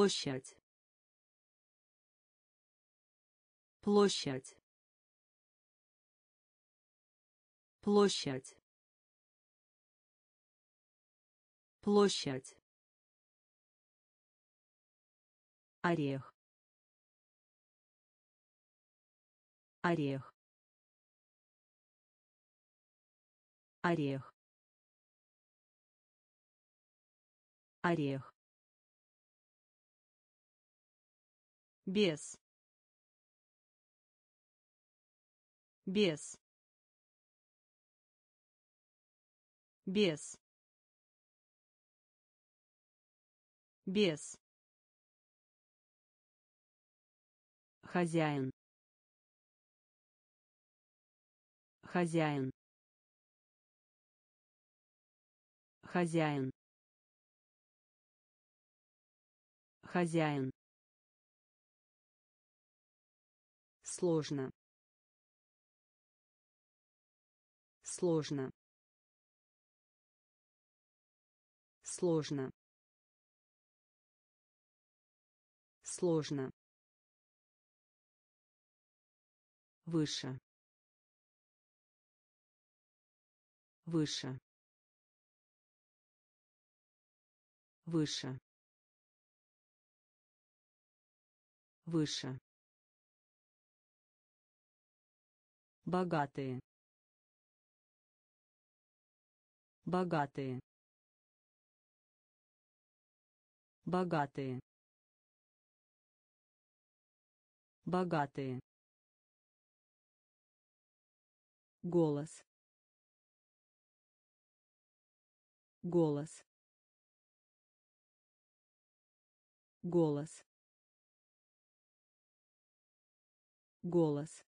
площадь. Площадь. Площадь. Площадь. Орех. Орех. Орех. Орех без. Без. Без. Без. Хозяин. Хозяин. Хозяин. Хозяин сложно. Сложно. Сложно. Сложно. Выше. Выше. Выше. Выше богатые. Богатые. Богатые. Богатые. Голос. Голос. Голос. Голос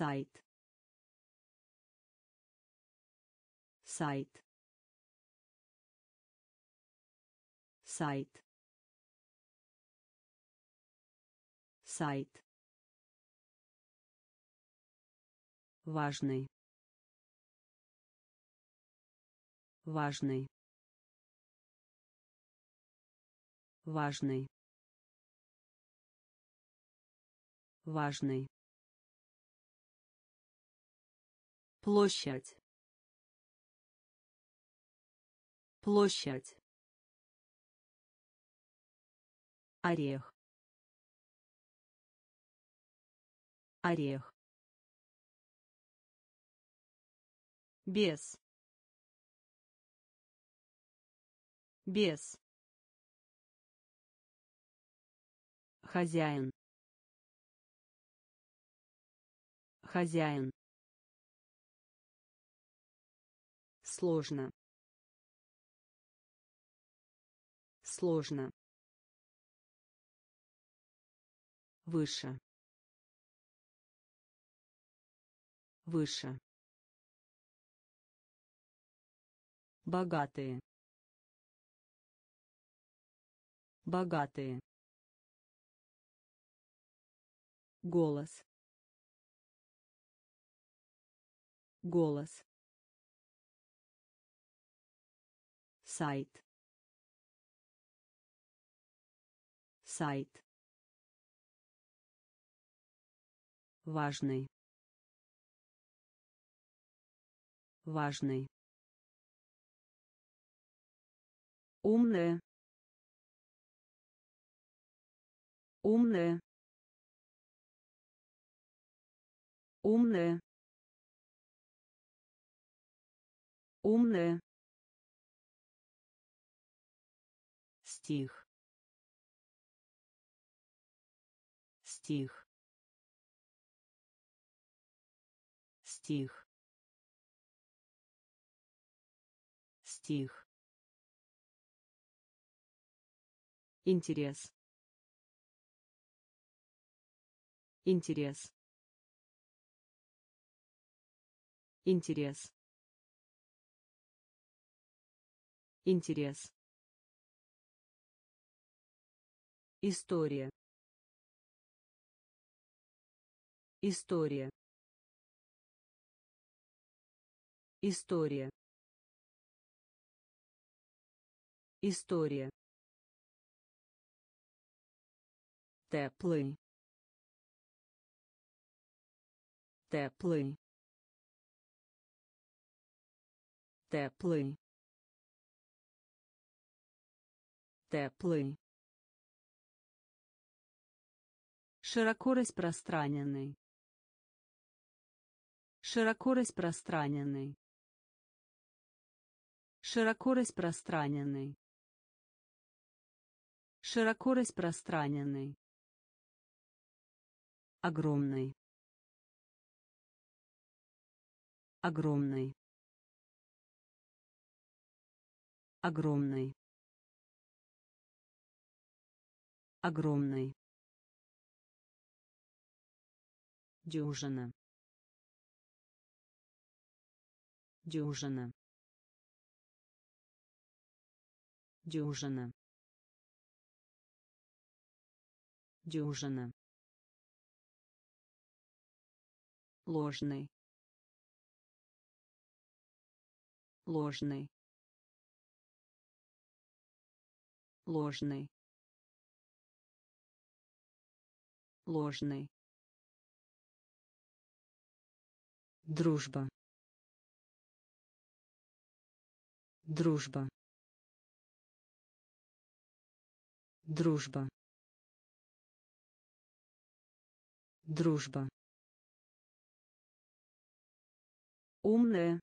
сайт. Сайт. Сайт. Сайт. Важный. Важный. Важный. Важный площадь. Площадь. Орех. Орех. Без без хозяин. Хозяин сложно. Сложно. Выше. Выше. Богатые. Богатые. Голос. Голос сайт. Сайт. Важный. Важный. Умная умная умная умная стих. Стих. Стих. Стих. Интерес. Интерес. Интерес. Интерес История. История. История. История. Теплый. Теплый. Теплый. Теплый. Широко распространенный. Широко распространенный. Широко распространенный. Широко распространенный. Огромный. Огромный. Огромный. Огромный. Дюжина. Дюжина. Дюжина. Дюжина. ложный ложный ложный ложный дружба. Дружба. Дружба. Дружба. Умная.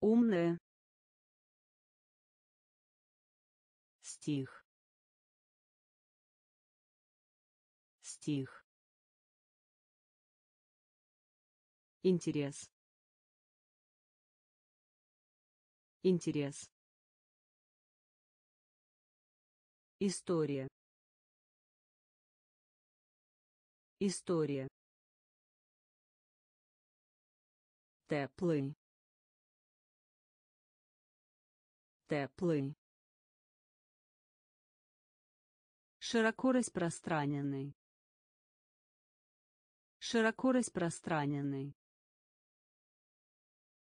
Умная. Стих. Стих интерес интерес история история Теплый. Теплый. Широко распространенный. Широко распространенный.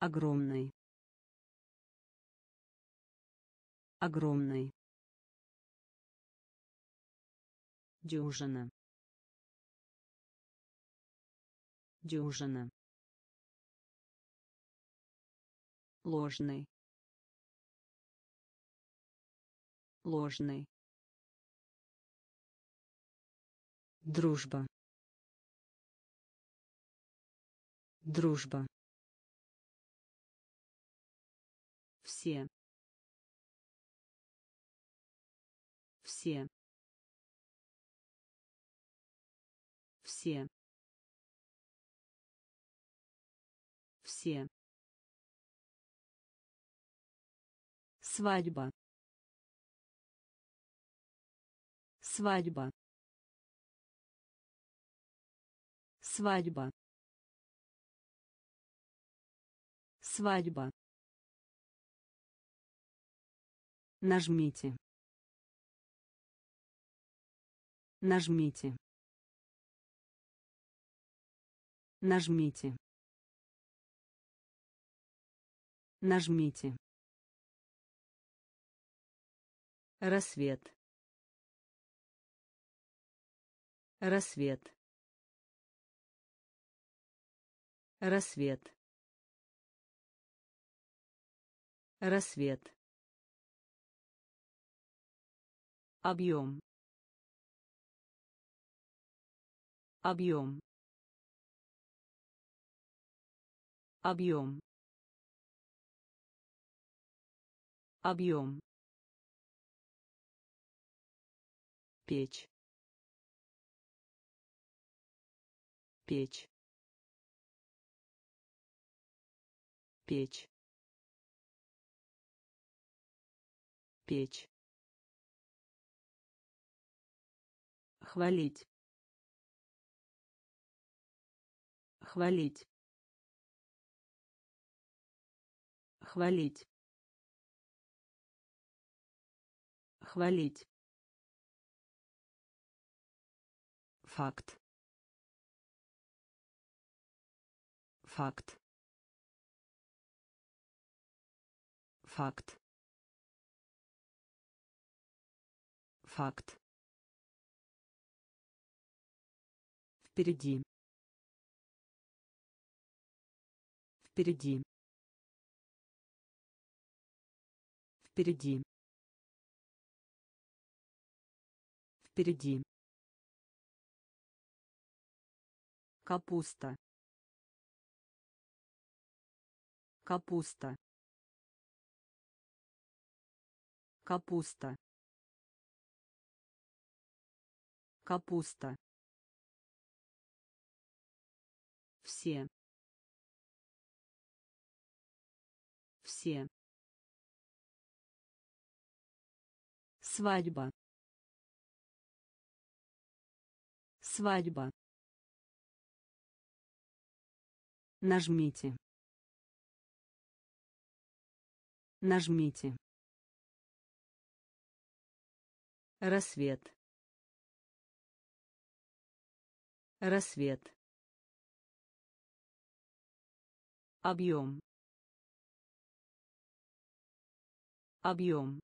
Огромный. Огромный. Дюжина. Дюжина. ложный ложный дружба дружба все все все все Свадьба. Свадьба. Свадьба. Свадьба. Нажмите. Нажмите. Нажмите. Нажмите. Рассвет. Рассвет. Рассвет. Рассвет. Объем. Объем. Объем. Объем. печь печь печь печь хвалить хвалить хвалить хвалить Факт. Факт. Факт. Факт. Впереди. Впереди. Впереди. Впереди. Капуста. Капуста. Капуста. Капуста. Все. Все. Свадьба. Свадьба. Нажмите. Нажмите. Рассвет. Рассвет. Объем. Объем.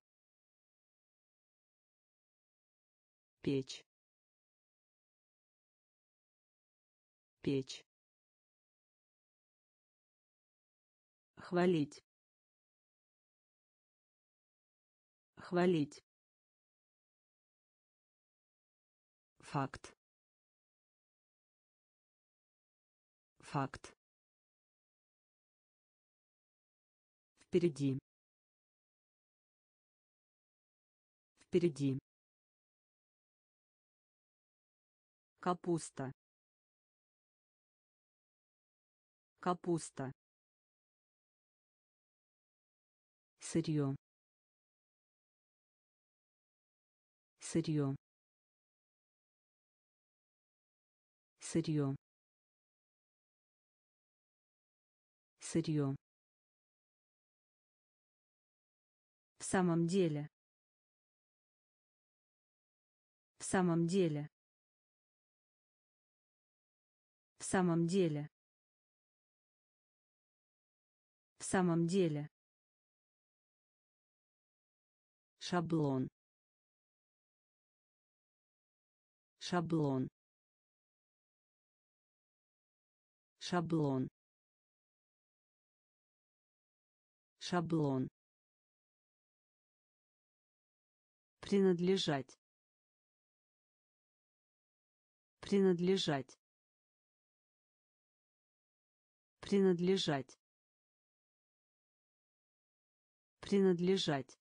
Печь. Печь. Хвалить. Хвалить. Факт. Факт. Впереди. Впереди. Капуста. Капуста. Сырье. Сырье. Сырье. Сырье. В самом деле. В самом деле. В самом деле. В самом деле. Шаблон. Шаблон. Шаблон. Шаблон. Принадлежать. Принадлежать. Принадлежать. Принадлежать.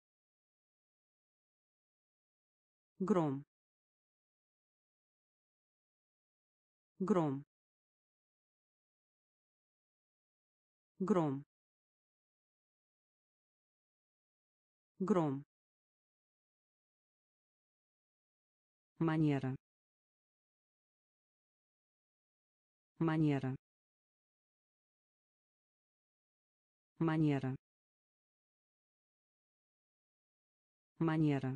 Гром. Гром. Гром. Гром. Манера. Манера. Манера. Манера.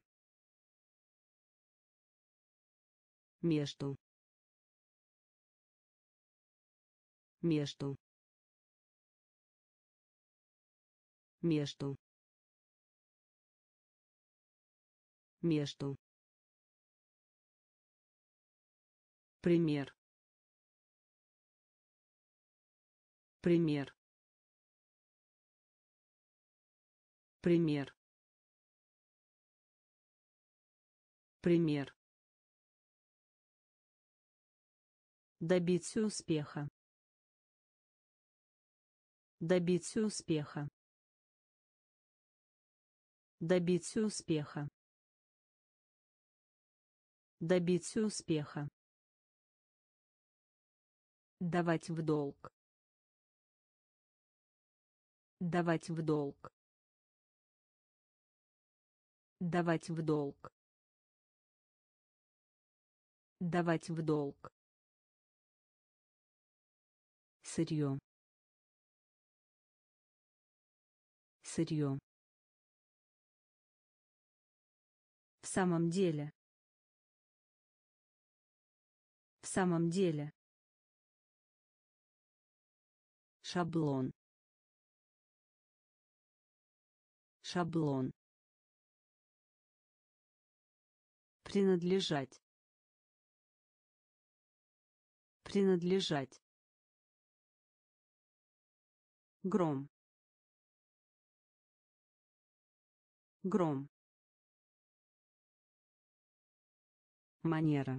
Между. Между. Между. Между. Пример. Пример. Пример. Пример. Добиться успеха. Добиться успеха. Добиться успеха. Добиться успеха. Давать в долг. Давать в долг. Давать в долг. Давать в долг. Сырье. Сырье. В самом деле. В самом деле. Шаблон. шаблон. Принадлежать. Принадлежать. Гром. Гром. Манера.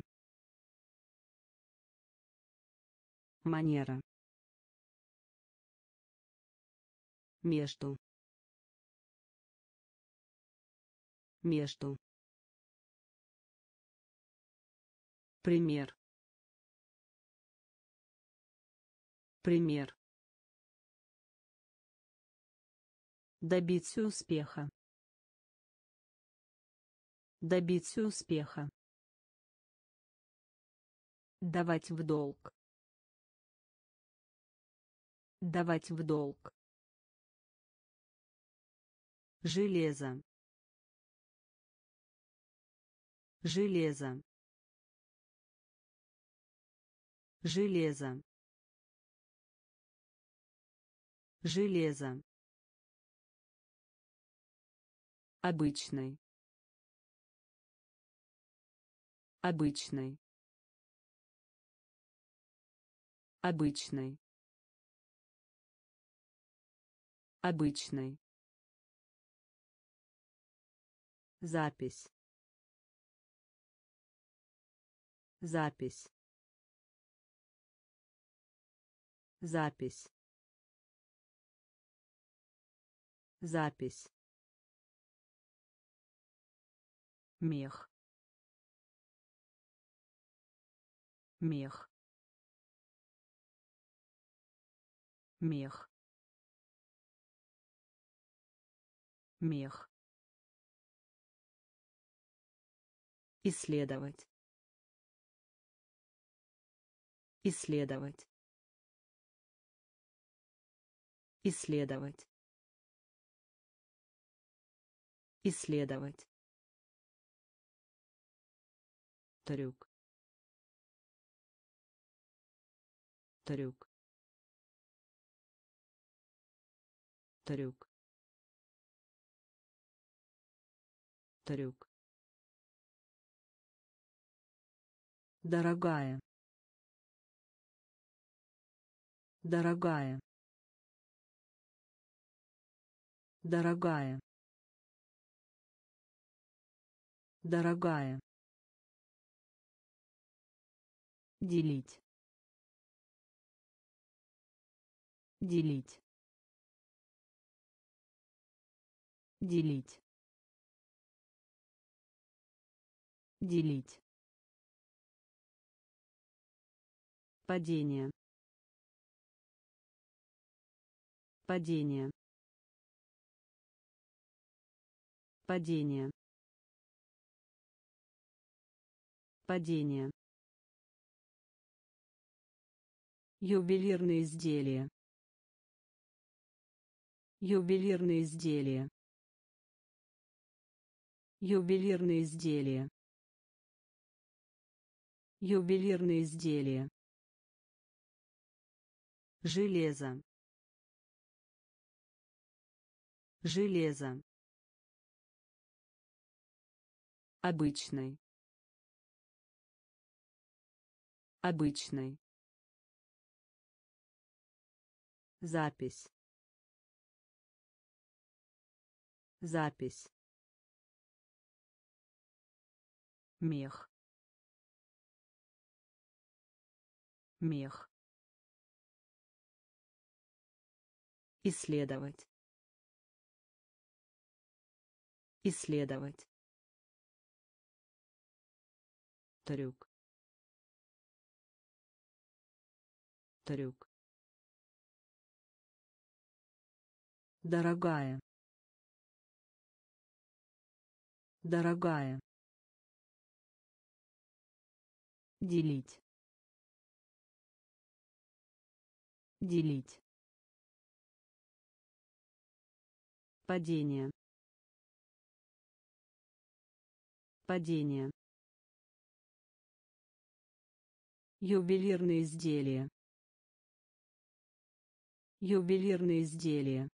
Манера между между пример пример добиться успеха добиться успеха давать в долг давать в долг железо железо железо железо. Обычный. Обычный. Обычный. Обычный запись. Запись. Запись. Запись. Мех. Мех. Мех. Мех исследовать. Исследовать. Исследовать. Исследовать. Трюк. Трюк. Трюк. Трюк дорогая. Дорогая. Дорогая. Дорогая. Делить. Делить. Делить. Делить падение. Падение. Падение. Падение. Ювелирные изделия. Ювелирные изделия. Ювелирные изделия. Ювелирные изделия железо железо обычный обычный запись запись мех мех исследовать. Исследовать. Трюк. Трюк. Дорогая. Дорогая. Делить. Делить падение падение ювелирные изделия ювелирные изделия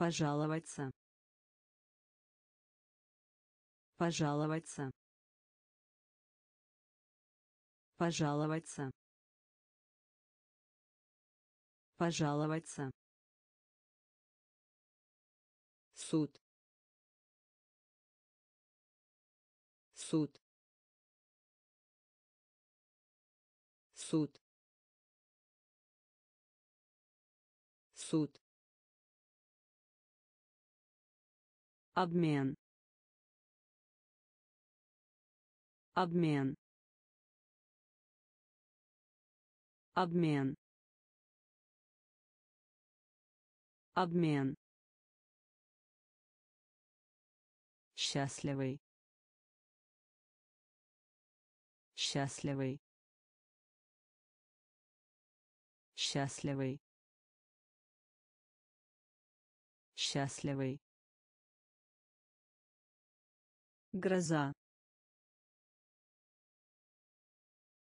Пожаловаться. Пожаловаться. Пожаловаться. Пожаловаться. Суд. Суд. Суд. Суд. Обмен. Обмен. Обмен. Обмен. Счастливый. Счастливый. Счастливый. Счастливый. Гроза.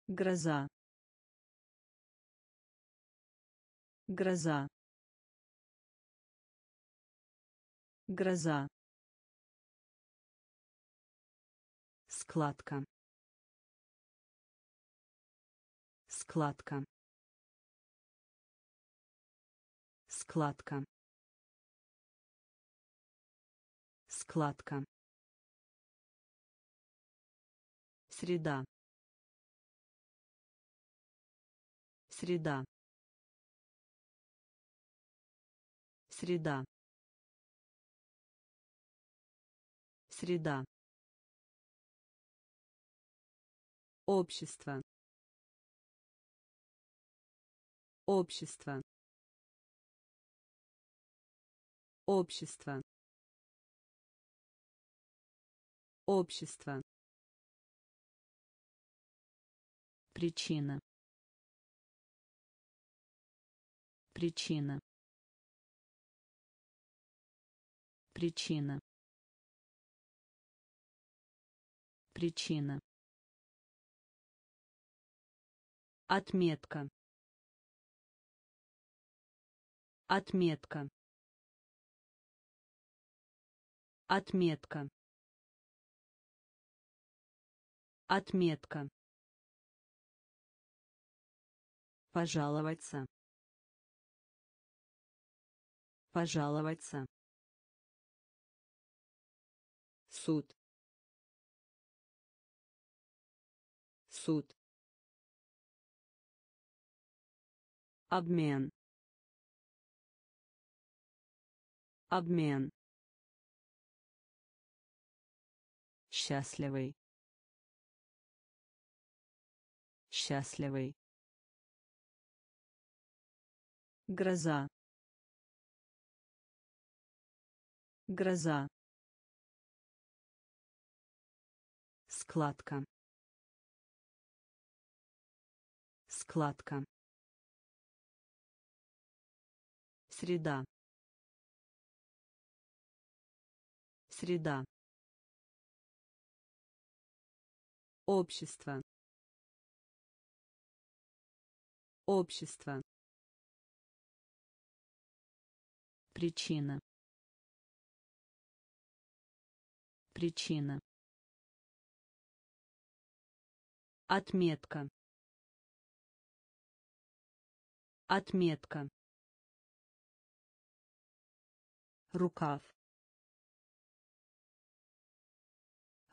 Гроза. Гроза. Гроза. Складка. Складка. Складка. Складка. Среда. Среда. Среда. Среда. Общество. Общество. Общество. Общество. Причина. Причина. Причина. Причина. Отметка. Отметка. Отметка. Отметка. Пожаловаться. Пожаловаться. Суд. Суд. Обмен. Обмен. Счастливый. Счастливый. Гроза. Гроза. Складка. Складка. Среда. Среда. Общество. Общество. Причина. Причина. Отметка. Отметка. Рукав.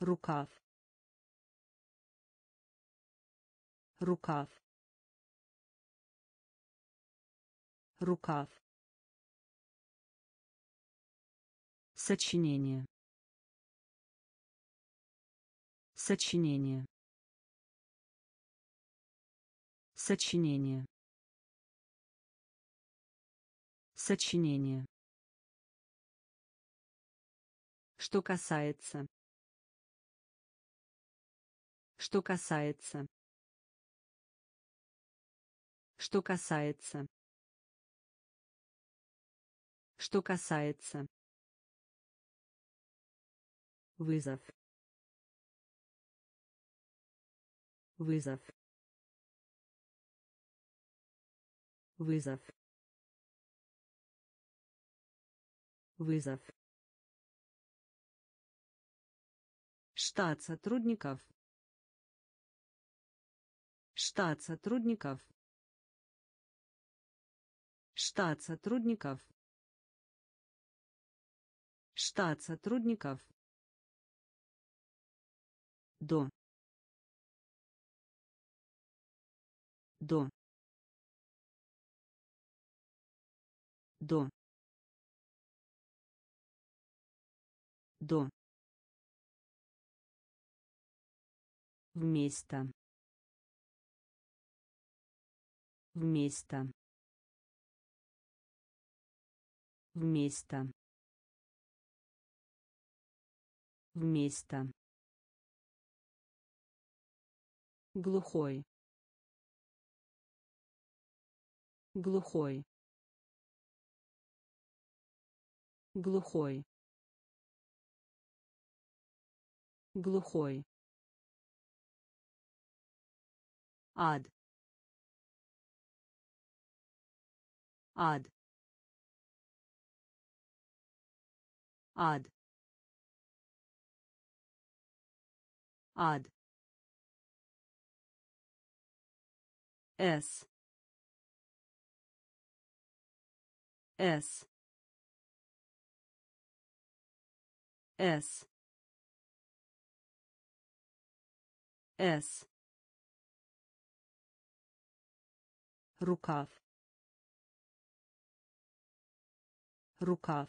Рукав. Рукав. Рукав. Сочинение. Сочинение. Сочинение. Сочинение. Что касается. Что касается. Что касается. Что касается. Вызов. Вызов. Вызов. вызов штат сотрудников. Штат сотрудников. Штат сотрудников. Штат сотрудников. До до до до вместо. Вместо. Вместо. Вместо. Глухой. Глухой. Глухой. Глухой ад ад ад ад с с с с рукав. Рукав.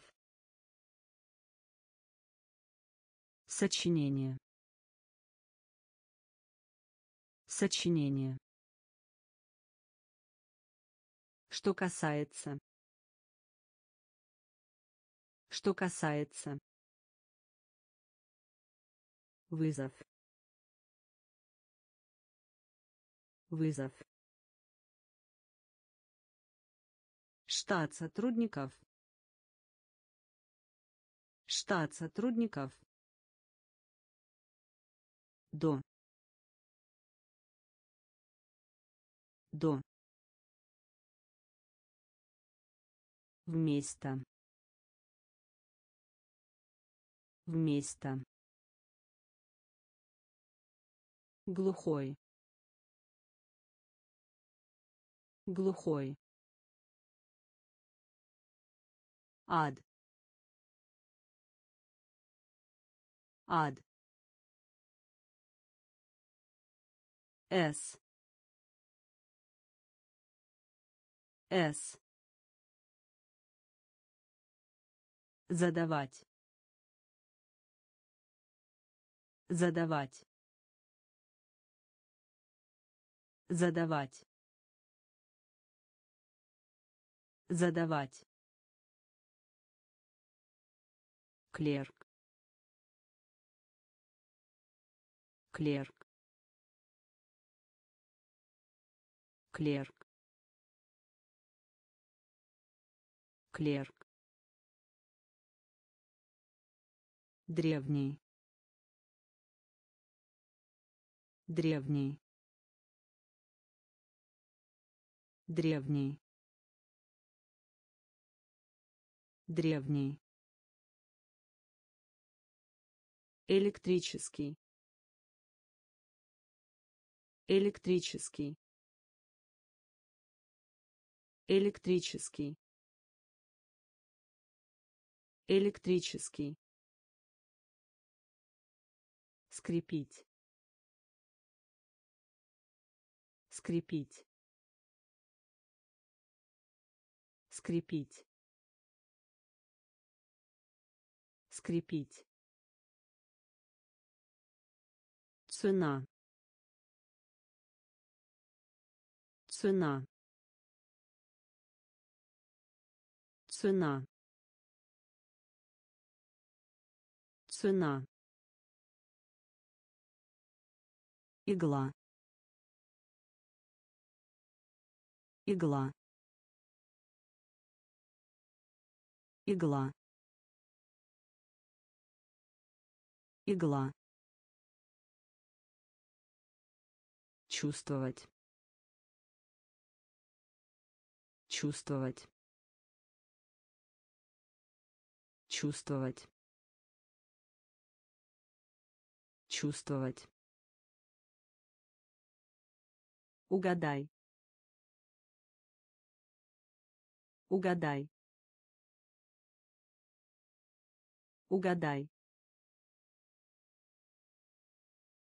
Сочинение. Сочинение. Что касается. Что касается. Вызов. Вызов штат сотрудников. Штат сотрудников. До до вместо. Вместо. Глухой. Глухой ад. Ад. С. С. Задавать. Задавать. Задавать. Задавать клерк. Клерк. Клерк. Клерк. Древний. Древний. Древний. Древний электрический. Электрический. Электрический. Электрический. Скрепить. Скрепить. Скрепить. Скрепить цена. Цена. Цена. Цена. Игла. Игла. Игла. Игла чувствовать. Чувствовать. Чувствовать. Чувствовать. Угадай. Угадай. Угадай.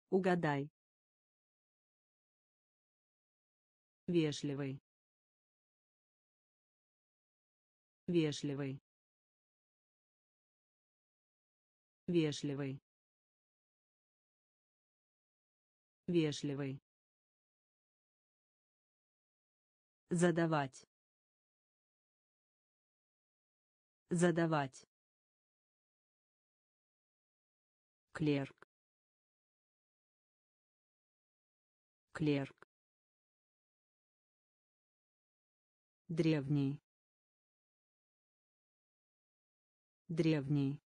Угадай вежливый. Вежливый. Вежливый. Вежливый. Задавать. Задавать. Клерк. Клерк древний. Древний.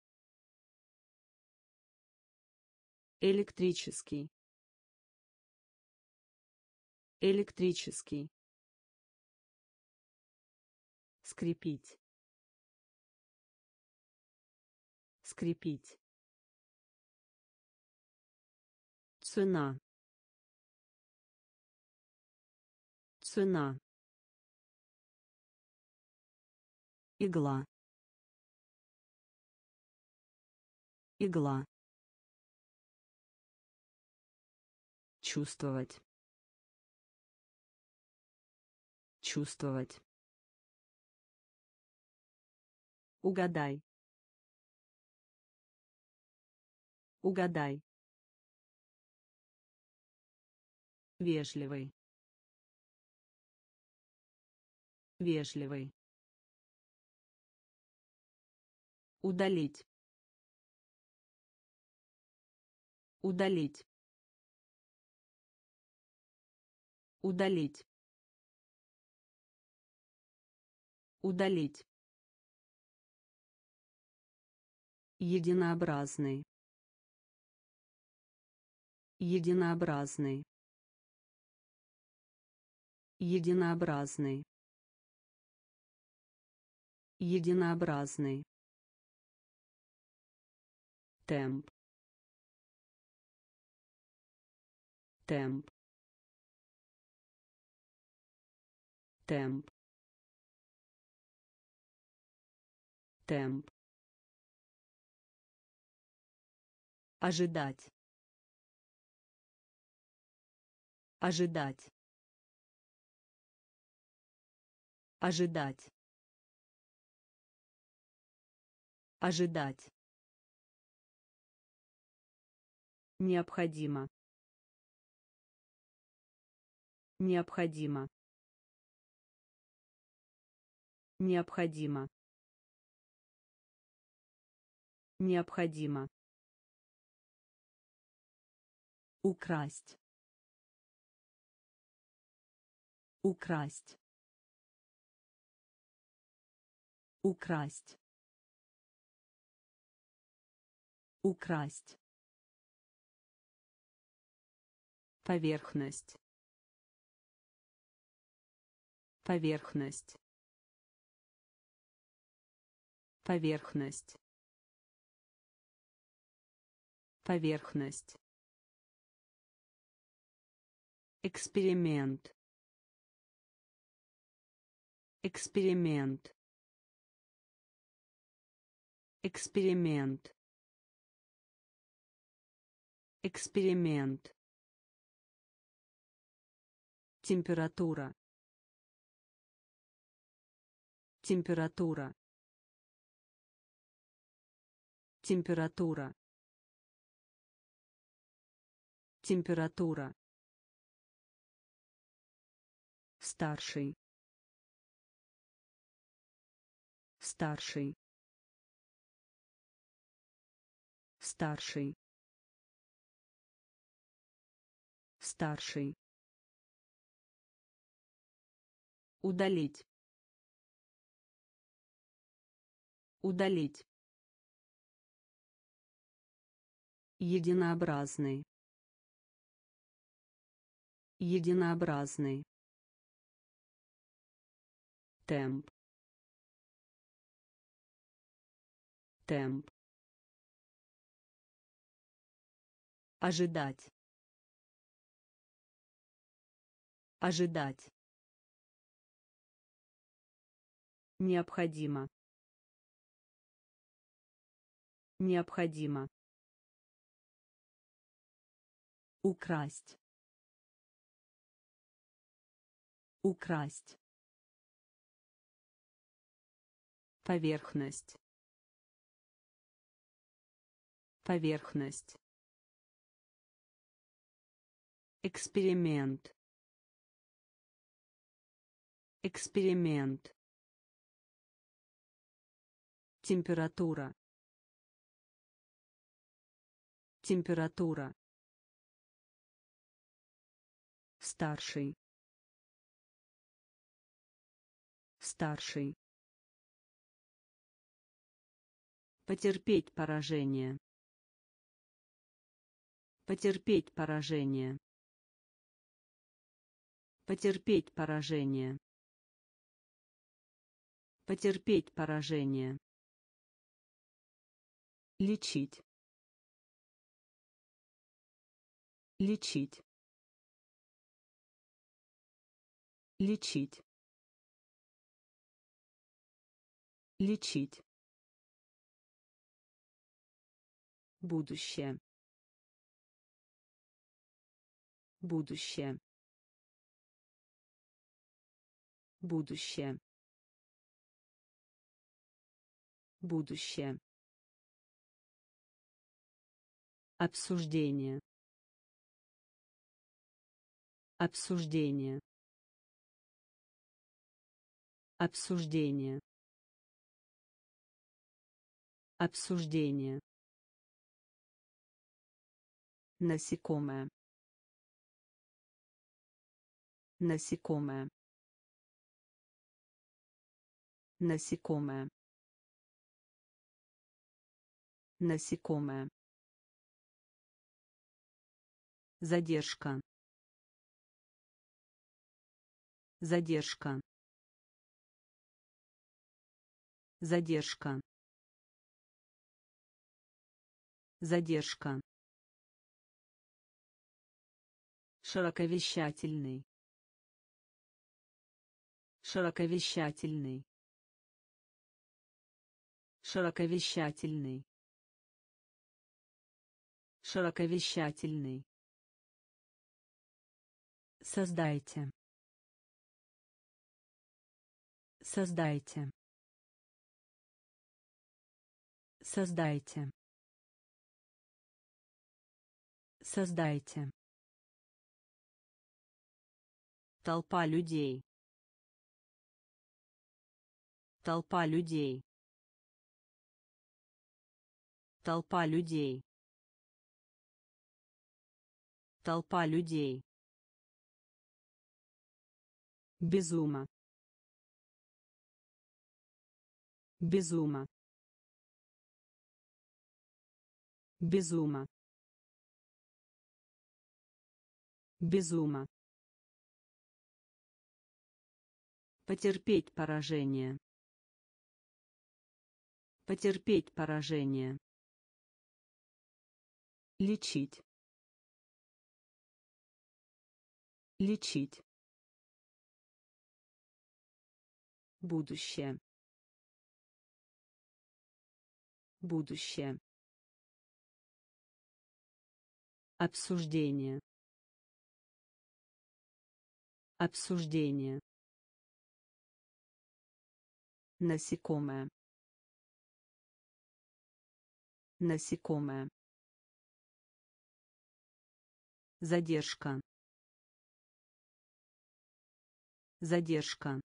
Электрический. Электрический. Скрепить. Скрепить. Цена. Цена игла. Игла. Чувствовать. Чувствовать. Угадай. Угадай. Вежливый. Вежливый удалить. Удалить. Удалить. Удалить. Единообразный. Единообразный. Единообразный. Единообразный темп. Темп. Темп. Темп. Ожидать. Ожидать. Ожидать. Ожидать необходимо. Необходимо. Необходимо. Необходимо. Украсть. Украсть. Украсть. Украсть поверхность. Поверхность. Поверхность. Поверхность. Эксперимент. Эксперимент. Эксперимент. Эксперимент температура. Температура. Температура. Температура. Старший. Старший. Старший. Старший удалить. Удалить. Единообразный. Единообразный. Темп. Темп. Ожидать. Ожидать необходимо. Необходимо. Украсть. Украсть. Поверхность. Поверхность. Эксперимент. Эксперимент температура. Температура. Старший. Старший. Потерпеть поражение. Потерпеть поражение. Потерпеть поражение. Потерпеть поражение лечить лечить лечить лечить. Будущее. Будущее. Будущее. Будущее обсуждение. Обсуждение. Обсуждение. Обсуждение. Насекомое. Насекомое. Насекомое. Насекомое задержка задержка задержка задержка. Широковещательный широковещательный широковещательный широковещательный создайте. Создайте. Создайте. Создайте. Толпа людей. Толпа людей. Толпа людей. Толпа людей безума безума безума безума потерпеть поражение. Потерпеть поражение. Лечить. Лечить будущее. Будущее. Обсуждение. Обсуждение. Насекомое. Насекомое. Задержка. Задержка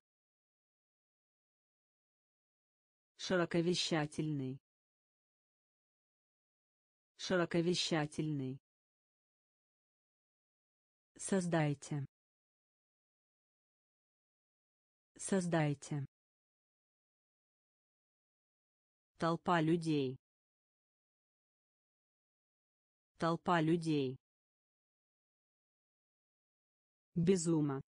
широковещательный. Широковещательный. Создайте. Создайте. Толпа людей. Толпа людей. Безума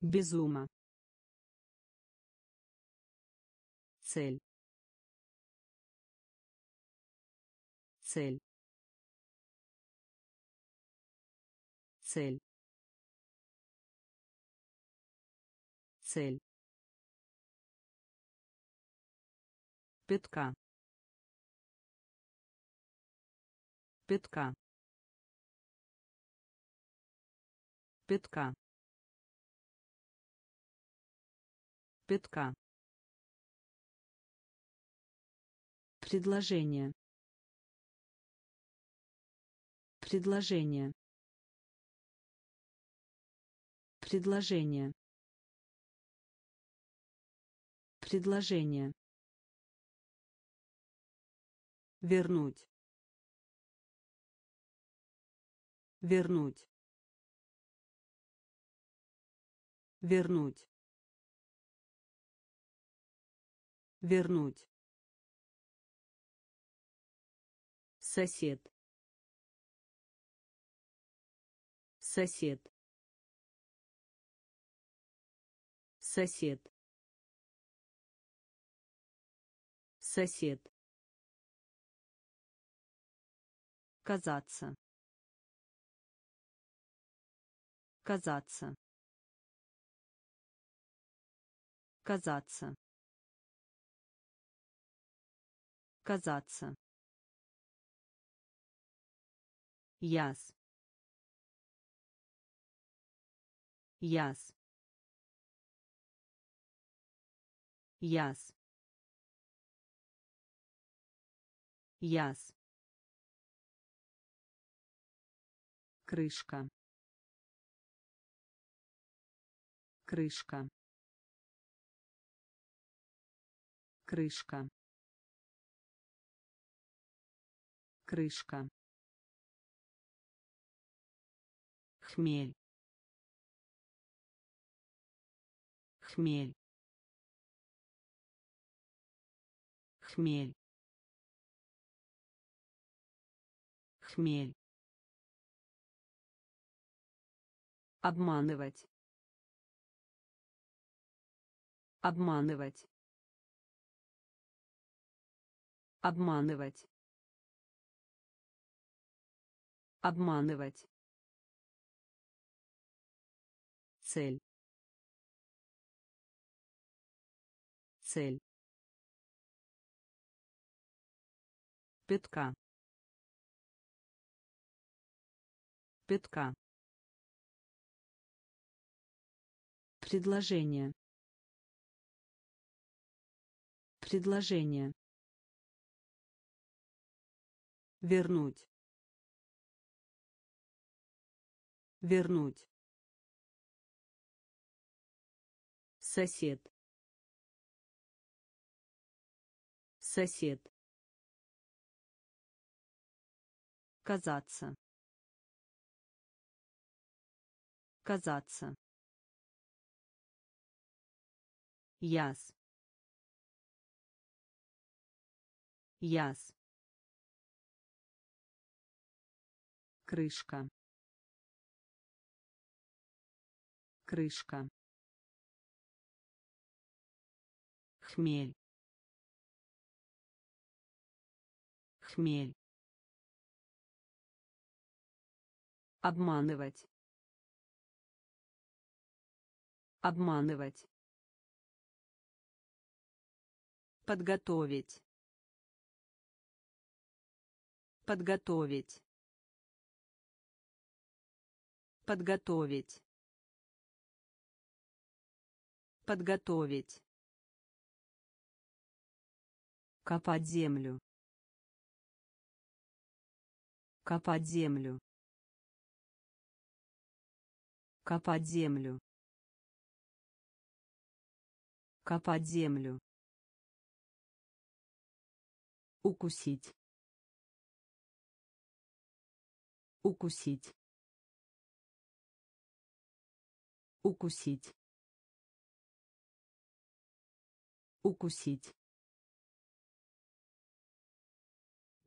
безума цель. Цель. Цель. Цель. Пятка. Пятка. Пятка. Пятка предложение. Предложение. Предложение. Предложение. Вернуть. Вернуть. Вернуть. Вернуть сосед. Сосед. Сосед. Сосед. Казаться. Казаться. Казаться. Казаться яс. Яс. Яс. Яс. Крышка. Крышка. Крышка. Крышка хмель. Хмель. Хмель. Хмель. Обманывать. Обманывать. Обманывать. Обманывать цель. Цель. Пятка. Пятка. Предложение. Предложение. Вернуть. Вернуть сосед. Сосед. Казаться. Казаться. Яс. Яс. Крышка. Крышка хмель. Хмель. Обманывать. Обманывать. Подготовить. Подготовить. Подготовить. Подготовить копать землю. Копать землю. Копать землю. Копать землю. Укусить. Укусить. Укусить. Укусить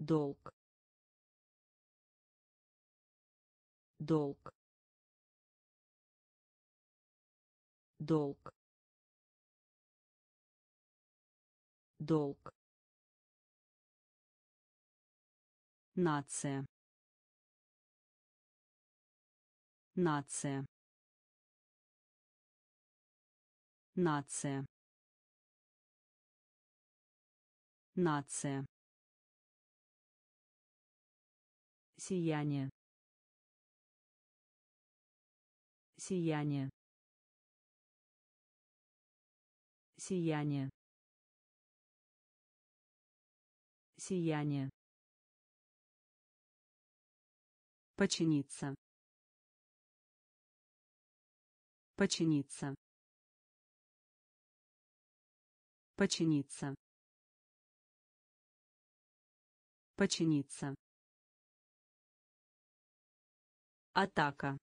долг. Долг. Долг. Долг. Нация. Нация. Нация. Нация сияние. Сияние. Сияние. Сияние. Починиться. Починиться. Починиться. Починиться Атака.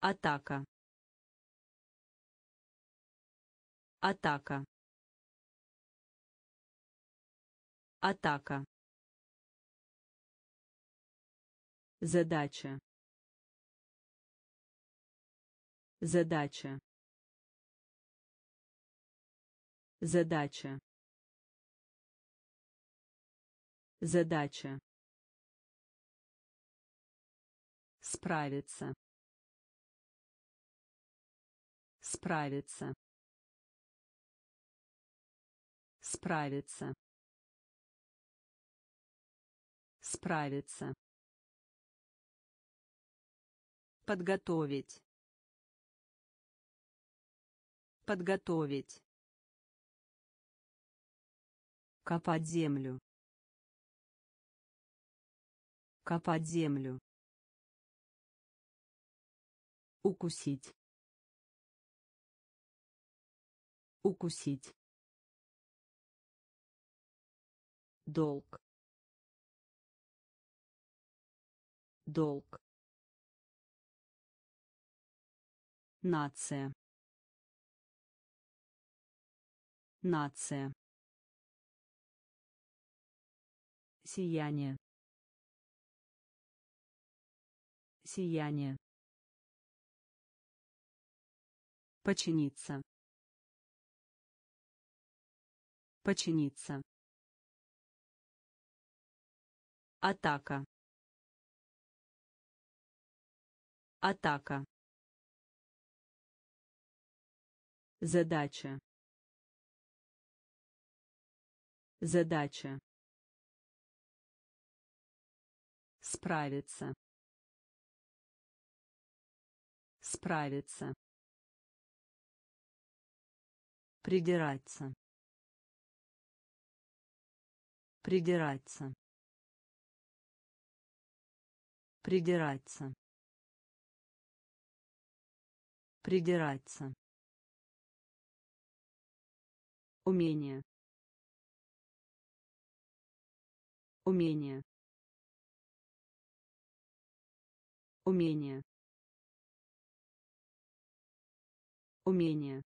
Атака. Атака. Атака. Задача. Задача. Задача. Задача. Справиться. Справиться. Справиться. Справиться. Подготовить. Подготовить. Копать землю. Копать землю. Укусить. Укусить. Долг. Долг. Нация. Нация. Сияние. Сияние. Починиться. Починиться. Атака. Атака. Задача. Задача. Справиться. Справиться. Придираться. Придираться. Придираться. Придираться. Умение. Умение. Умение. Умение.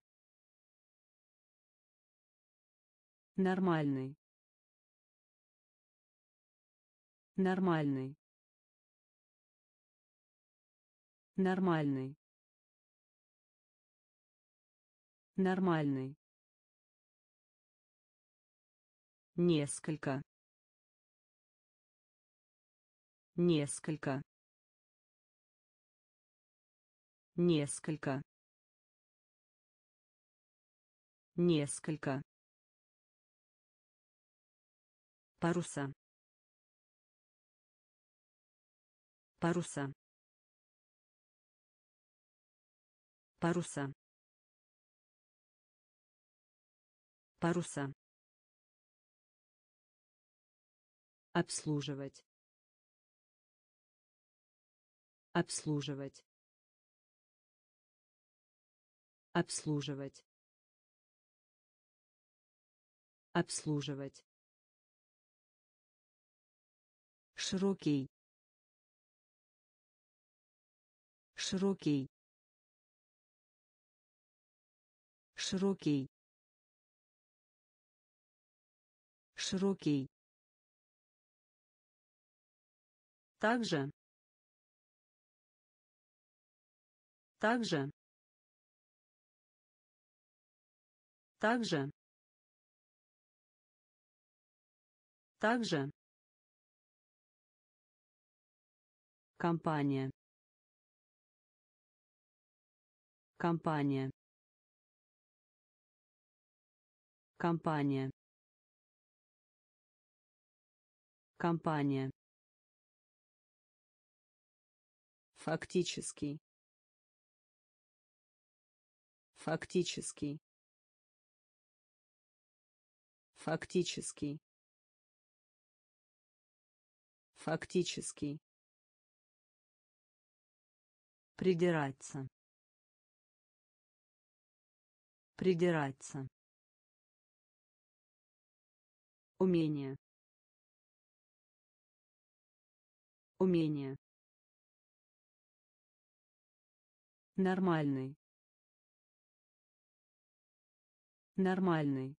Нормальный. Нормальный. Нормальный. Нормальный. Несколько. Несколько. Несколько. Несколько. Паруса. Паруса. Паруса. Паруса. Обслуживать. Обслуживать. Обслуживать. Обслуживать. Широкий широкий широкий широкий также также Также. Также. Компания. Компания. Компания. Компания. Фактический. Фактический. Фактический. Фактический. Придираться. Придираться. Умение. Умение. Нормальный. Нормальный.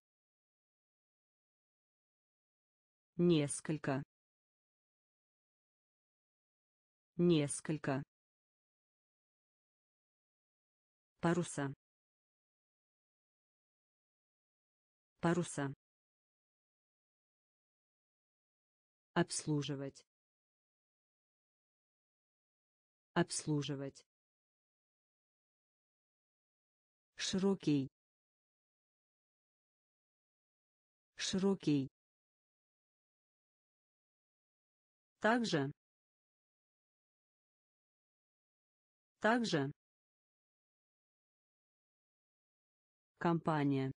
Несколько. Несколько. Паруса. Паруса. Обслуживать. Обслуживать. Широкий. Широкий. Также. Также. Компания.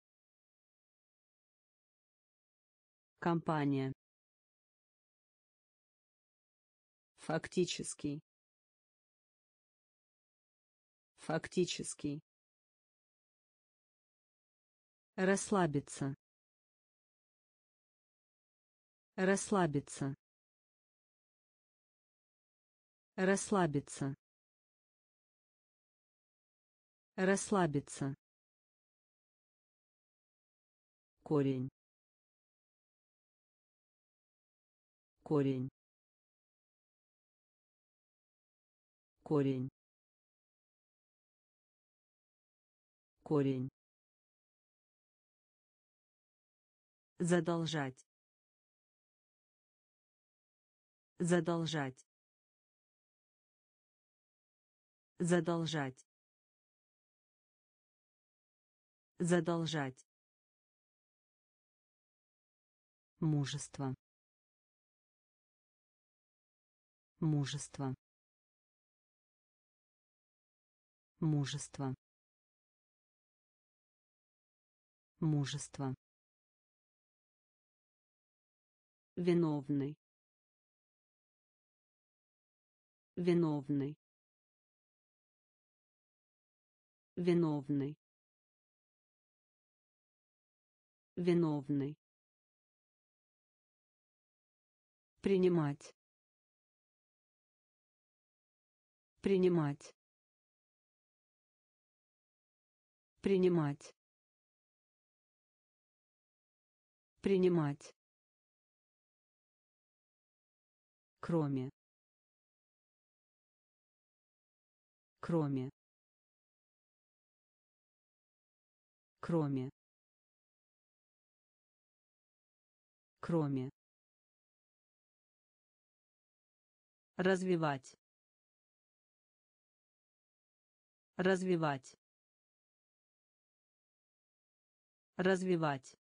Компания. Фактический. Фактический. Расслабиться. Расслабиться. Расслабиться. Расслабиться. Корень. Корень. Корень. Корень. Задолжать. Задолжать. Задолжать. Задолжать. Мужество. Мужество. Мужество. Мужество. Виновный. Виновный. Виновный. Виновный. Принимать. Принимать. Принимать. Принимать. Кроме. Кроме. Кроме. Кроме. Развивать. Развивать. Развивать.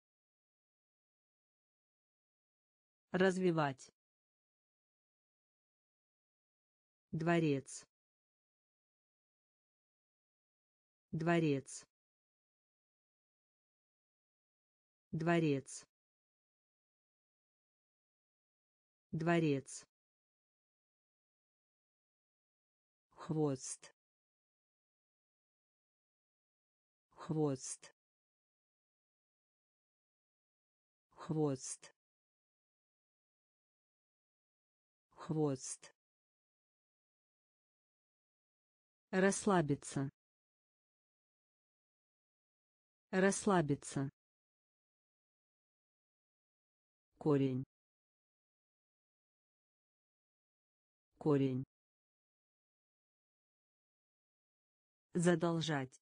Развивать. Дворец. Дворец. Дворец. Дворец. Хвост. Хвост. Хвост. Хвост. Расслабиться. Расслабиться. Корень. Корень. Задолжать.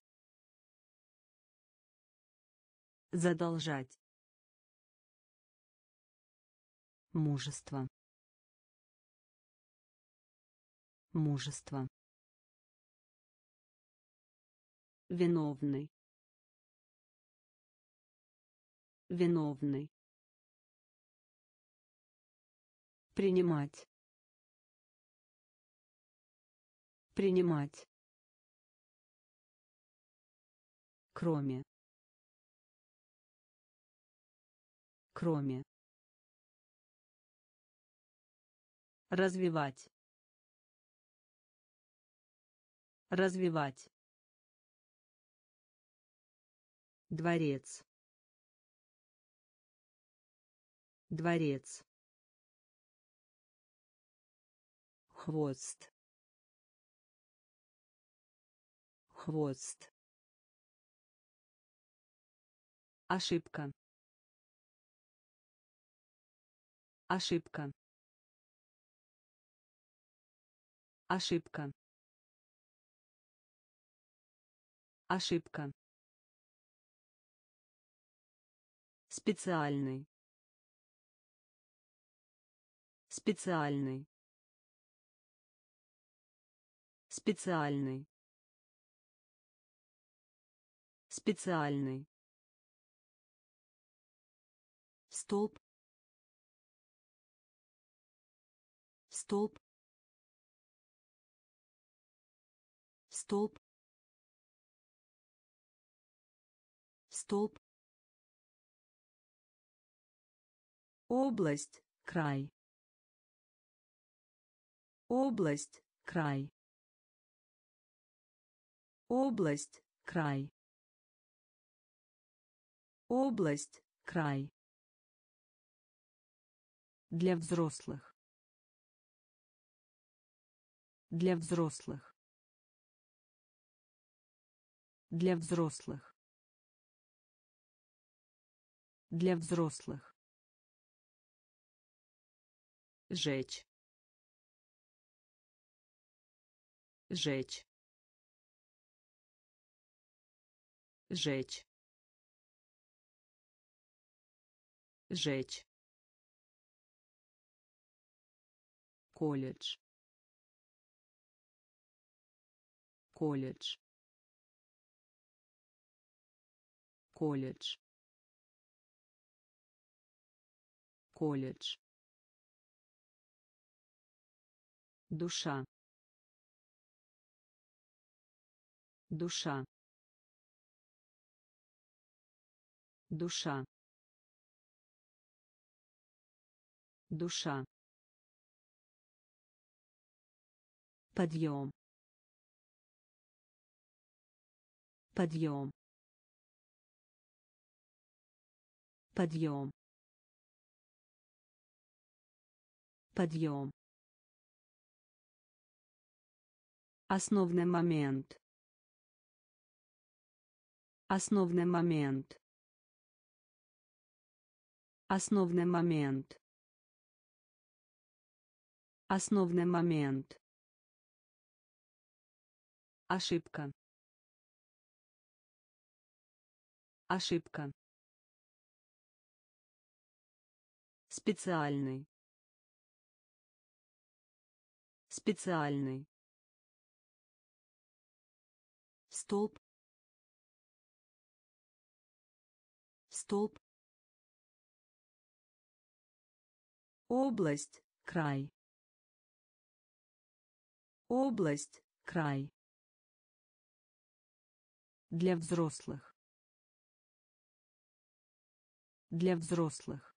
Задолжать. Мужество. Мужество. Виновный. Виновный. Принимать. Принимать. Кроме. Кроме. Развивать. Развивать. Дворец. Дворец. Хвост. Хвост. Ошибка. Ошибка. Ошибка. Ошибка. Специальный. Специальный. Специальный. Специальный. Столб. Столб. Столб. Столб. Область, край. Область, край. Область, край. Область, край. Для взрослых. Для взрослых. Для взрослых. Для взрослых. Жечь. Жечь. Жечь. Жечь. Колледж. Колледж. Колледж. Колледж. Душа. Душа. Душа. Душа подъем подъем подъем подъем Основный момент. Основный момент. Основный момент. Основный момент. Ошибка. Ошибка. Специальный. Специальный. столб столб область край область край для взрослых. Для взрослых.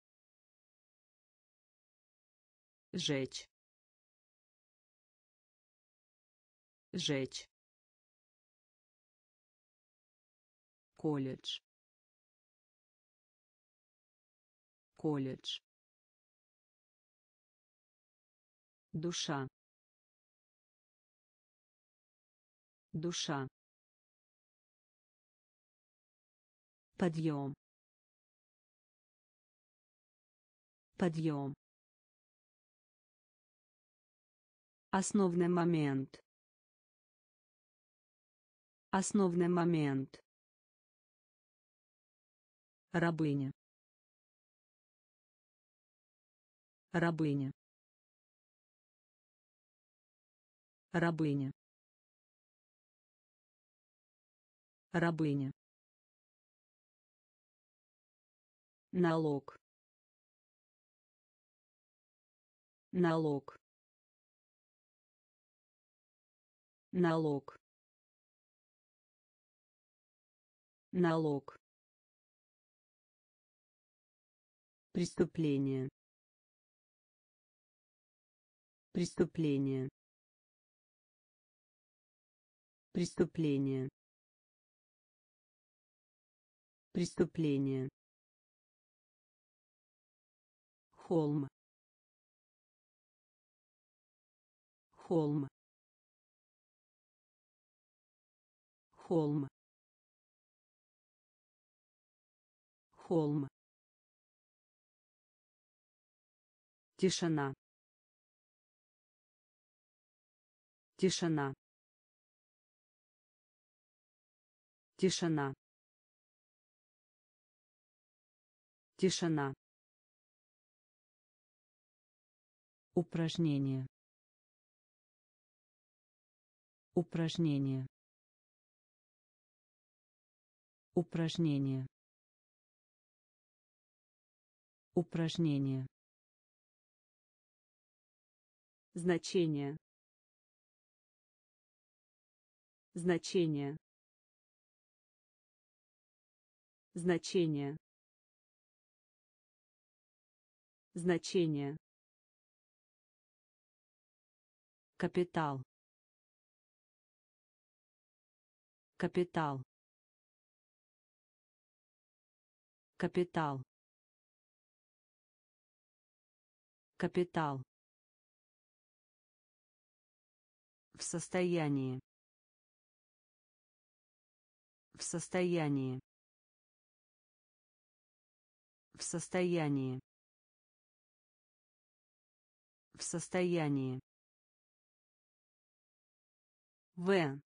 Жечь. Жечь. Колледж. Колледж. Душа. Душа подъем подъем основный момент основный момент рабыня рабыня рабыня рабыня налог. Налог. Налог. Налог. Преступление. Преступление. Преступление. Преступление холм. Холм. Холм. Холм. Тишина. Тишина. Тишина. Тишина упражнение. Упражнение. Упражнение. Упражнение. Значение. Значение. Значение. Значение капитал. Капитал. Капитал. Капитал. В состоянии. В состоянии. В состоянии. В состоянии В.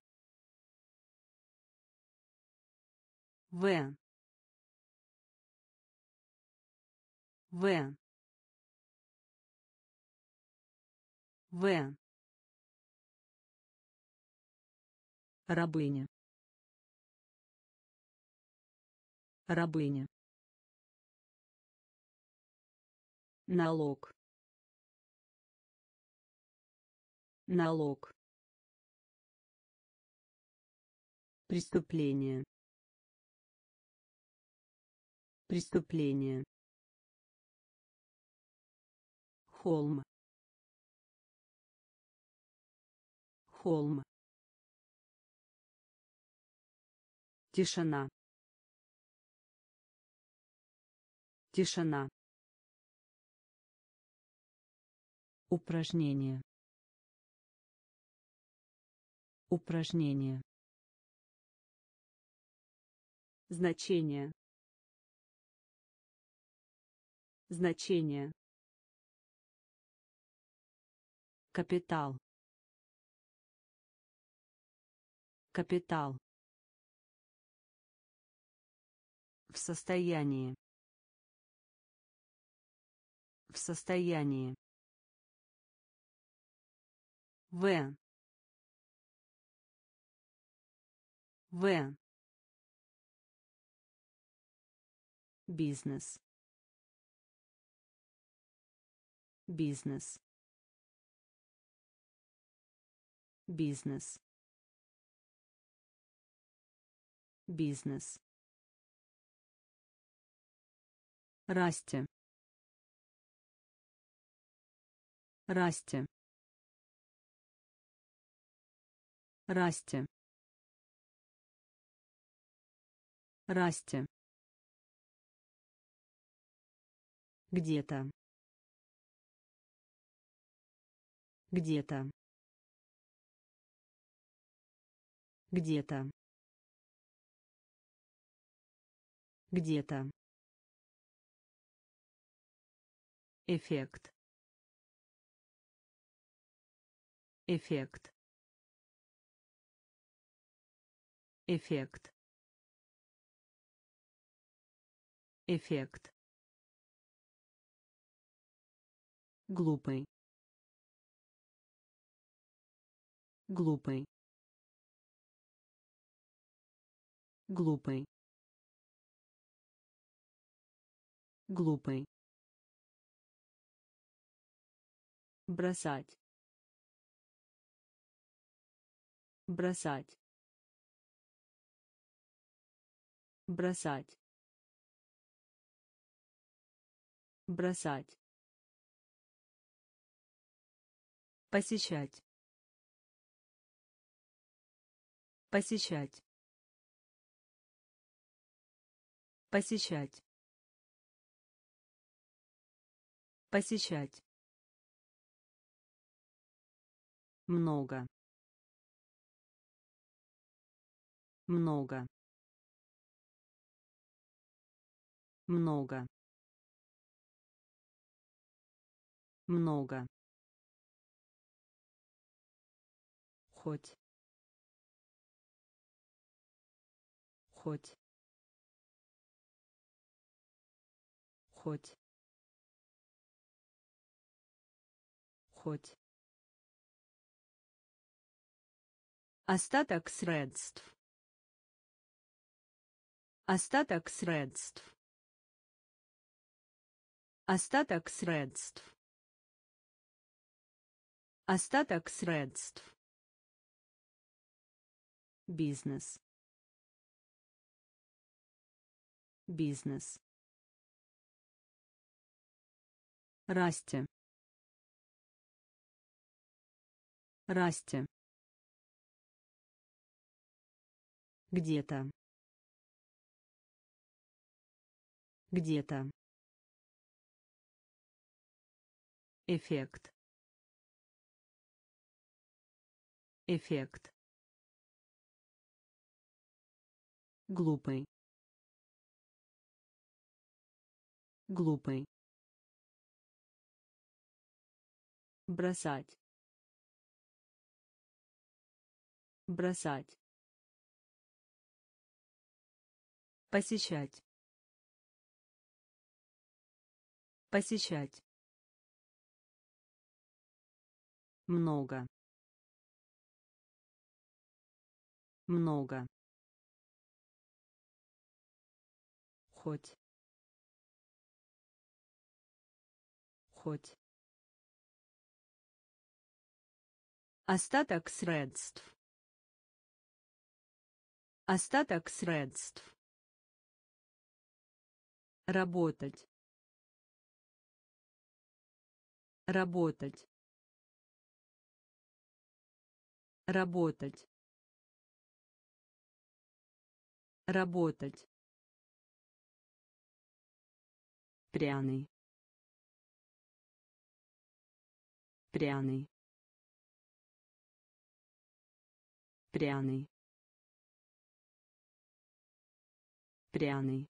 В. В. В. рабыня рабыня налог налог преступление. Преступление. Холм. Холм. Тишина. Тишина. Упражнение. Упражнение значение. Значение. Капитал. Капитал. В состоянии. В состоянии. В. В. Бизнес. Бизнес. Бизнес. Бизнес. Расти. Расти. Расти. Расти. Где-то. Где-то. Где-то. Где-то. Эффект. Эффект. Эффект. Эффект. Глупый. Глупый. Глупый. Глупый. бросать бросать бросать бросать посещать. Посещать. Посещать. Посещать. Много. Много. Много. Много хоть хоть хоть хоть Остаток средств. Остаток средств. Остаток средств. Остаток средств. Бизнес. Бизнес. Расти. Расти. Где-то. Где-то. Эффект. Эффект. Глупый. Глупый. Бросать. Бросать. Посещать. Посещать. Много. Много. Хоть. Хоть. Остаток средств. Остаток средств. Работать. Работать. Работать. Работать. Пряный. Пряный. Пряный. Пряный.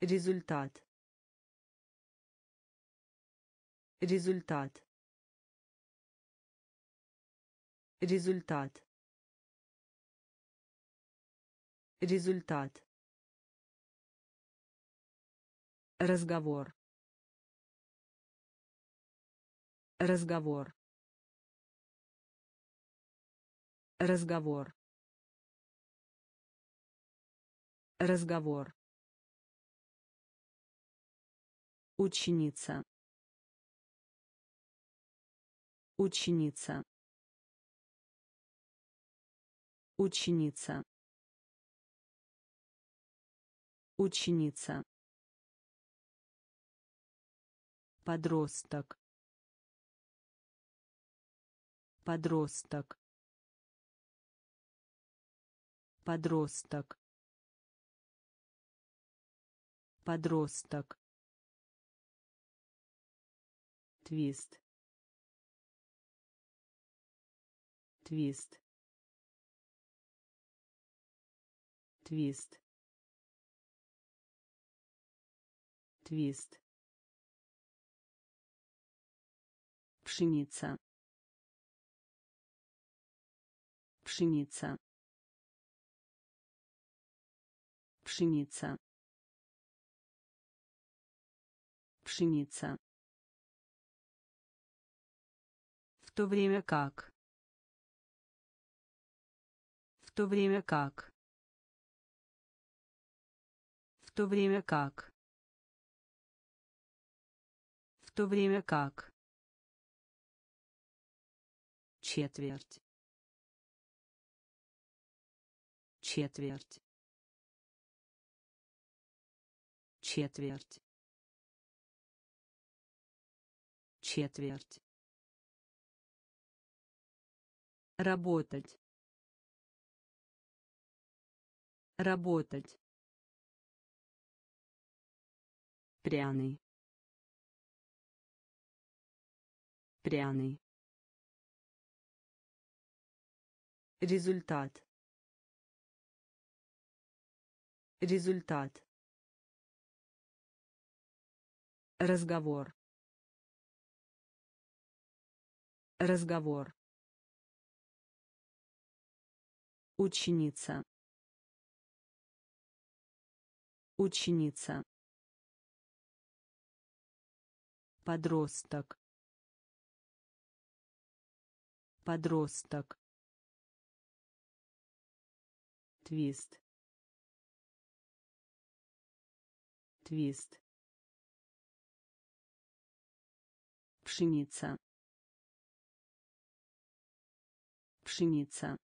Результат. Результат. Результат. Результат. Разговор. Разговор. Разговор. Разговор. Ученица. Ученица. Ученица. Ученица. Подросток. Подросток. Подросток. Подросток. твист твист твист твист пшеница. Пшеница. Пшеница. Пшеница. В то время как. В то время как. В то время как. В то время как четверть. Четверть. Четверть. Четверть. Работать. Работать. Пряный. Пряный результат. Результат. Разговор. Разговор. Ученица. Ученица. Подросток. Подросток твист. Твист. Пшеница. Пшеница.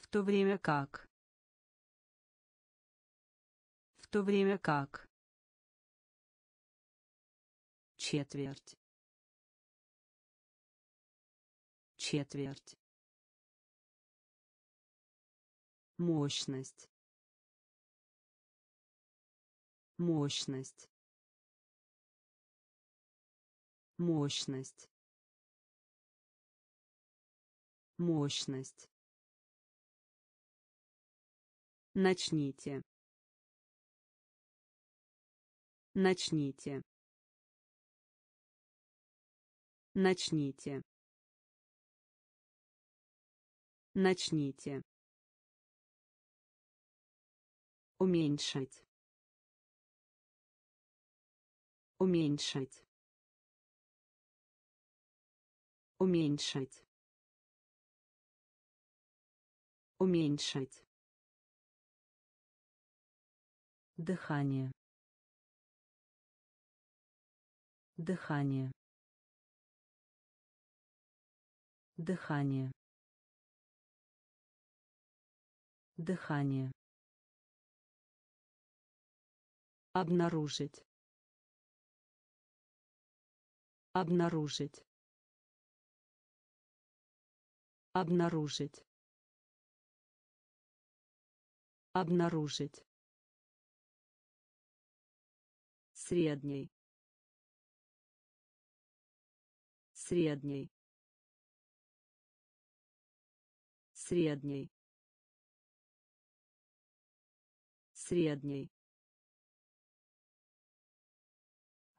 В то время как. В то время как. Четверть. Четверть мощность. Мощность. Мощность. Мощность. Начните. Начните. Начните. Начните уменьшить уменьшить уменьшить уменьшить дыхание. Дыхание. Дыхание. Дыхание обнаружить. Обнаружить. Обнаружить. Обнаружить. Средний. Средний. Средний. Средний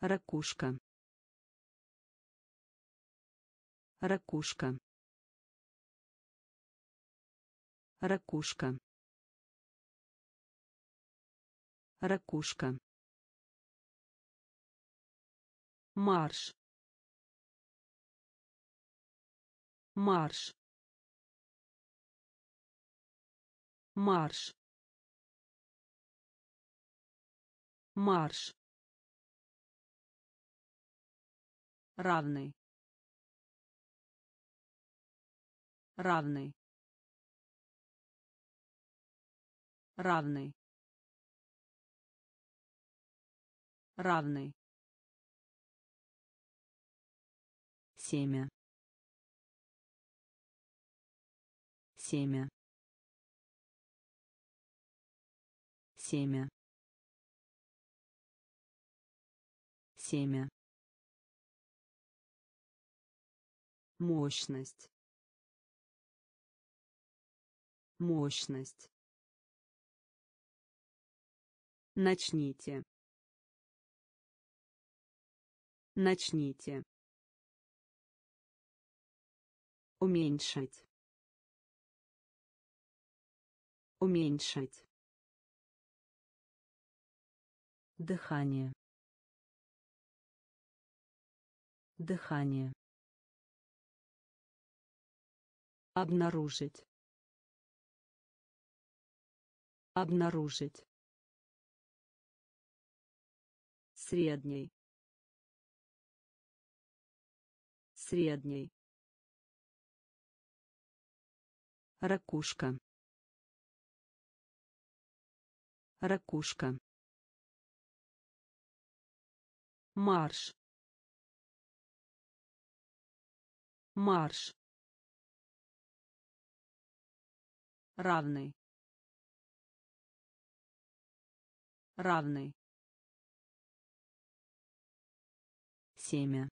ракушка. Ракушка. Ракушка. Ракушка. Марш. Марш. Марш. Марш равный. Равный. Равный. Равный. Семя. Семя. Семя. Семя мощность. Мощность. Начните. Начните. Уменьшить. Уменьшить. Дыхание. Дыхание обнаружить. Обнаружить. Средний. Средний. Ракушка. Ракушка. Марш. Марш равный. Равный. Семя.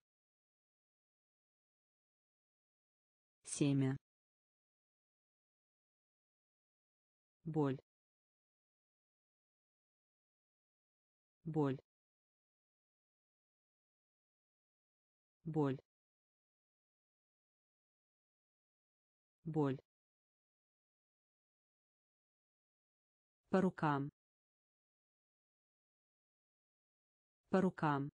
Семя. Боль. Боль. Боль. Боль по рукам. По рукам.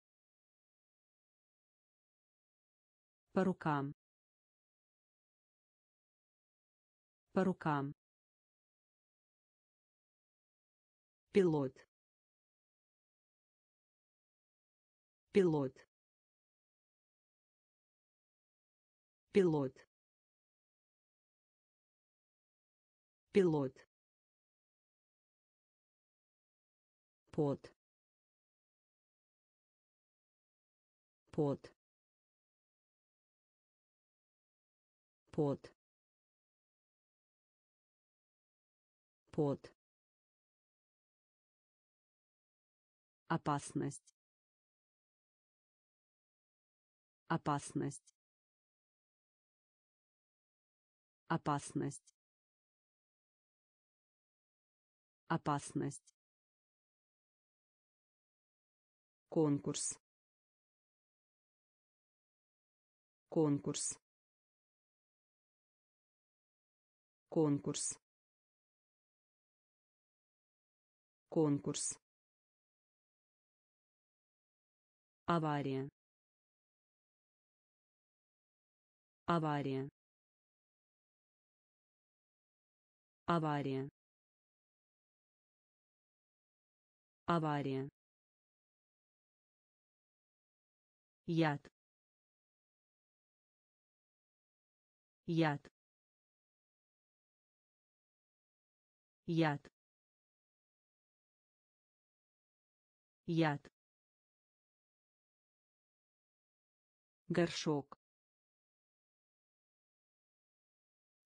По рукам. По рукам. Пилот. Пилот. Пилот. Пилот пот пот пот пот опасность. Опасность. Опасность. Опасность конкурс. Конкурс. Конкурс. Конкурс. Авария. Авария. Авария. Авария яд. Яд. Яд. Яд. Горшок.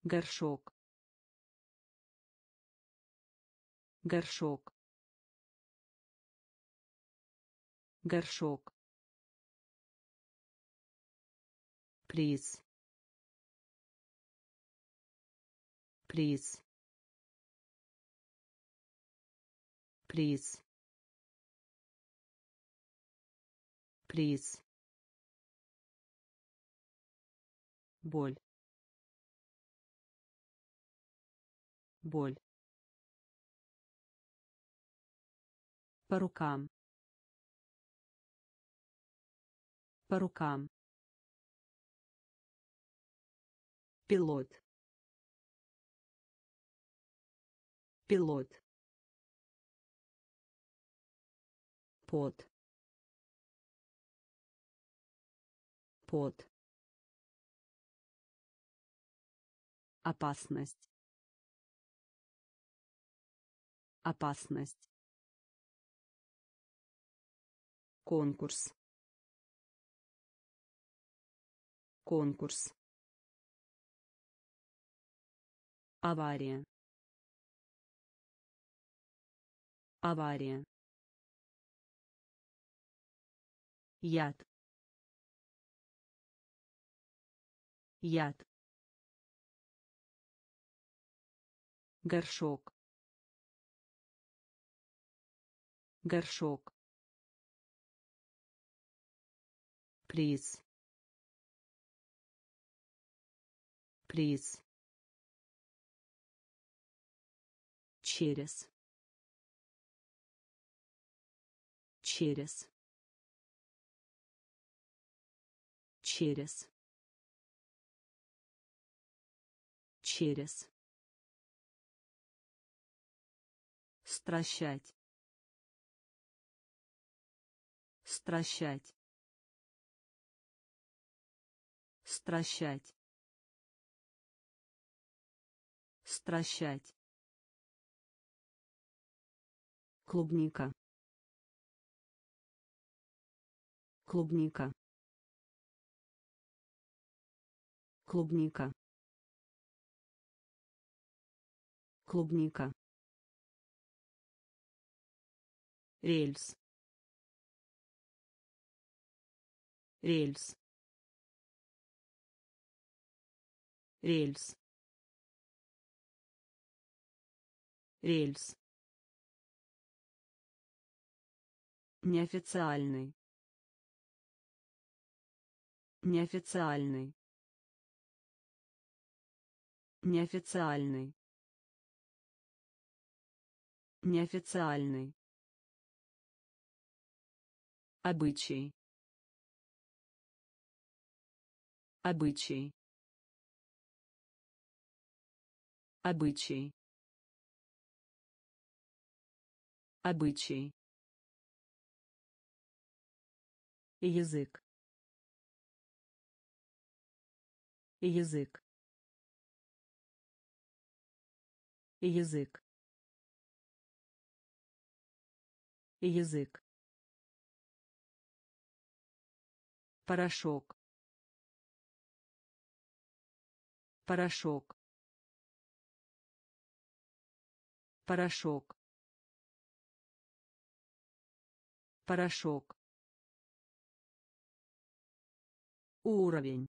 Горшок. Горшок. Горшок приз приз приз приз боль. Боль. По рукам. По рукам пилот. Пилот. Пот. Пот. Опасность. Опасность. Конкурс. Конкурс авария. Авария. Яд. Яд. Горшок. Горшок. Приз. Приз через. Через. Через. Через. Стращать. Стращать. Стращать. Стращать клубника. Клубника. Клубника. Клубника. Рельс. Рельс. Рельс. Рельс неофициальный. Неофициальный. Неофициальный. Неофициальный. Обычай. Обычай. Обычай. Обычай язык. Язык. Язык. Язык. Порошок. Порошок. Порошок. Порошок уровень.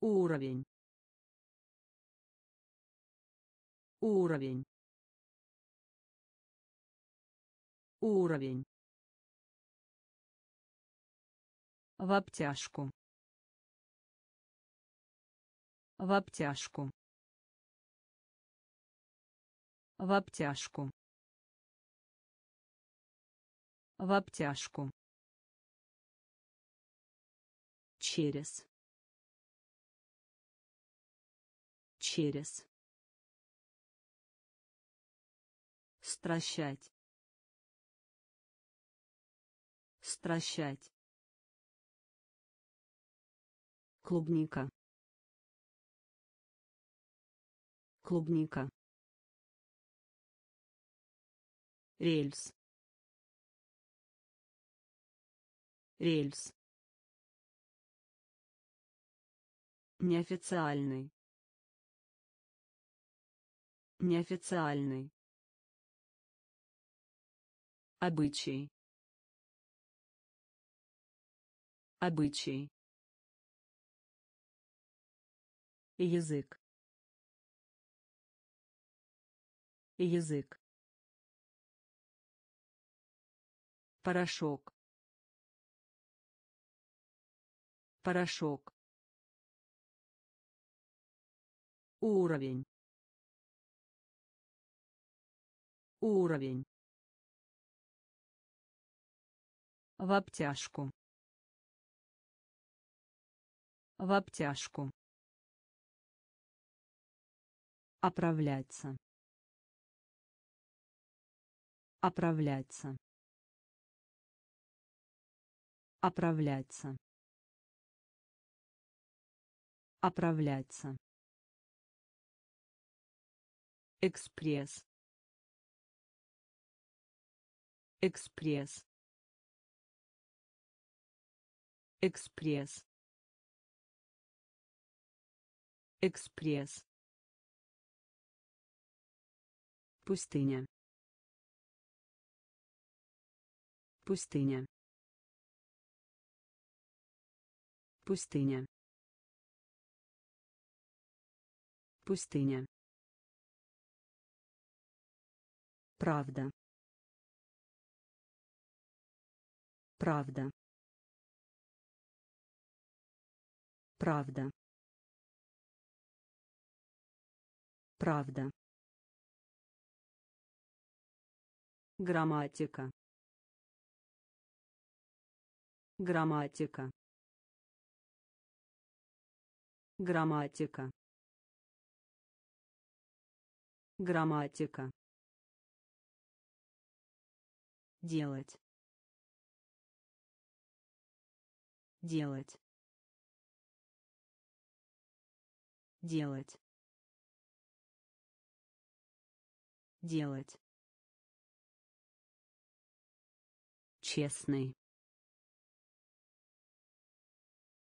Уровень. Уровень. Уровень. В обтяжку. В обтяжку. В обтяжку. В обтяжку через. Через. Стращать. Стращать. Клубника. Клубника. Рельс. Рельс неофициальный. Неофициальный. Обычай. Обычай. Язык. Язык. Порошок. Порошок уровень. Уровень. В обтяжку. В обтяжку. Оправляться. Оправляться. Оправляться. Оправляться экспресс экспресс экспресс экспресс пустыня пустыня пустыня пустыня правда правда правда Правда. Грамматика. Грамматика. Грамматика. Грамматика. Делать. Делать. Делать. Делать. Честный.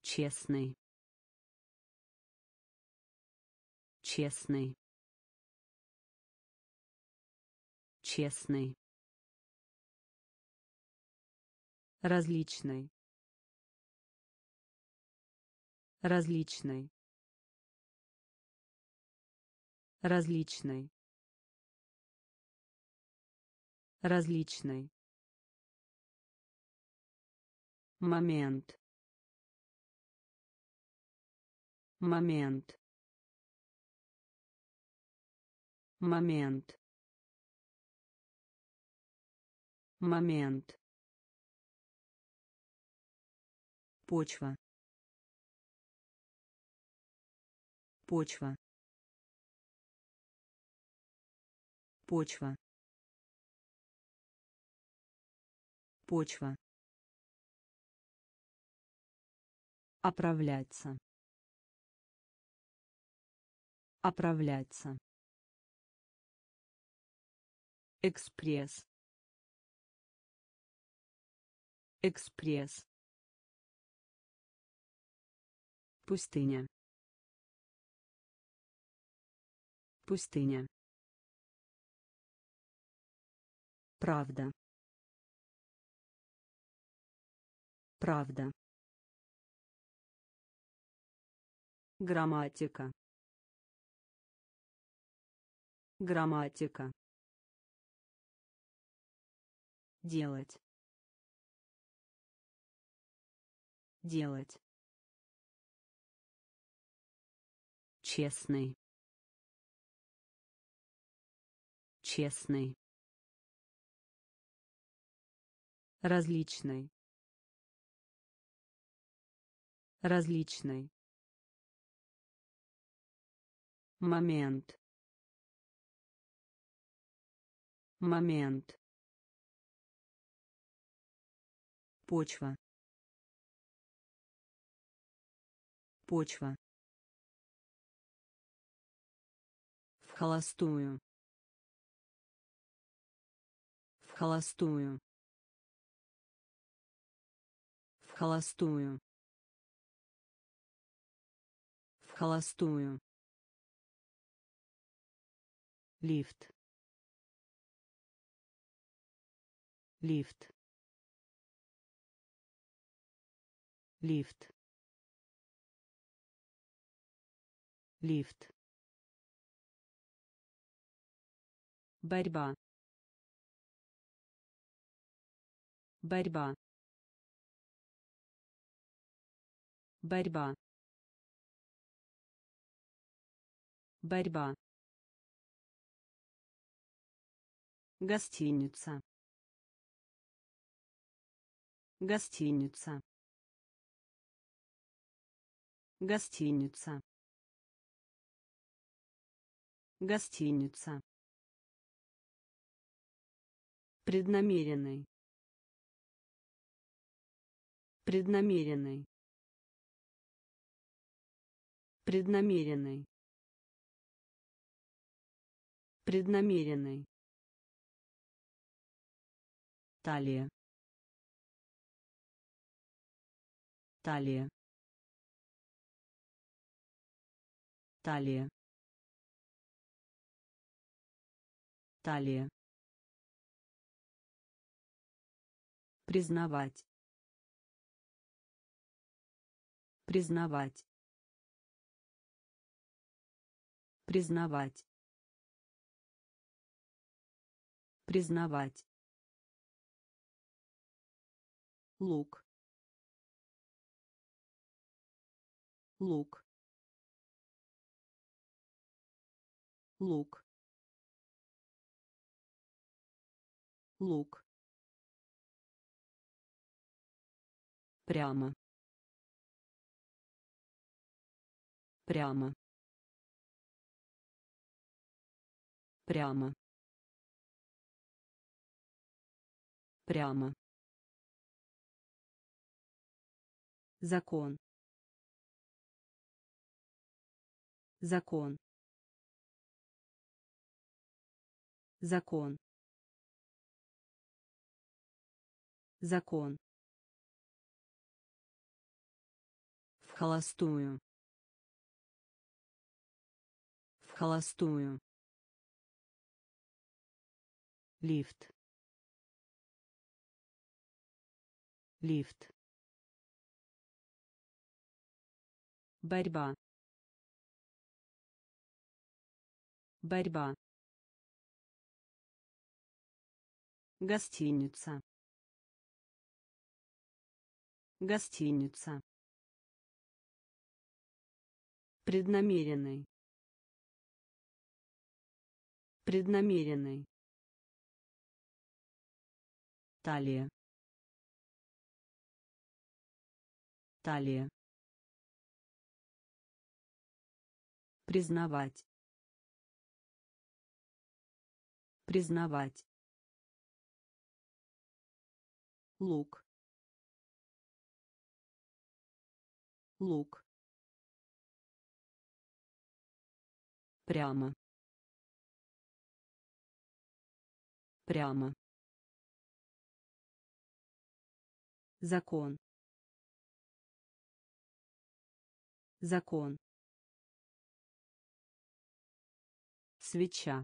Честный. Честный. Честный различный различный различный различный момент. Момент. Момент. Момент почва. Почва. Почва. Почва. Оправляться. Оправляться. Экспресс. Экспресс Пустыня. Пустыня. Правда. Правда. Грамматика. Грамматика. Делать. Делать. Честный. Честный. Различный. Различный. Момент. Момент. Почва. Почва холостую. В холостую. В холостую. В холостую. Лифт. Лифт. Лифт. Лифт борьба. Борьба. Борьба. Борьба. Гостиница. Гостиница. Гостиница. Гостиница Преднамеренный. Преднамеренный. Преднамеренный. Преднамеренный. Талия. Талия. Талия. Талия. Признавать. Признавать. Признавать. Признавать. Лук. Лук. Лук. Лук прямо. Прямо. Прямо. Прямо. Закон. Закон. Закон. Закон холостую. В холостую. Лифт. Лифт. Борьба. Борьба. Гостиница. Гостиница преднамеренный преднамеренный талия. Талия. Признавать. Признавать. Лук. Лук прямо. Прямо. Закон. Закон. Свеча.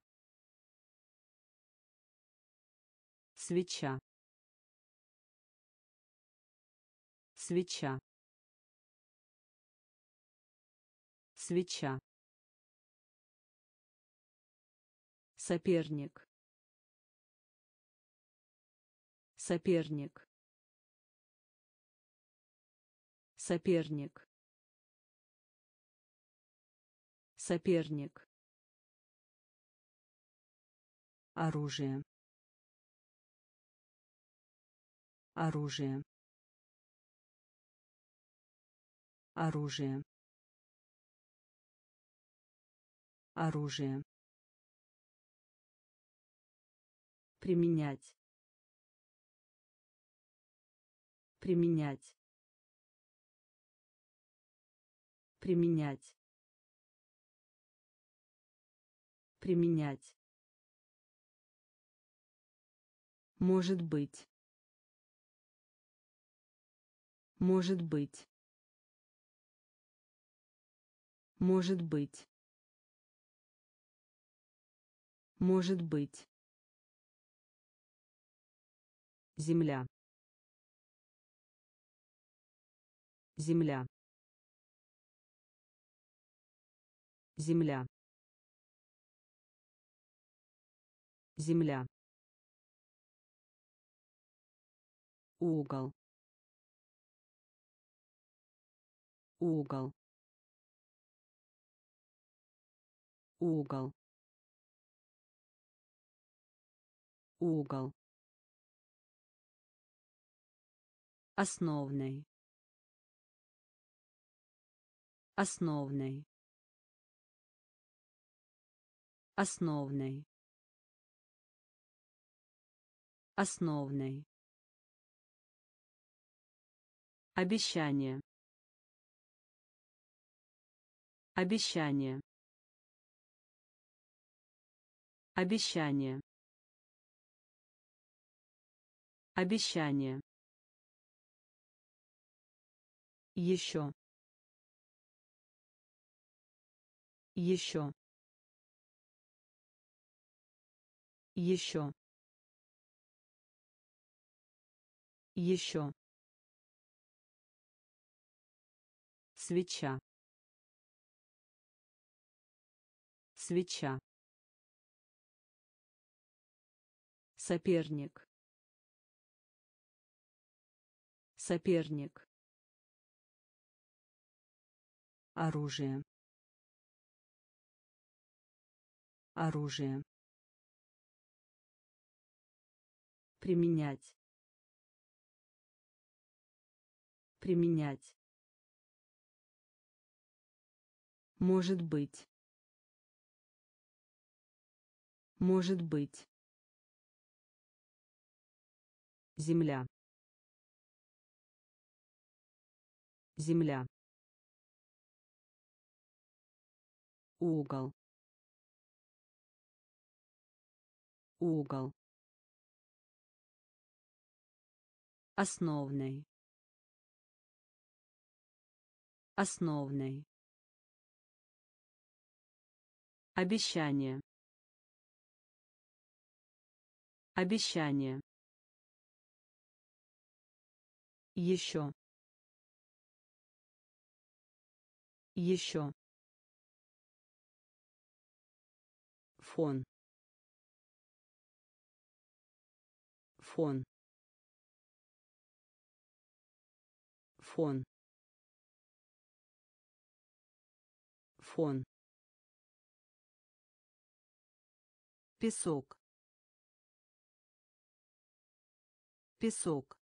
Свеча. Свеча. Свеча соперник. Соперник. Соперник. Соперник. Оружие. Оружие. Оружие. Оружие применять. Применять. Применять. Применять. Может быть. Может быть. Может быть. Может быть земля. Земля. Земля. Земля. Угол. Угол. Угол. Угол основной. Основной. Основной. Основной. Обещание. Обещание. Обещание. Обещание еще еще еще еще свеча. Свеча. Соперник. Соперник оружие. Оружие. Применять. Применять. Может быть. Может быть. Земля. Земля угол. Угол. Основной. Основной. Обещание. Обещание. Еще. Еще фон. Фон. Фон. Фон. Песок. Песок.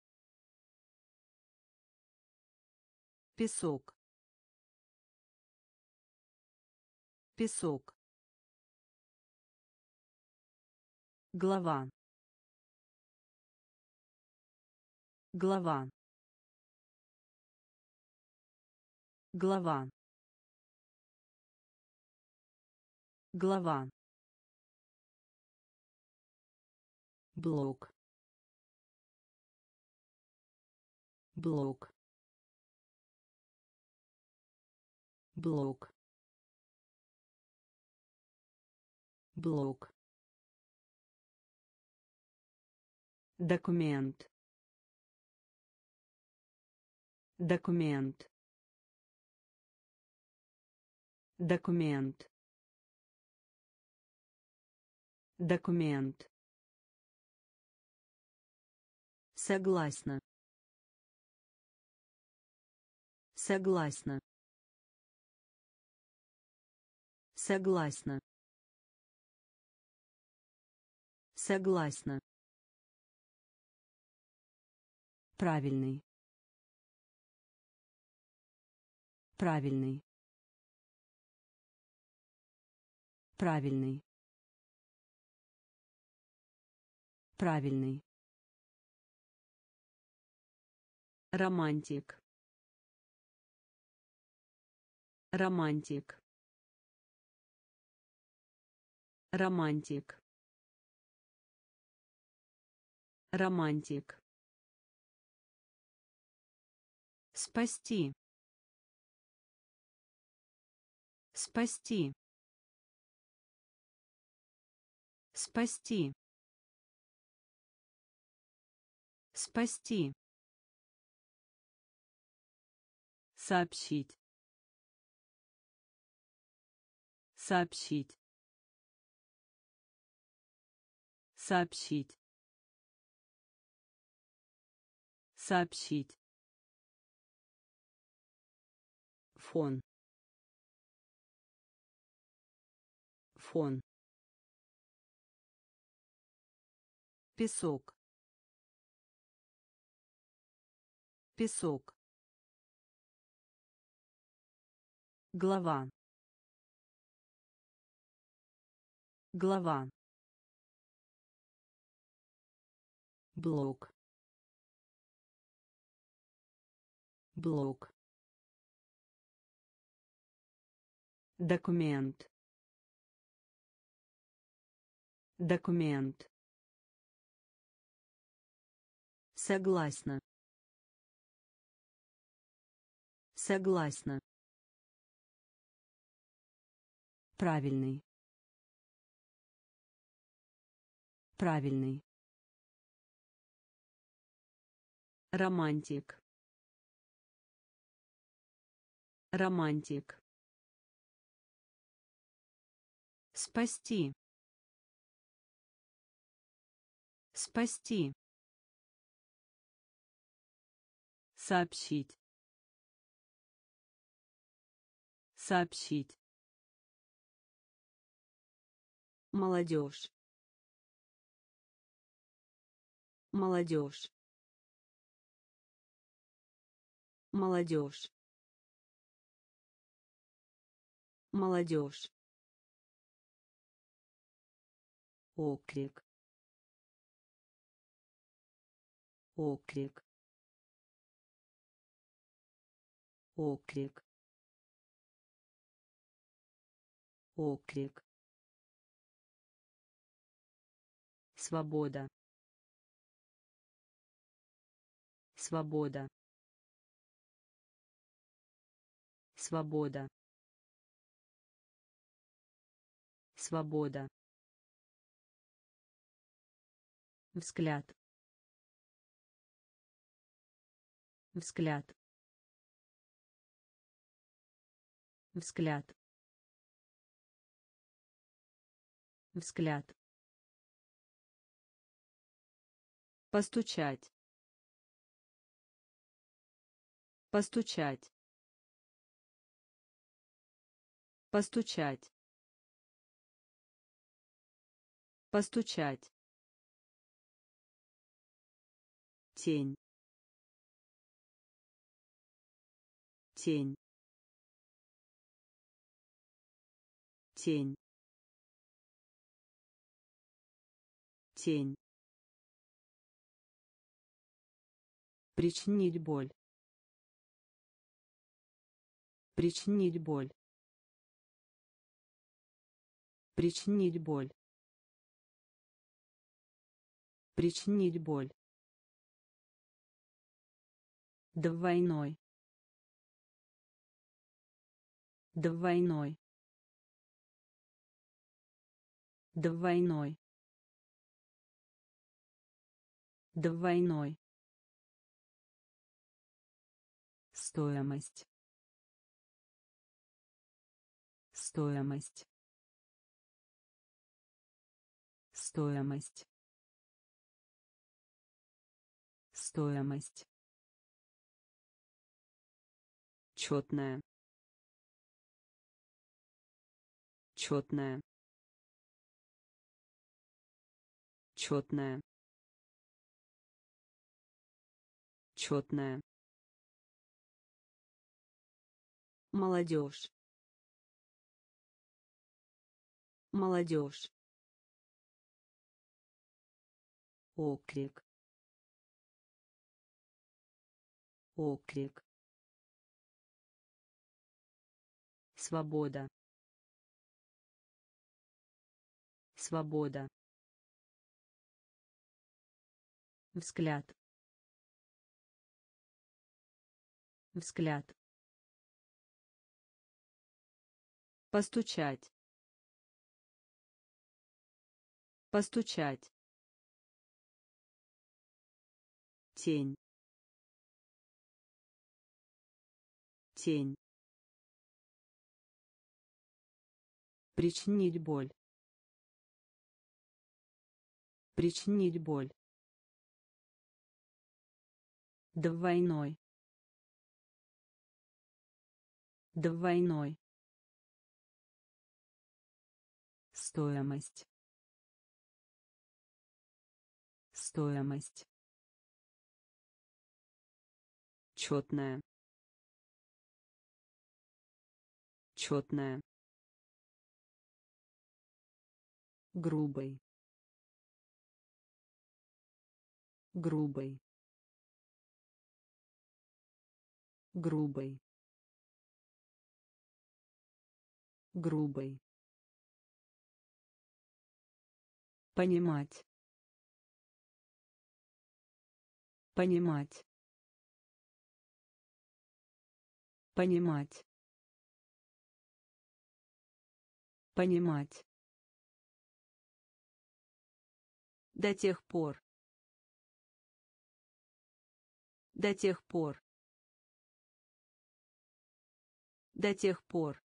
Песок. Песок глава. Глава. Глава. Глава. Блок. Блок. Блок. Блок документ. Документ. Документ. Документ. Согласна. Согласна. Согласна. Согласна правильный. Правильный. Правильный. Правильный. Романтик. Романтик. Романтик. Романтик спасти. Спасти. Спасти. Спасти. Сообщить. Сообщить. Сообщить. Сообщить фон. Фон. Песок. Песок. Глава. Глава. Блок. Блок документ. Документ. Согласна. Согласна. Правильный. Правильный. Романтик. Романтик спасти. Спасти. Сообщить. Сообщить. Молодежь. Молодежь. Молодежь. Молодежь оклик оклик оклик оклик свобода. Свобода. Свобода. Свобода взгляд. Взгляд. Взгляд. Взгляд. Постучать. Постучать. Постучать. Постучать тень. Тень. Тень. Тень. Причинить боль. Причинить боль. Причинить боль. Причинить боль Двойной. Двойной. Двойной. Двойной. Стоимость. Стоимость. Стоимость. Стоимость. Четная четная четная четная молодежь. Молодежь. Оклик оклик свобода. Свобода. Взгляд. Взгляд. Постучать. Постучать. Тень. Тень Причинить боль. Причинить боль. Двойной. Двойной. Стоимость. Стоимость. Четная. Четная. Грубый грубый грубый грубый понимать. Понимать. Понимать. Понимать До тех пор. До тех пор. До тех пор.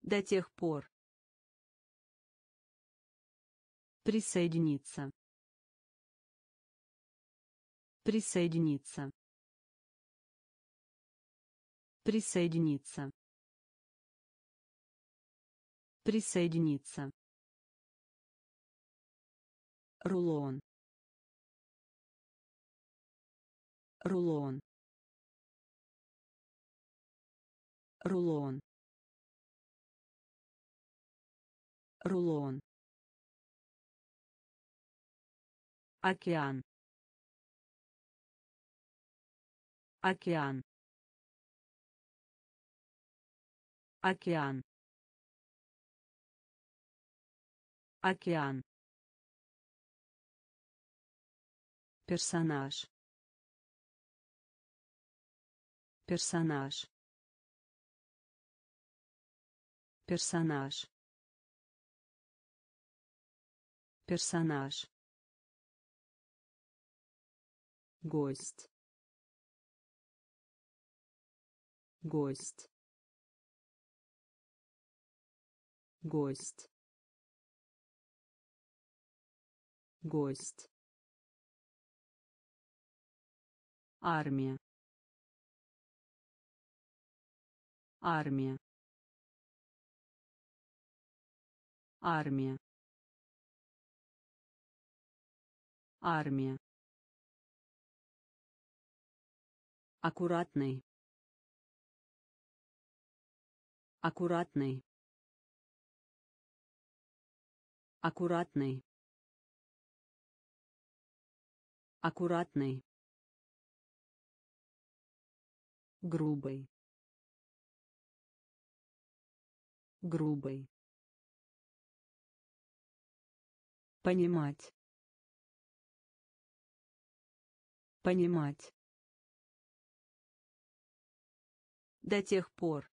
До тех пор. Присоединиться. Присоединиться. Присоединиться. Присоединиться. Рулон. Рулон. Рулон. Рулон. Океан. Океан. Океан. Океан. Персонаж. Персонаж. Персонаж. Персонаж. Гость. Гость. Гость. Гость армия. Армия. Армия. Армия. Аккуратный. Аккуратный. Аккуратный. Аккуратный грубый грубый понимать. Понимать. До тех пор.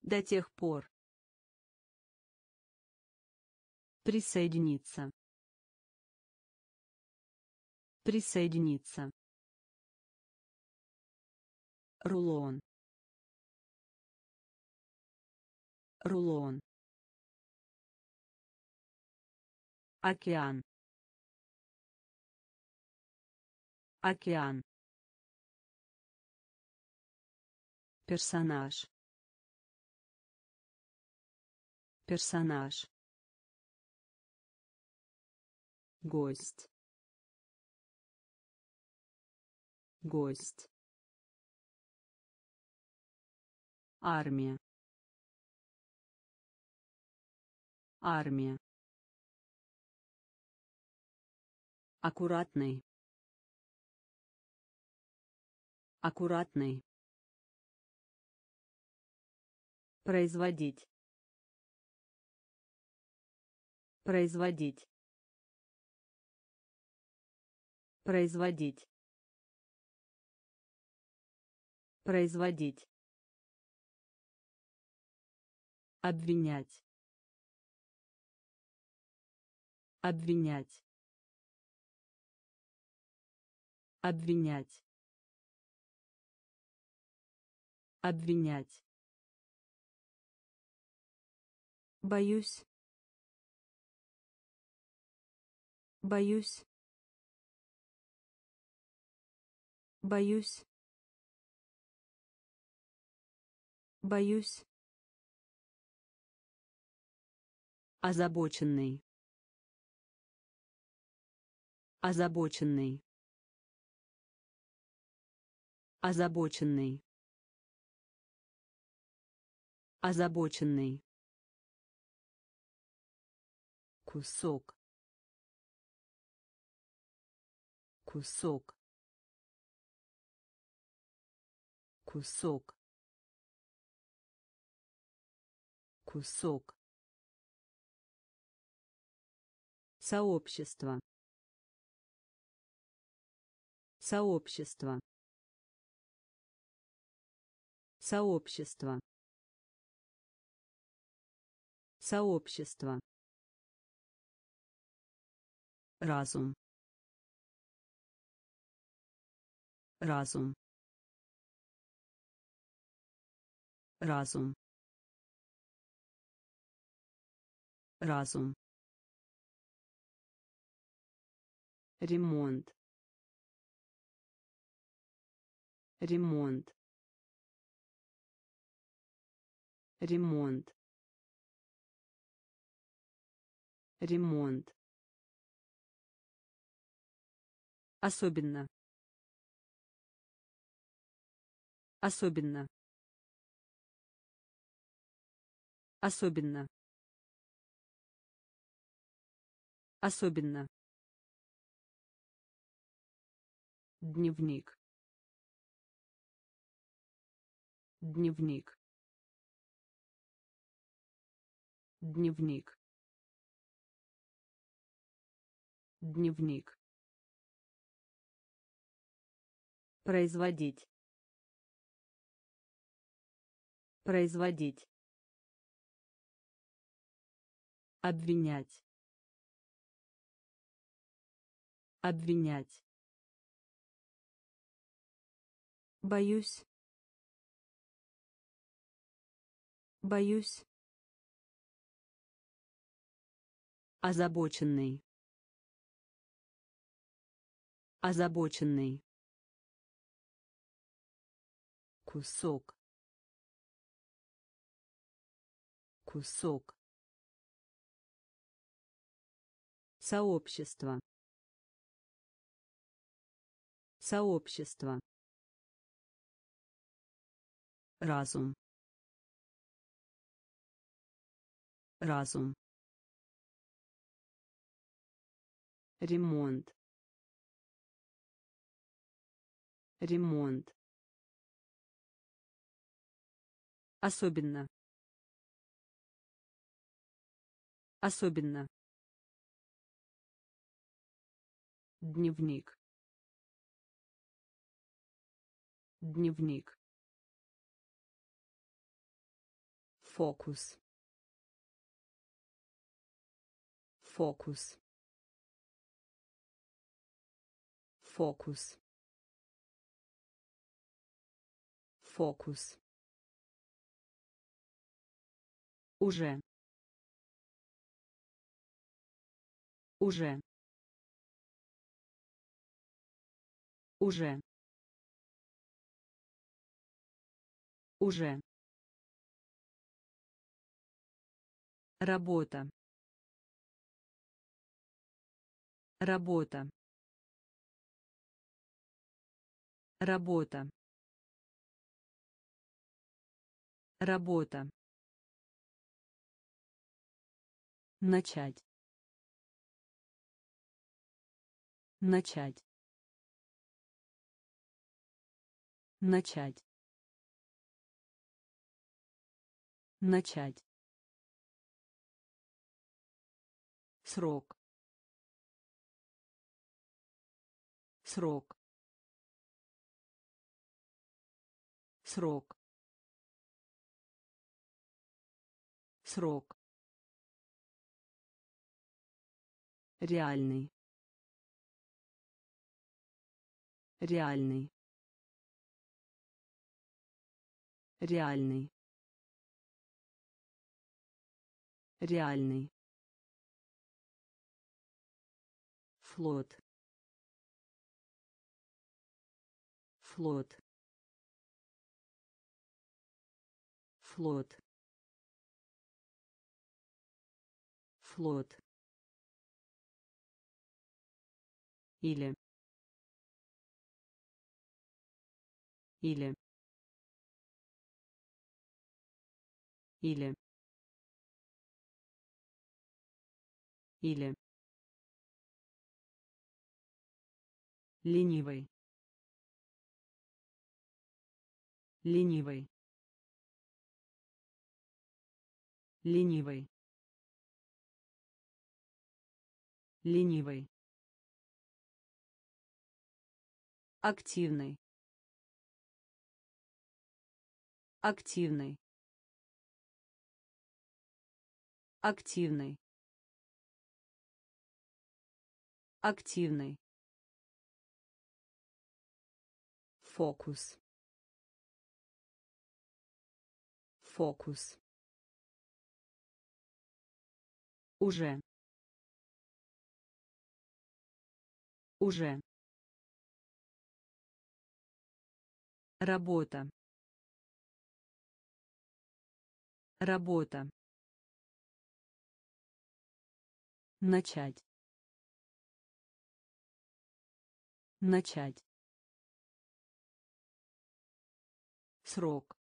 До тех пор. Присоединиться. Присоединиться рулон. Рулон. Океан. Океан. Персонаж. Персонаж. Гость. Гость армия. Армия. Аккуратный. Аккуратный. Производить. Производить. Производить. Производить обвинять. Обвинять. Обвинять. Обвинять. Боюсь. Боюсь. Боюсь. Боюсь озабоченный. Озабоченный. Озабоченный. Озабоченный. Кусок. Кусок. Кусок. Кусок сообщество. Сообщество. Сообщество. Сообщество. Разум. Разум. Разум. Разум ремонт. Ремонт. Ремонт. Ремонт. Особенно. Особенно. Особенно. Особенно дневник. Дневник. Дневник. Дневник. Производить. Производить. Обвинять. Обвинять боюсь. Боюсь. Озабоченный. Озабоченный. Кусок. Кусок. Сообщество. Сообщество разум. Разум. Ремонт. Ремонт. Особенно. Особенно. Дневник. Дневник фокус фокус фокус фокус уже уже уже уже работа. Работа. Работа. Работа. Начать. Начать. Начать. Начать срок. Срок. Срок. Срок. Реальный. Реальный. Реальный. Реальный флот. Флот. Флот. Флот. Или. Или. Или. Или ленивый ленивый ленивый ленивый активный активный активный активный фокус фокус уже уже работа Работа. Начать. Начать. Срок.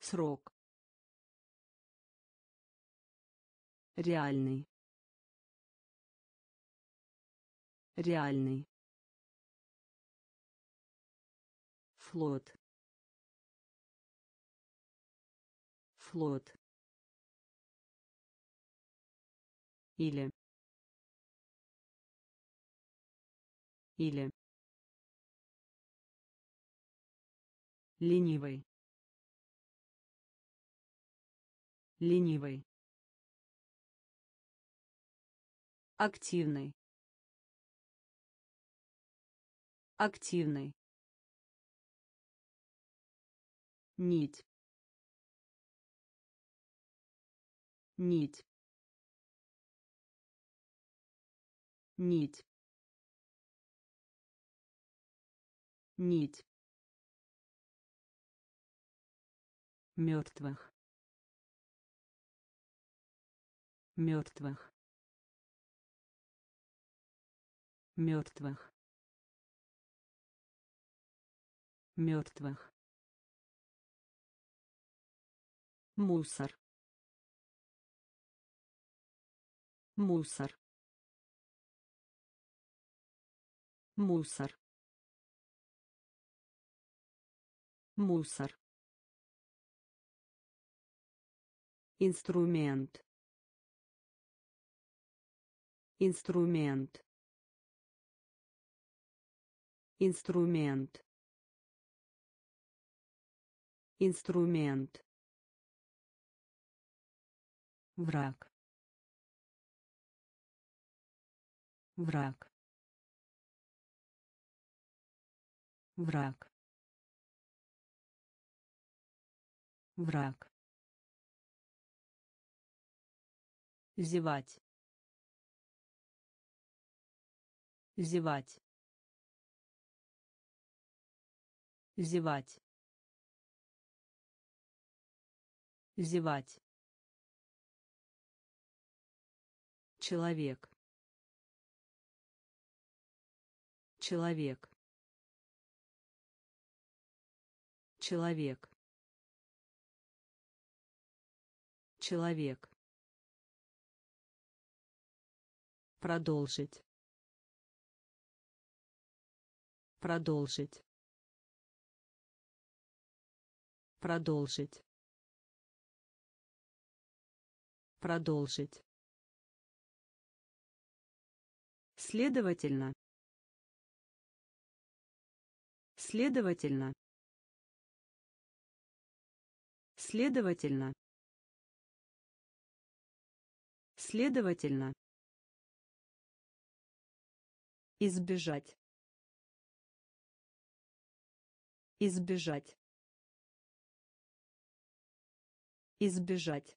Срок. Реальный. Реальный. Флот. Флот. Или. Или. Ленивый ленивый активный активный нить. Нить. Нить. Нить мертвых. Мертвых. Мертвых. Мертвых. Мусор. Мусор. Мусор. Мусор инструмент. Инструмент. Инструмент. Инструмент. Враг. Враг. Враг. Враг зевать. Зевать. Зевать. Зевать. Человек. Человек. Человек. Человек продолжить. Продолжить. Продолжить. Продолжить. Следовательно. Следовательно. Следовательно. Следовательно избежать. Избежать. Избежать.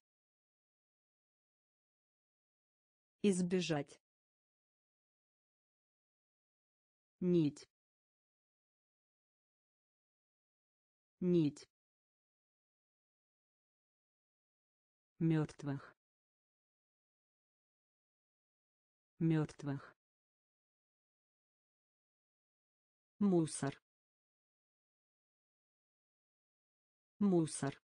Избежать. Нить. Нить. Мертвых. Мертвых мусор. Мусор.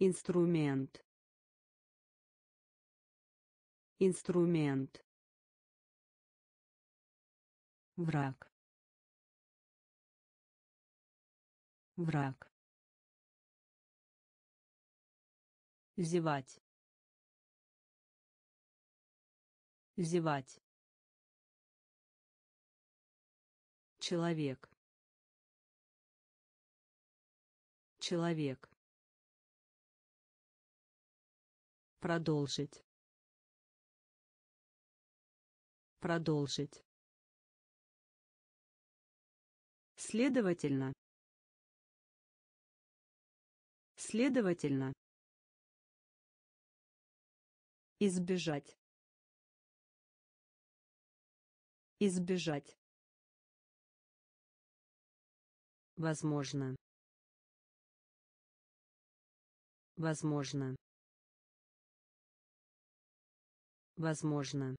Инструмент. Инструмент. Враг. Враг. Зевать. Зевать человек. Человек. Продолжить. Продолжить. Следовательно. Следовательно. Избежать. Избежать Возможно. Возможно. Возможно.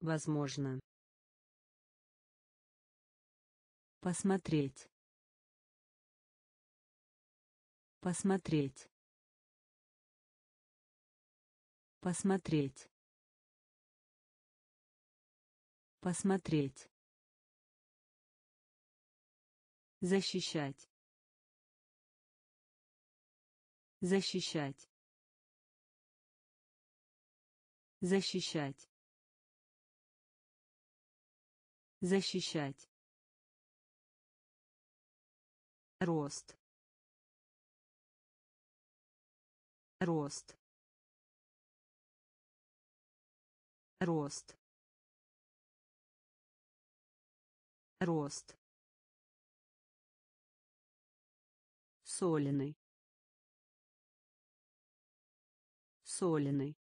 Возможно. Посмотреть. Посмотреть. Посмотреть. Посмотреть. Защищать. Защищать. Защищать. Защищать. Рост. Рост. Рост. Рост. Соленый. Соленый.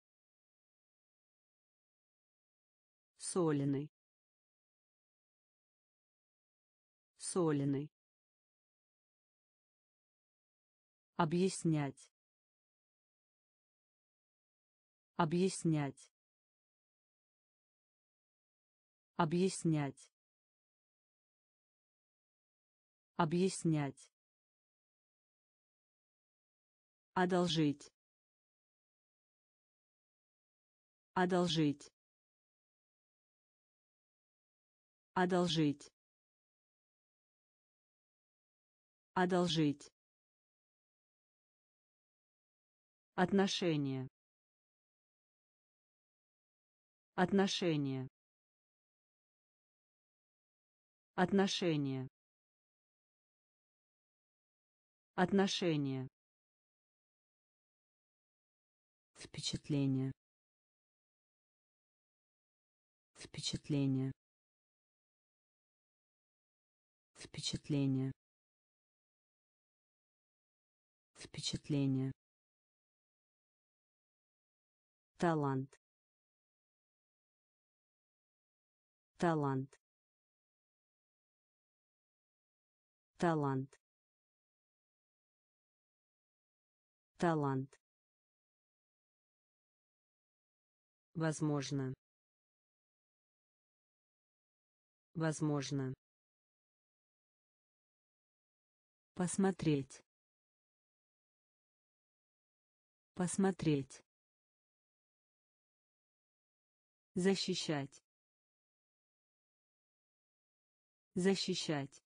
Соленый. Соленый. Объяснять. Объяснять. Объяснять. Объяснять. Одолжить. Одолжить. Одолжить. Одолжить. Отношения. Отношения. Отношения. Отношения. Впечатление. Впечатление. Впечатление. Впечатление. Талант. Талант. Талант. Талант. Возможно. Возможно. Посмотреть. Посмотреть. Защищать. Защищать.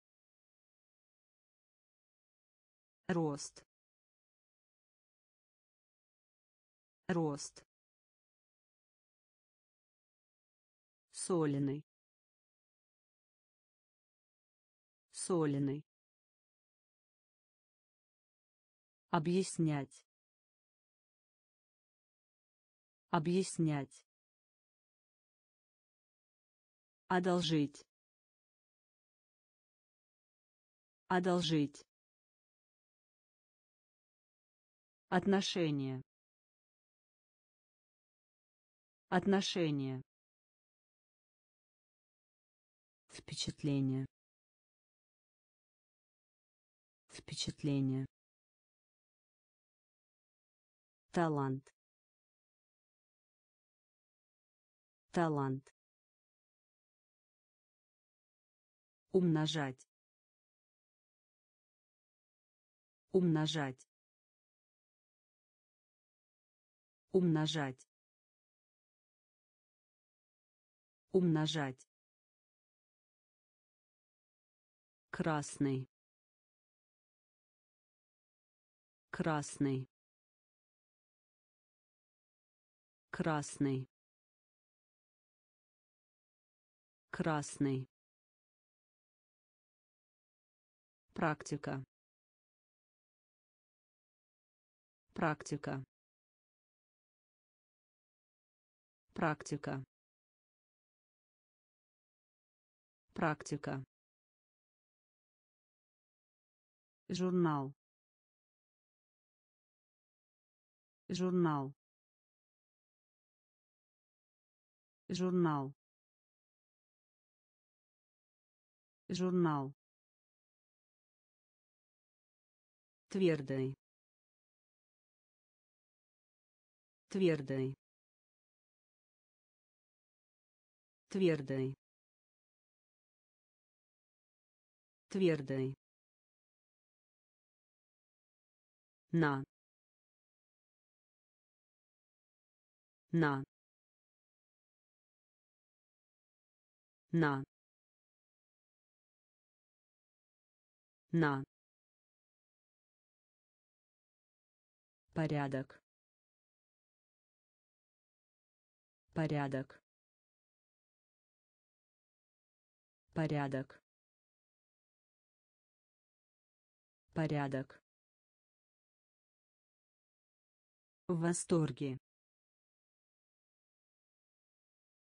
Рост. Рост. Соленый. Соленый. Объяснять. Объяснять. Одолжить. Одолжить. Отношения. Отношения. Впечатление. Впечатление. Талант. Талант. Умножать. Умножать. Умножать. Умножать. Красный. Красный. Красный. Красный. Практика. Практика. Практика. Практика. Журнал. Журнал. Журнал. журнал твердый твердый твердый твердый на. На. На. На. Порядок. Порядок. Порядок. Порядок в восторге.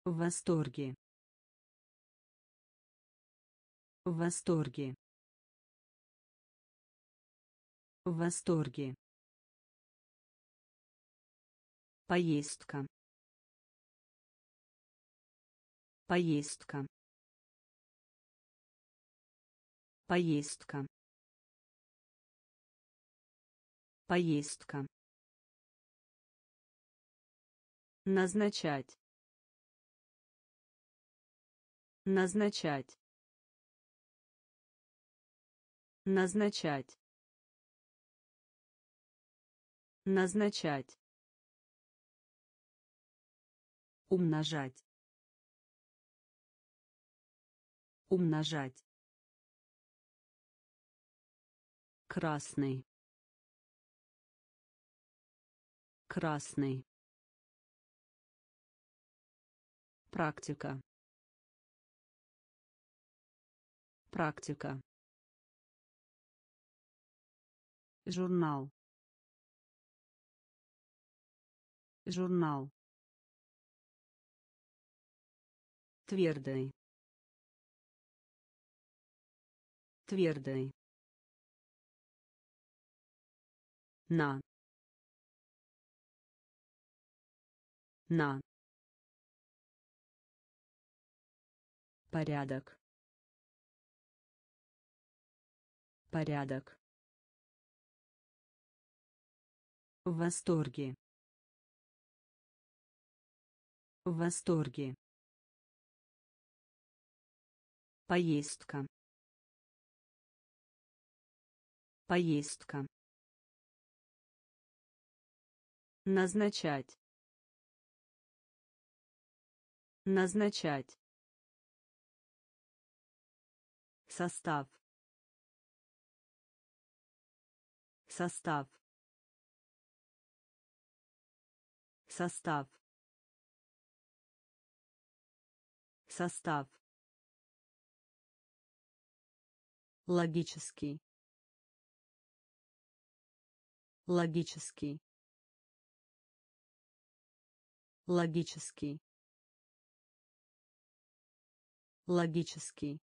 В восторге. В восторге. В восторге. Поездка. Поездка. Поездка. Поездка назначать назначать назначать назначать умножать умножать красный красный практика. Практика. Журнал. Журнал. Твердый. Твердый. На. На порядок. Порядок. В восторге. В восторге. Поездка. Поездка. Назначать. Назначать состав. Состав. Состав. Состав. Логический. Логический. Логический. Логический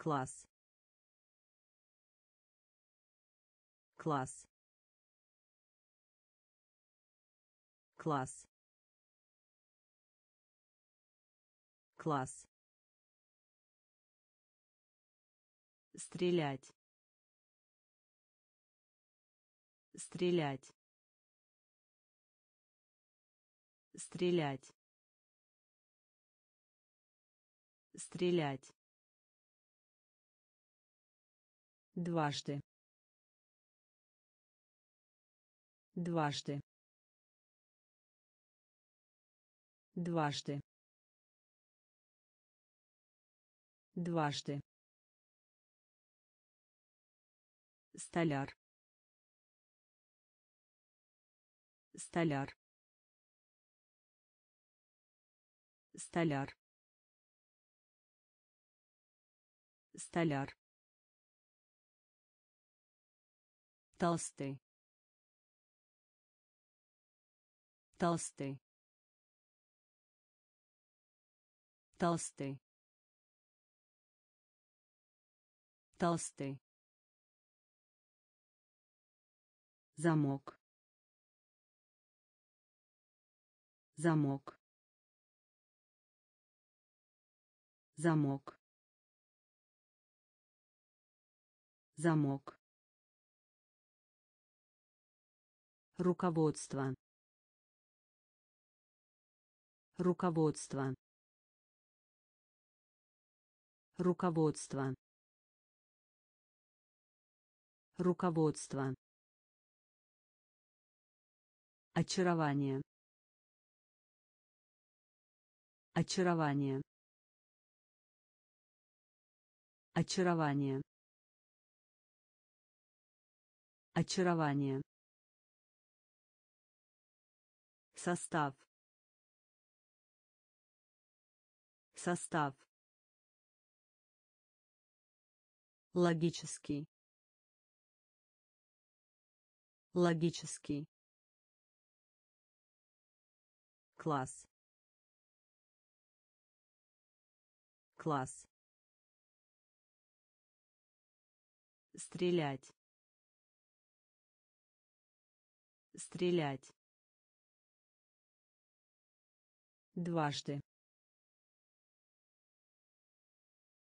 класс. Класс. Класс. Класс. Стрелять. Стрелять. Стрелять. Стрелять дважды. Дважды. Дважды. Дважды. Столяр. Столяр. Столяр. Столяр толстый. Толстый. Толстый. Толстый. Замок. Замок. Замок. Замок руководство. Руководство. Руководство. Руководство. Очарование. Очарование. Очарование. Очарование состав состав логический логический класс класс стрелять стрелять дважды.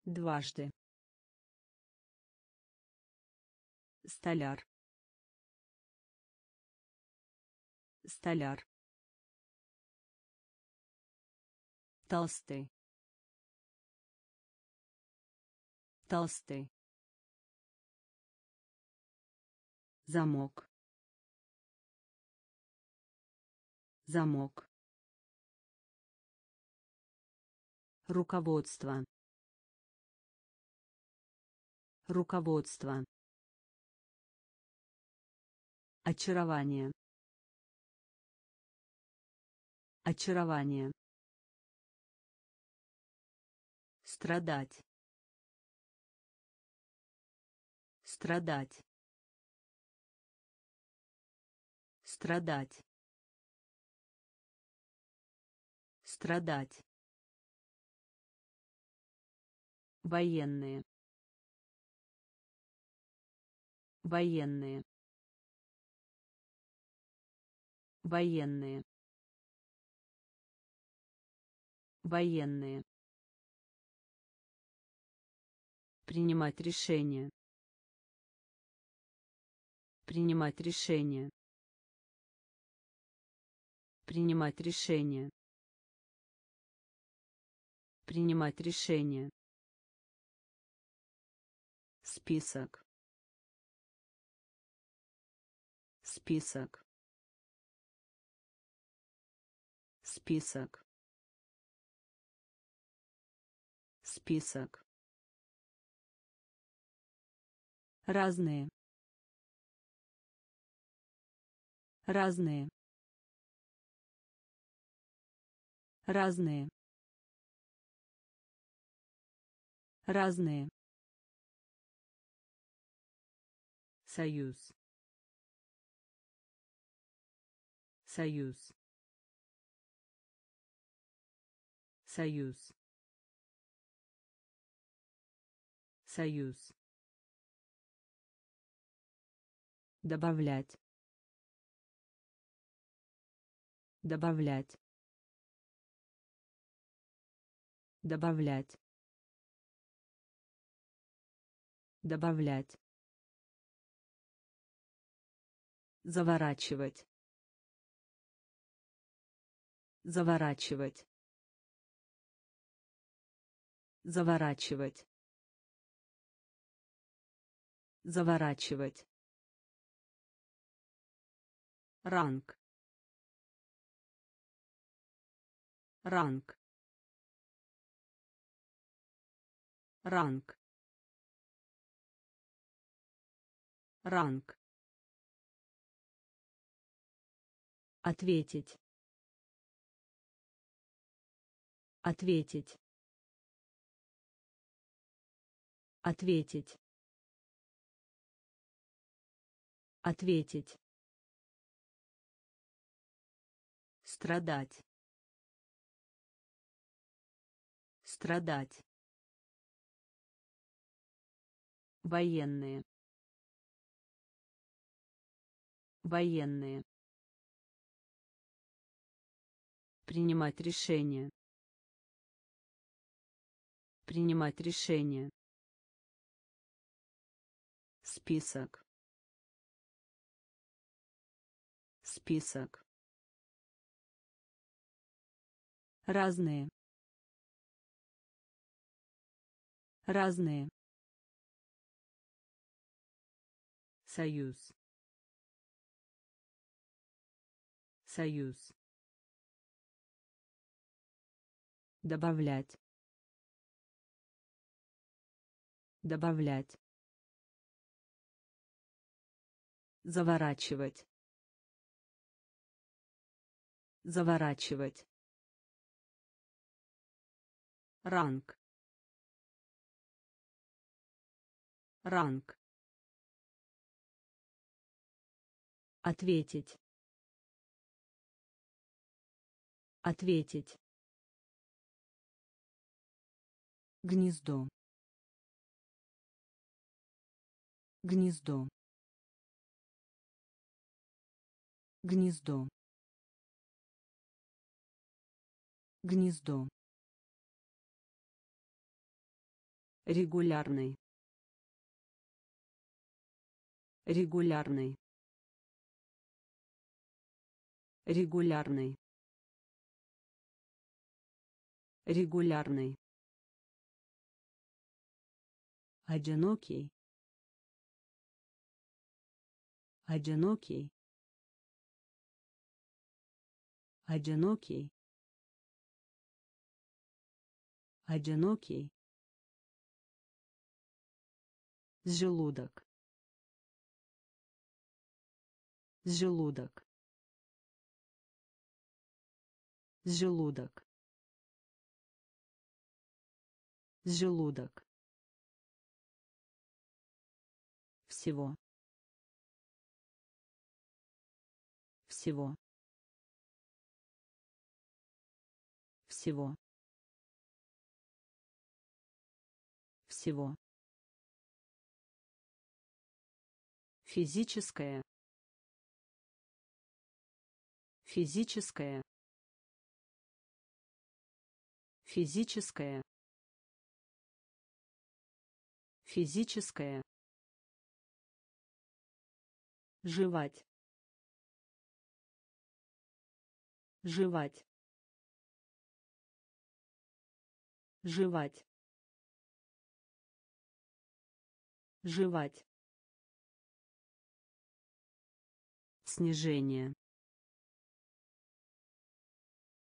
Дважды. Столяр. Столяр. Толстый. Толстый. Замок. Замок руководство. Руководство. Очарование. Очарование. Страдать. Страдать. Страдать. Страдать военные. Военные. Военные. Военные. Принимать решение. Принимать решение. Принимать решение. Принимать решение список. Список. Список. Список. Разные. Разные. Разные. Разные союз. Союз. Союз. Союз. Добавлять. Добавлять. Добавлять. Добавлять заворачивать. Заворачивать. Заворачивать. Заворачивать. Ранг. Ранг. Ранг. Ранг ответить. Ответить. Ответить. Ответить. Страдать. Страдать. Военные. Военные принимать решение Принимать решение. Список. Список. Разные. Разные. Союз. Союз. Добавлять. Добавлять. Заворачивать. Заворачивать. Ранг. Ранг. Ответить. Ответить. Гнездо. Гнездо. Гнездо. Гнездо. Регулярный. Регулярный. Регулярный. Регулярный. Одинокий. Одинокий. Одинокий. Одинокий. Желудок. Желудок. Желудок. Желудок. Всего. Всего. Всего. Всего. Физическое. Физическое. Физическое. Физическое. Жевать. Жевать. Жевать. Жевать. Снижение.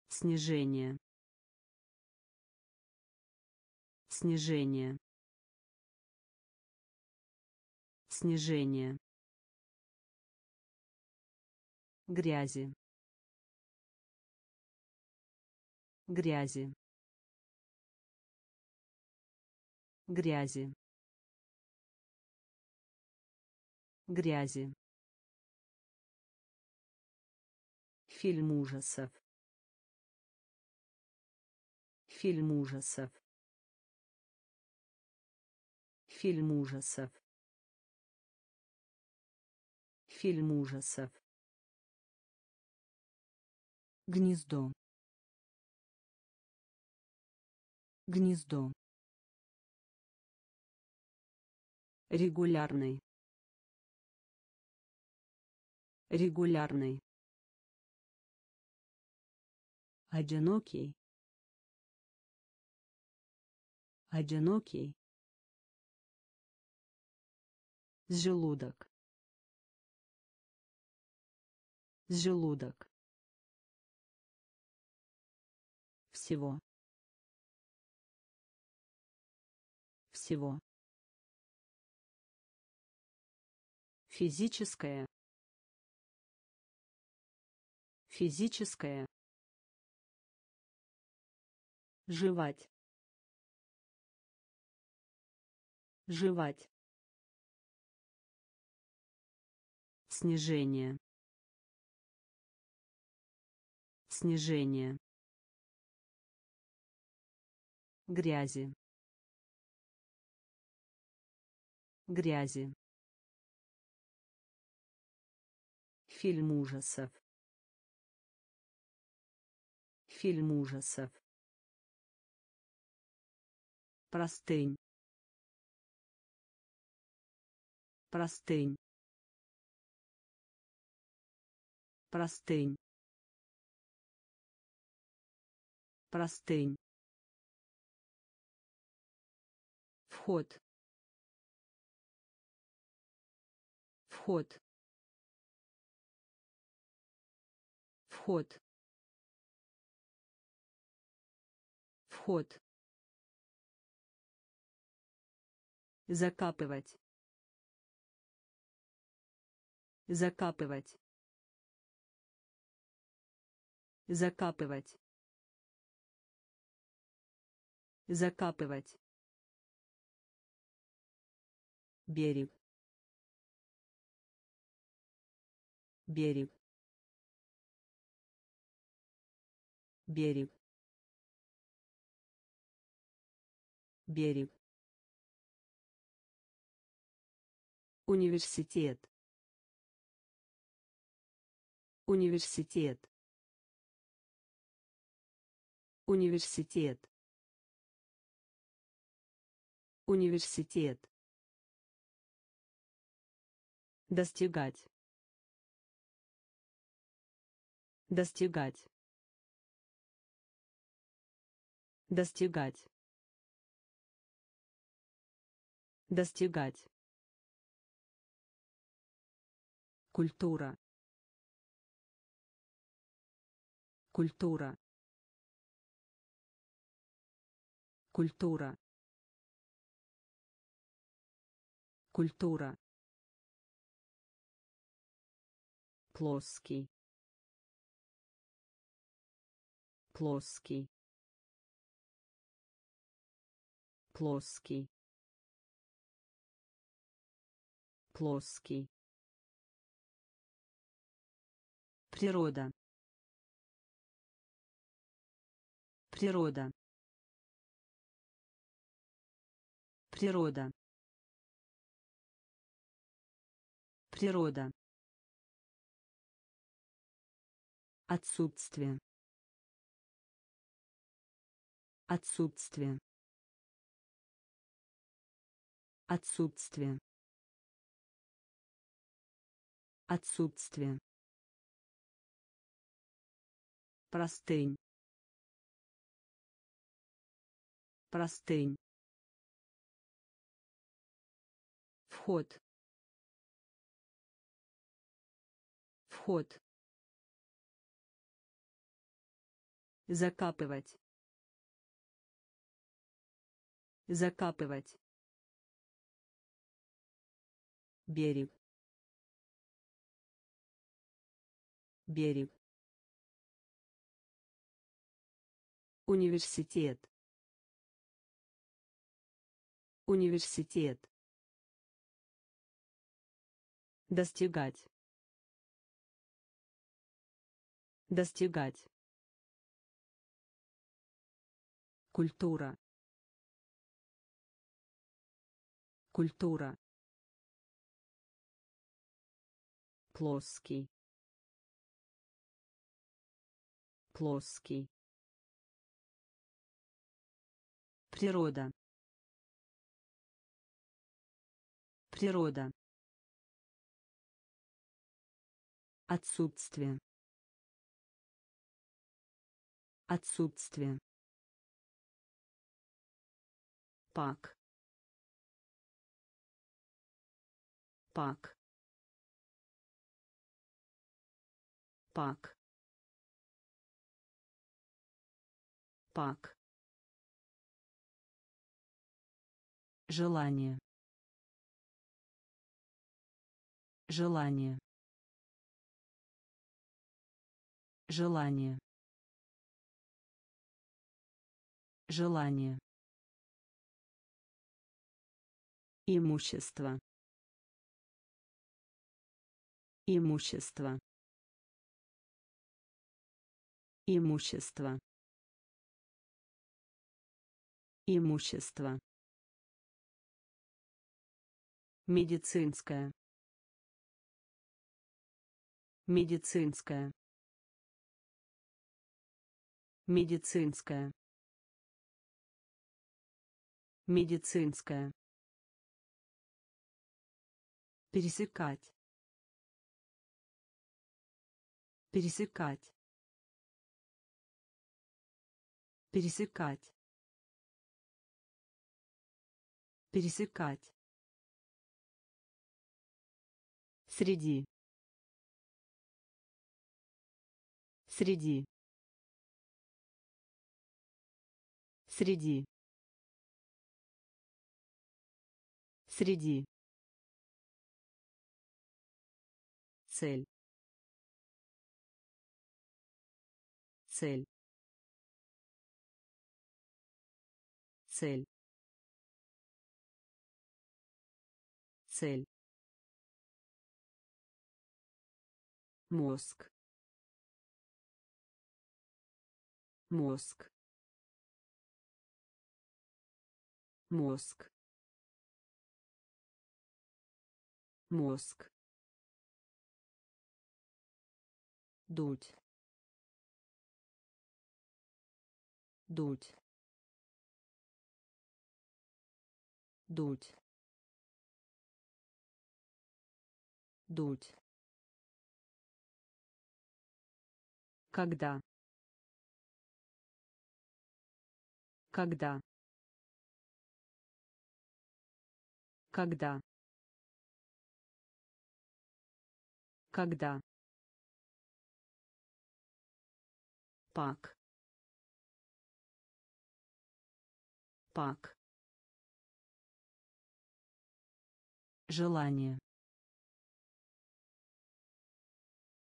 Снижение. Снижение. Снижение. Грязи. Грязи. Грязи. Грязи. Фильм ужасов. Фильм ужасов. Фильм ужасов. Фильм ужасов. Гнездо. Гнездо. Регулярный. Регулярный. Одинокий. Одинокий. Желудок. Желудок. Всего. Всего. Физическое. Физическое. Жевать. Жевать. Снижение. Снижение. Грязи. Грязи. Фильм ужасов. Фильм ужасов. простынь простынь простынь простынь вход. Вход. Вход. Вход. Закапывать. Закапывать. Закапывать. Закапывать берег. Берег. Берег. Берег. Университет. Университет. Университет. Университет достигать. Достигать. Достигать. Достигать. Культура. Культура. Культура. Культура плоский. Плоский. Плоский. Плоский. Природа. Природа. Природа. Природа Отсутствие. Отсутствие. Отсутствие. Отсутствие. Простынь. Простынь. Вход. Вход. Закапывать. Закапывать. Берег. Берег. Университет. Университет. Достигать. Достигать Культура. Культура. Плоский. Плоский. Природа. Природа. Отсутствие. Отсутствие. Пак. Пак. Пак. Пак. Желание. Желание. Желание. Желание Имущество. Имущество. Имущество. Имущество. Медицинская. Медицинская. Медицинская. медицинская пересекать. Пересекать. Пересекать. Пересекать. Среди. Среди. Среди. Среди цель. Цель. Цель. Цель. Мозг. Мозг. Мозг. Мозг дуть дуть дуть дуть когда? Когда? Когда? Когда пак. Пак. Желание.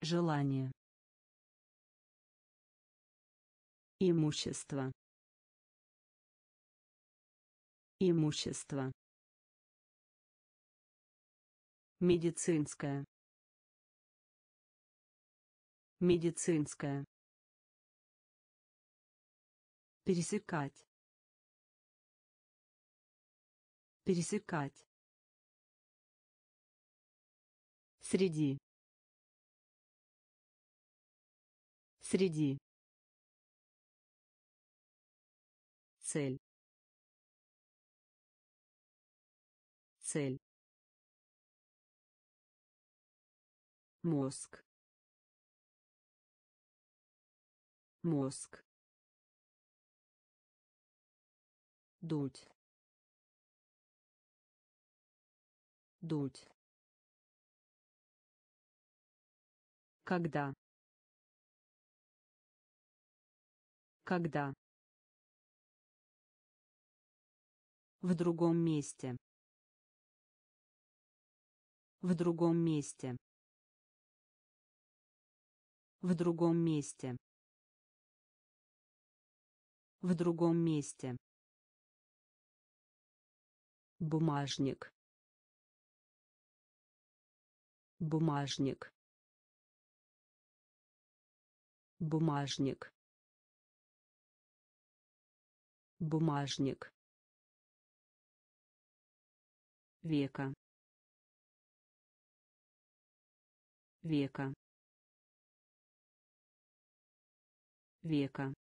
Желание. Имущество. Имущество. Медицинская медицинская пересекать. Пересекать. Среди. Среди. Цель. Цель. Мозг. Мозг дуть дуть когда. Когда. В другом месте. В другом месте. В другом месте. В другом месте бумажник. Бумажник. Бумажник. Бумажник. Века. Века. Века.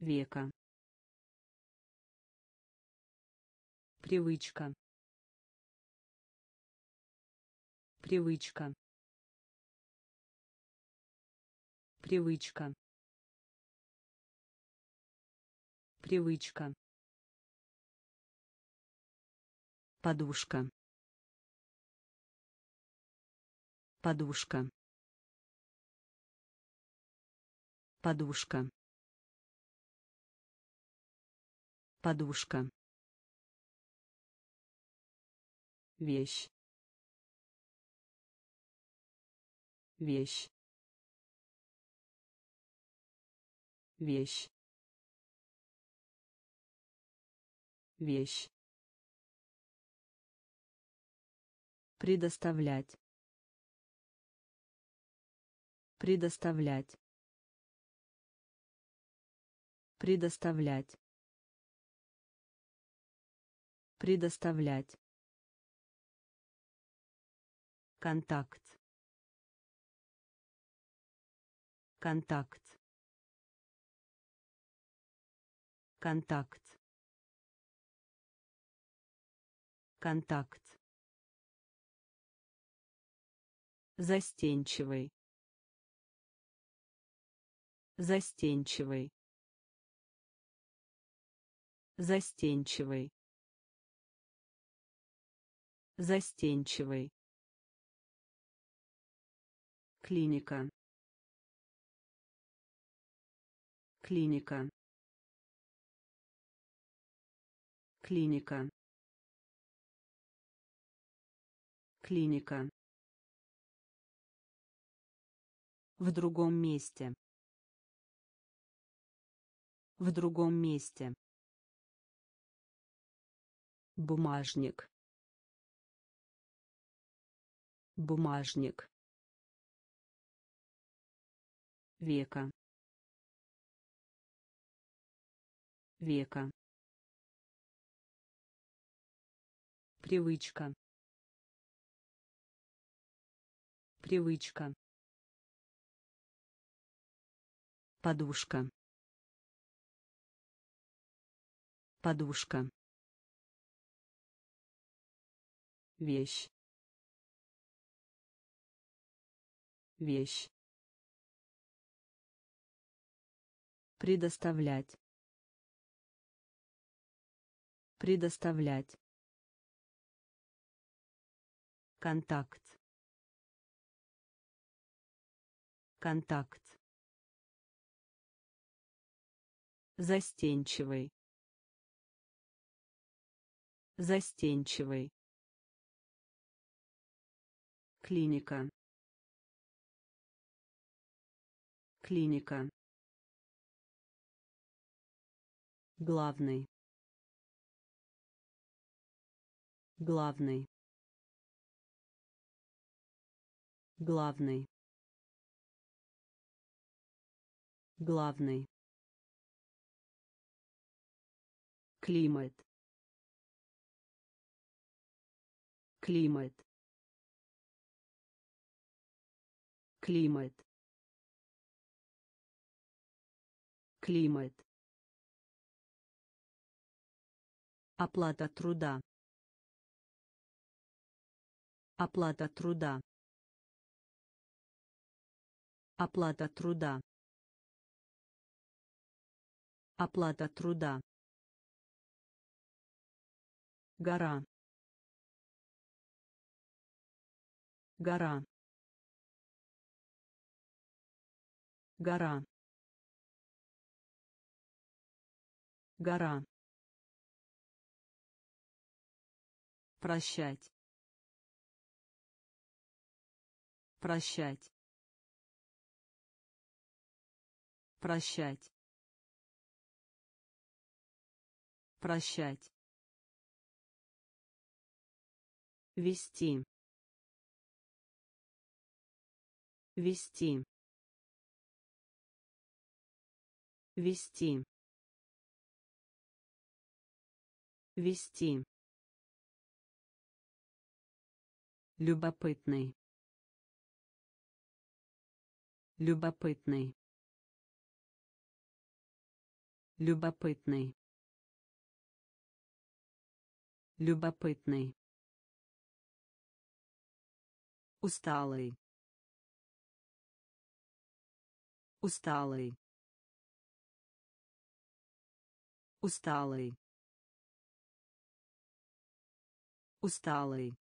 Века привычка. Привычка. Привычка. Привычка. Подушка. Подушка. Подушка. Подушка вещь. Вещь. Вещь. Вещь. Предоставлять. Предоставлять. Предоставлять. Предоставлять контакт. Контакт. Контакт. Контакт. Застенчивый. Застенчивый. Застенчивый. Застенчивый клиника. Клиника. Клиника. Клиника. В другом месте. В другом месте. Бумажник. Бумажник века. Века. Привычка. Привычка. Подушка. Подушка. Вещь. Вещь предоставлять. Предоставлять. Контакт. Контакт. Застенчивый. Застенчивый. Клиника. Клиника главный. Главный. Главный. Главный. Климат. Климат. Климат. Климат оплата труда. Оплата труда. Оплата труда. Оплата труда. Гора. Гора. Гора. Гора прощать. Прощать. Прощать. Прощать. Вести. Вести. Вести. Вести любопытный. Любопытный. Любопытный. Любопытный. Усталый. Усталый. Усталый. Усталый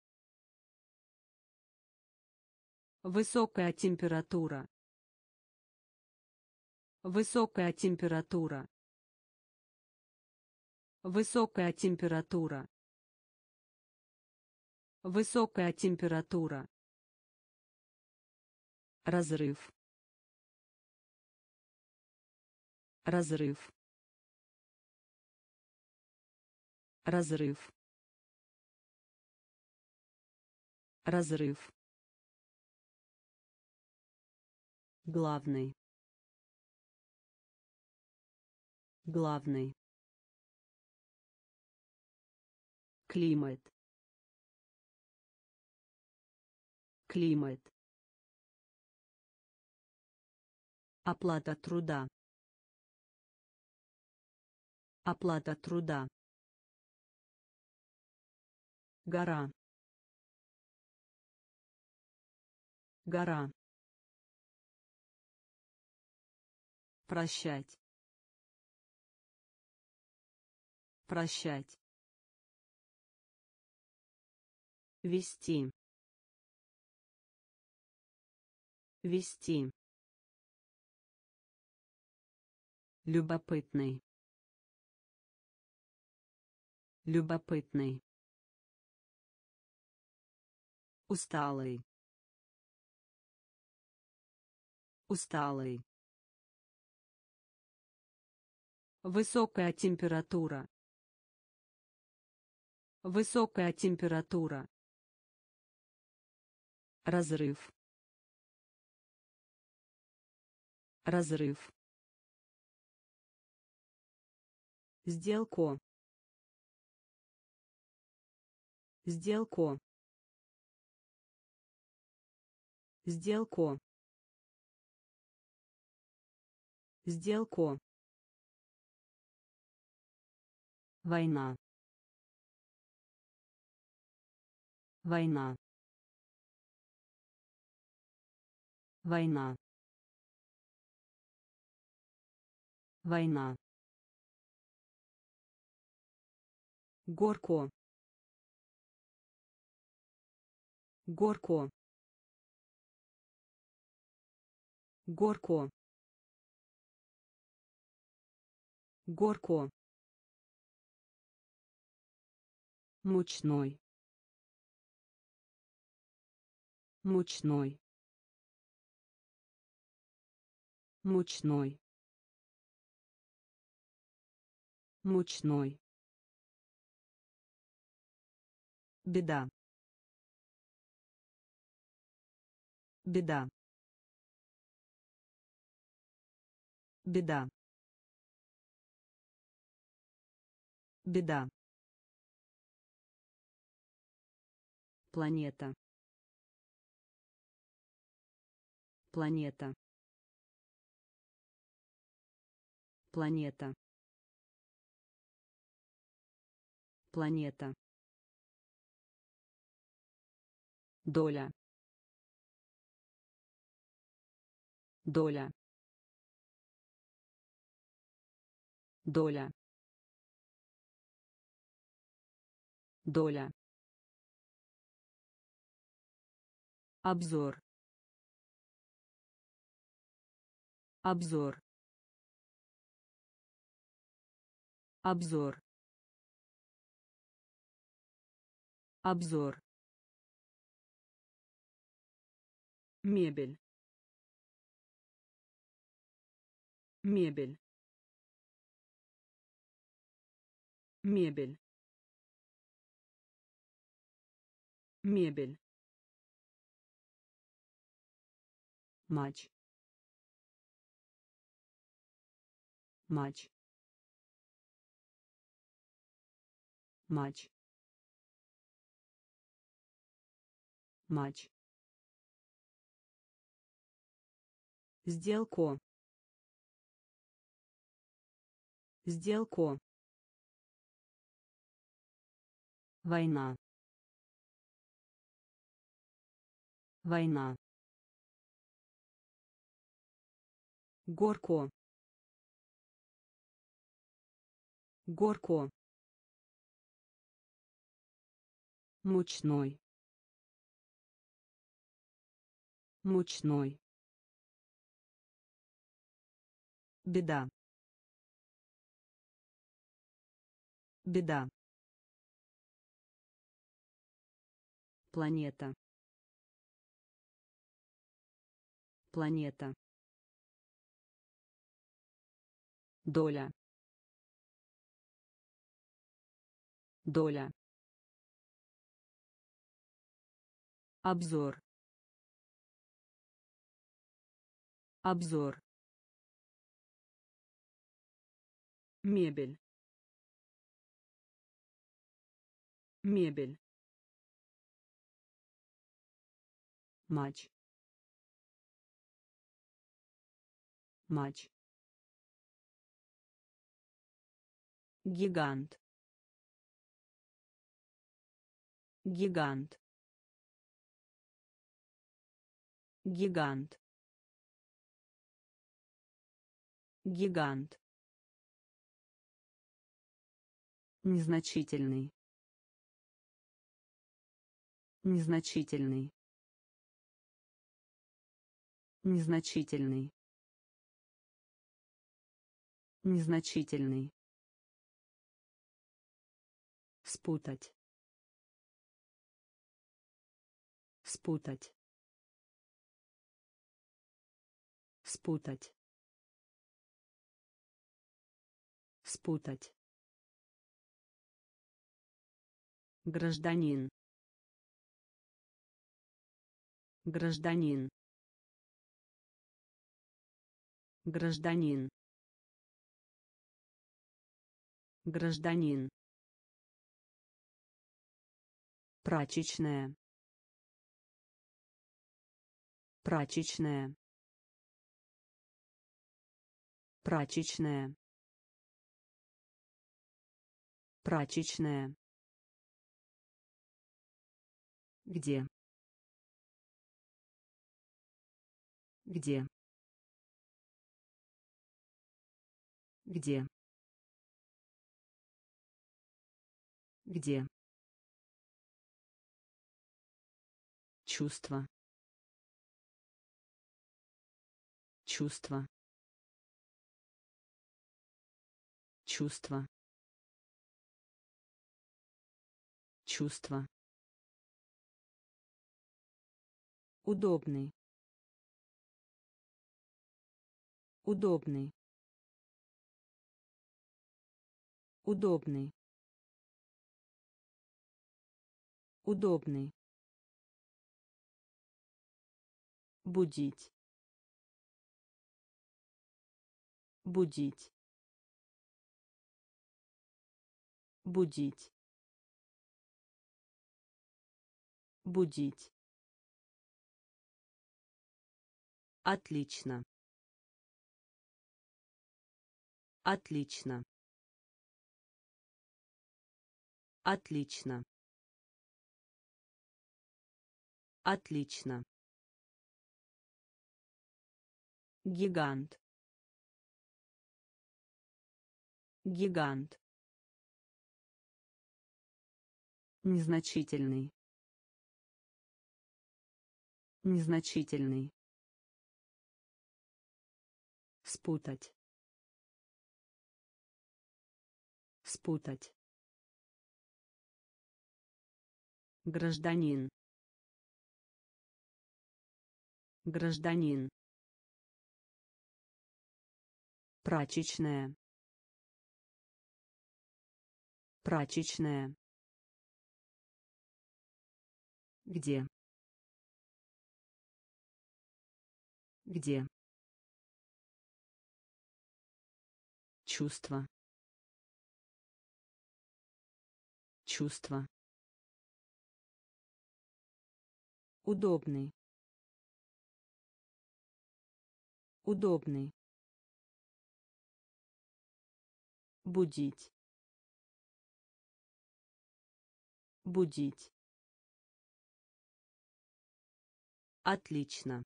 высокая температура. Высокая температура. Высокая температура. Высокая температура. Разрыв. Разрыв. Разрыв. Разрыв главный главный климат климат оплата труда Оплата труда. Гора. Гора. Прощать. Прощать. Вести. Вести. Любопытный. Любопытный. Усталый. Усталый. Высокая температура. Высокая температура. Разрыв. Разрыв. Сделку. Сделку. Сделку. Сделку. Война. Война. Война. Война. Горко. Горко. Горко. Горко. Мучной. Мучной. Мучной. Мучной. Беда. Беда. Беда. Беда Планета. Планета. Планета. Планета. Доля. Доля. Доля. Доля. Обзор. Обзор. Обзор. Обзор. Мебель. Мебель. Мебель. Мебель. Матч. Матч. Матч. Матч. Сделку сделку война. Война Горко. Горко. Мучной. Мучной. Беда. Беда. Планета. Планета. Доля доля обзор обзор мебель мебель матч матч гигант. Гигант. Гигант. Гигант. Незначительный. Незначительный. Незначительный. Незначительный спутать. Спутать. Спутать. Спутать. Гражданин. Гражданин. Гражданин. Гражданин прачечная. Прачечная. Прачечная. Прачечная. Где? Где? Где? Где чувство чувство чувство чувство удобный. Удобный. Удобный. Удобный будить. Будить. Будить. Будить. Отлично. Отлично. Отлично. Отлично гигант. Гигант. Незначительный. Незначительный. Спутать. Спутать. Гражданин. Гражданин прачечная. Прачечная. Где? Где? Чувство чувство удобный. Удобный будить. Будить. Отлично.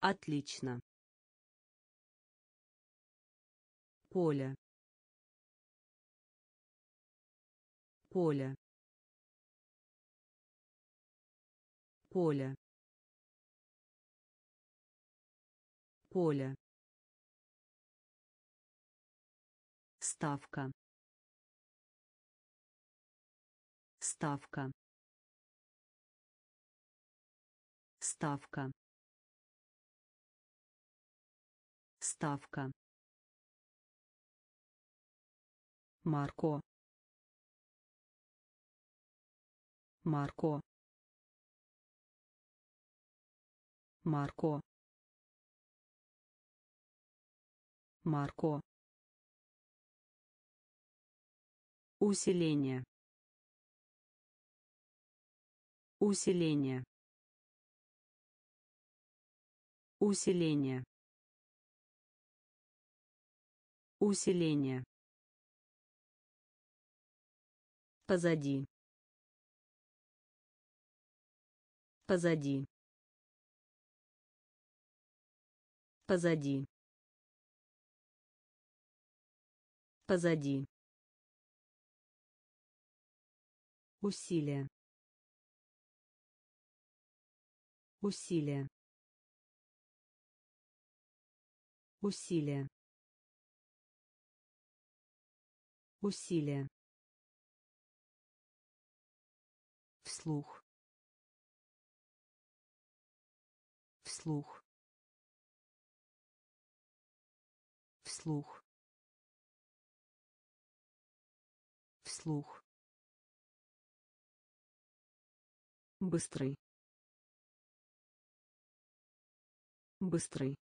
Отлично. Поле. Поле. Поле. Поле ставка. Ставка. Ставка. Ставка. Марко. Марко. Марко. Марко Усиление. Усиление. Усиление. Усиление. Позади. Позади. Позади. Позади. Усилие. Усилие. Усилие. Усилие. Вслух. Вслух. Вслух. Вслух. Быстрый. Быстрый.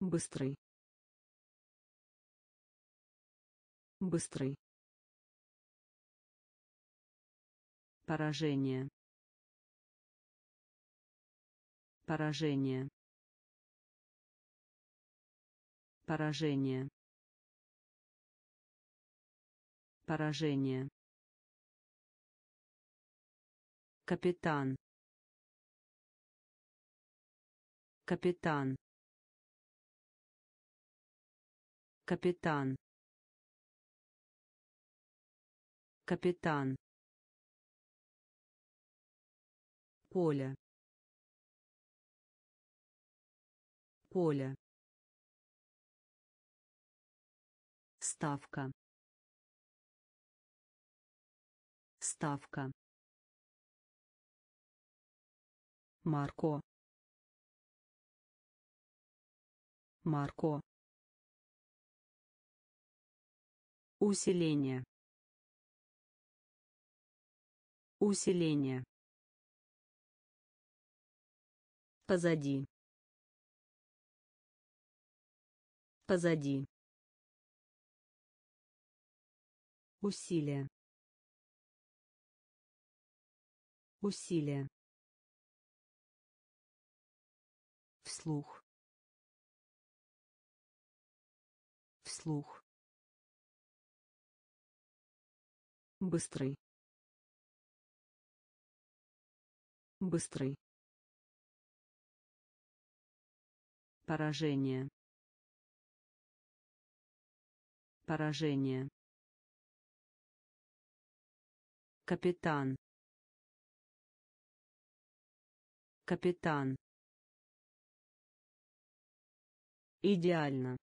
Быстрый. Быстрый. Поражение. Поражение. Поражение. Поражение. Капитан. Капитан. Капитан. Капитан. поле поле ставка ставка Марко Марко Усиление Усиление Позади. Позади. Усилие. Усилие. Вслух. Вслух. Быстрый. Быстрый. Поражение. Поражение. Капитан. Капитан. Идеально.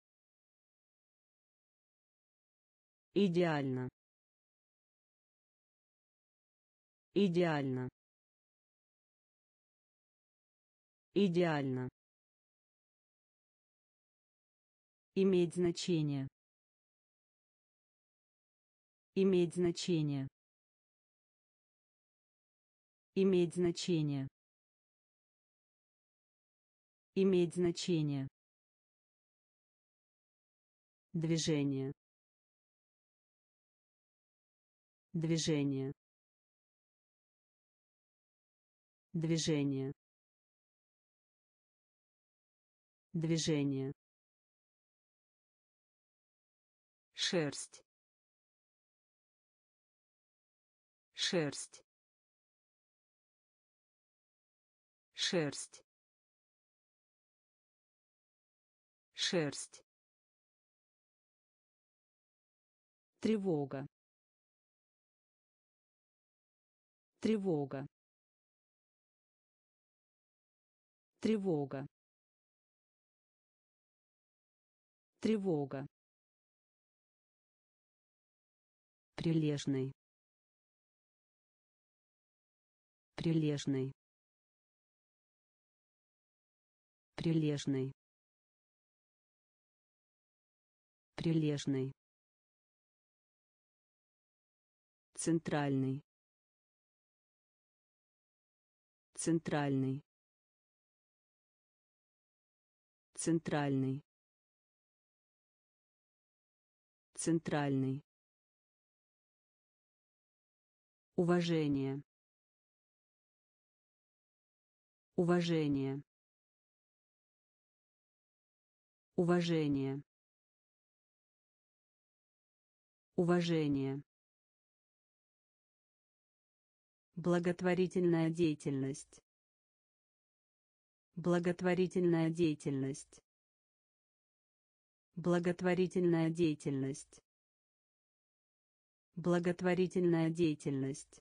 Идеально. Идеально. Идеально. Иметь значение. Иметь значение. Иметь значение. Иметь значение. Движение. Движение. Движение. Движение. шерсть шерсть шерсть шерсть тревога тревога тревога тревога Прилежный. Прилежный. Прилежный. Прилежный. Центральный. Центральный. Центральный. Центральный. Уважение. Уважение. Уважение. Уважение. Благотворительная деятельность. Благотворительная деятельность. Благотворительная деятельность. Благотворительная деятельность.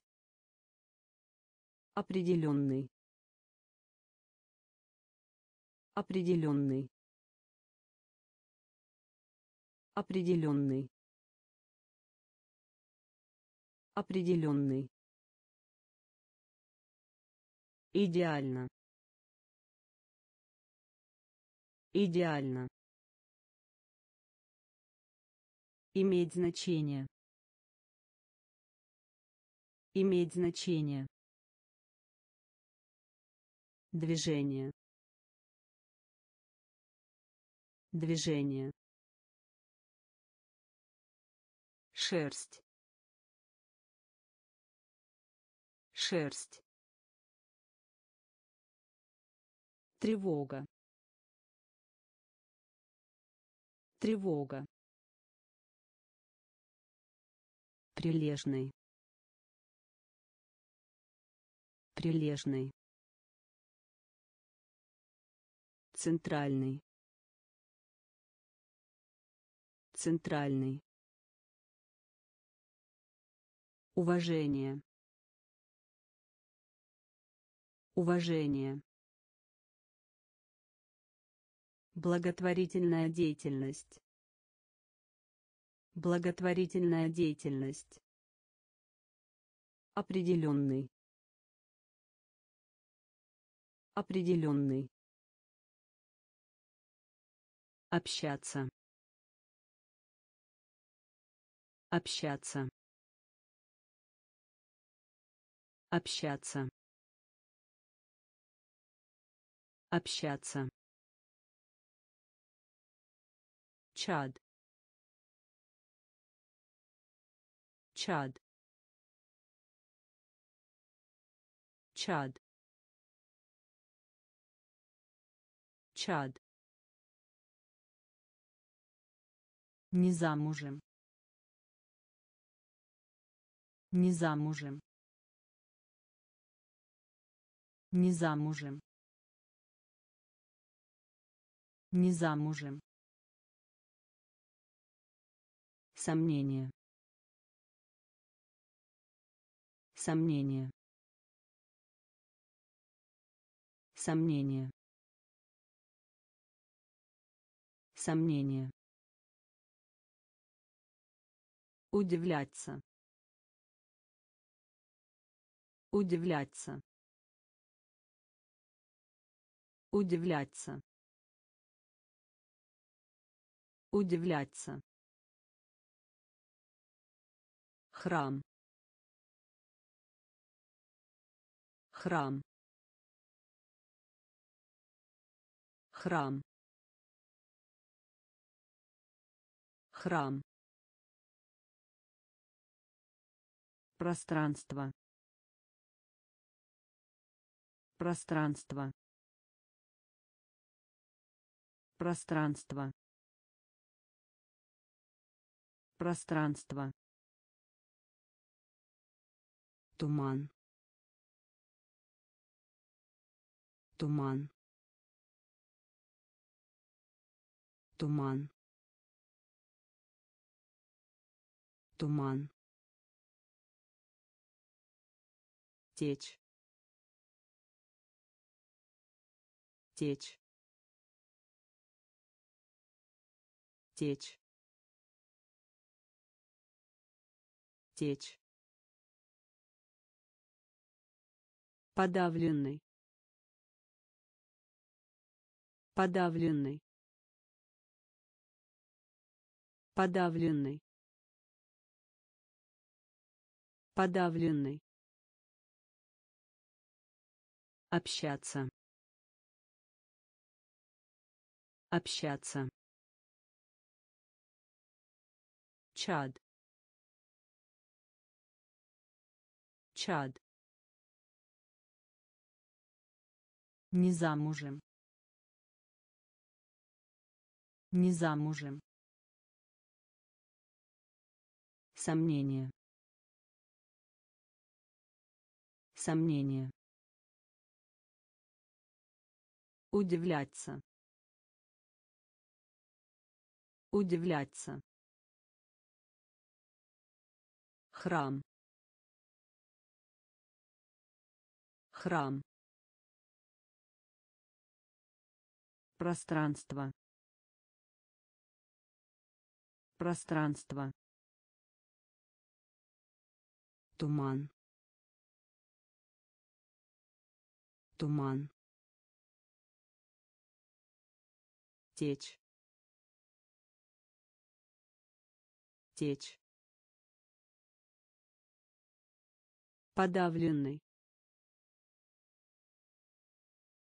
Определенный. Определенный. Определенный. Определенный. Идеально. Идеально. Иметь значение. Иметь значение. Движение. Движение. Шерсть. Шерсть. Тревога. Тревога. Прилежный. Прилежный. Центральный. Центральный. Уважение. Уважение. Благотворительная деятельность. Благотворительная деятельность. Определенный. Определенный. Общаться. Общаться. Общаться. Общаться. Чад. Чад. Чад. Чад. Не замужем. Не замужем. Не замужем. Не замужем. Сомнение. Сомнение. Сомнение. Сомнение. Удивляться. Удивляться. Удивляться. Удивляться. Храм. Храм. Храм. Храм. Пространство. Пространство. Пространство. Пространство. Туман. Туман. Туман. Туман. течь течь течь течь подавленный подавленный подавленный подавленный Общаться. Общаться. Чад. Чад. Не замужем. Не замужем. Сомнение. Сомнение. Удивляться. Удивляться. Храм. Храм. Пространство. Пространство. Туман. Туман. течь течь подавленный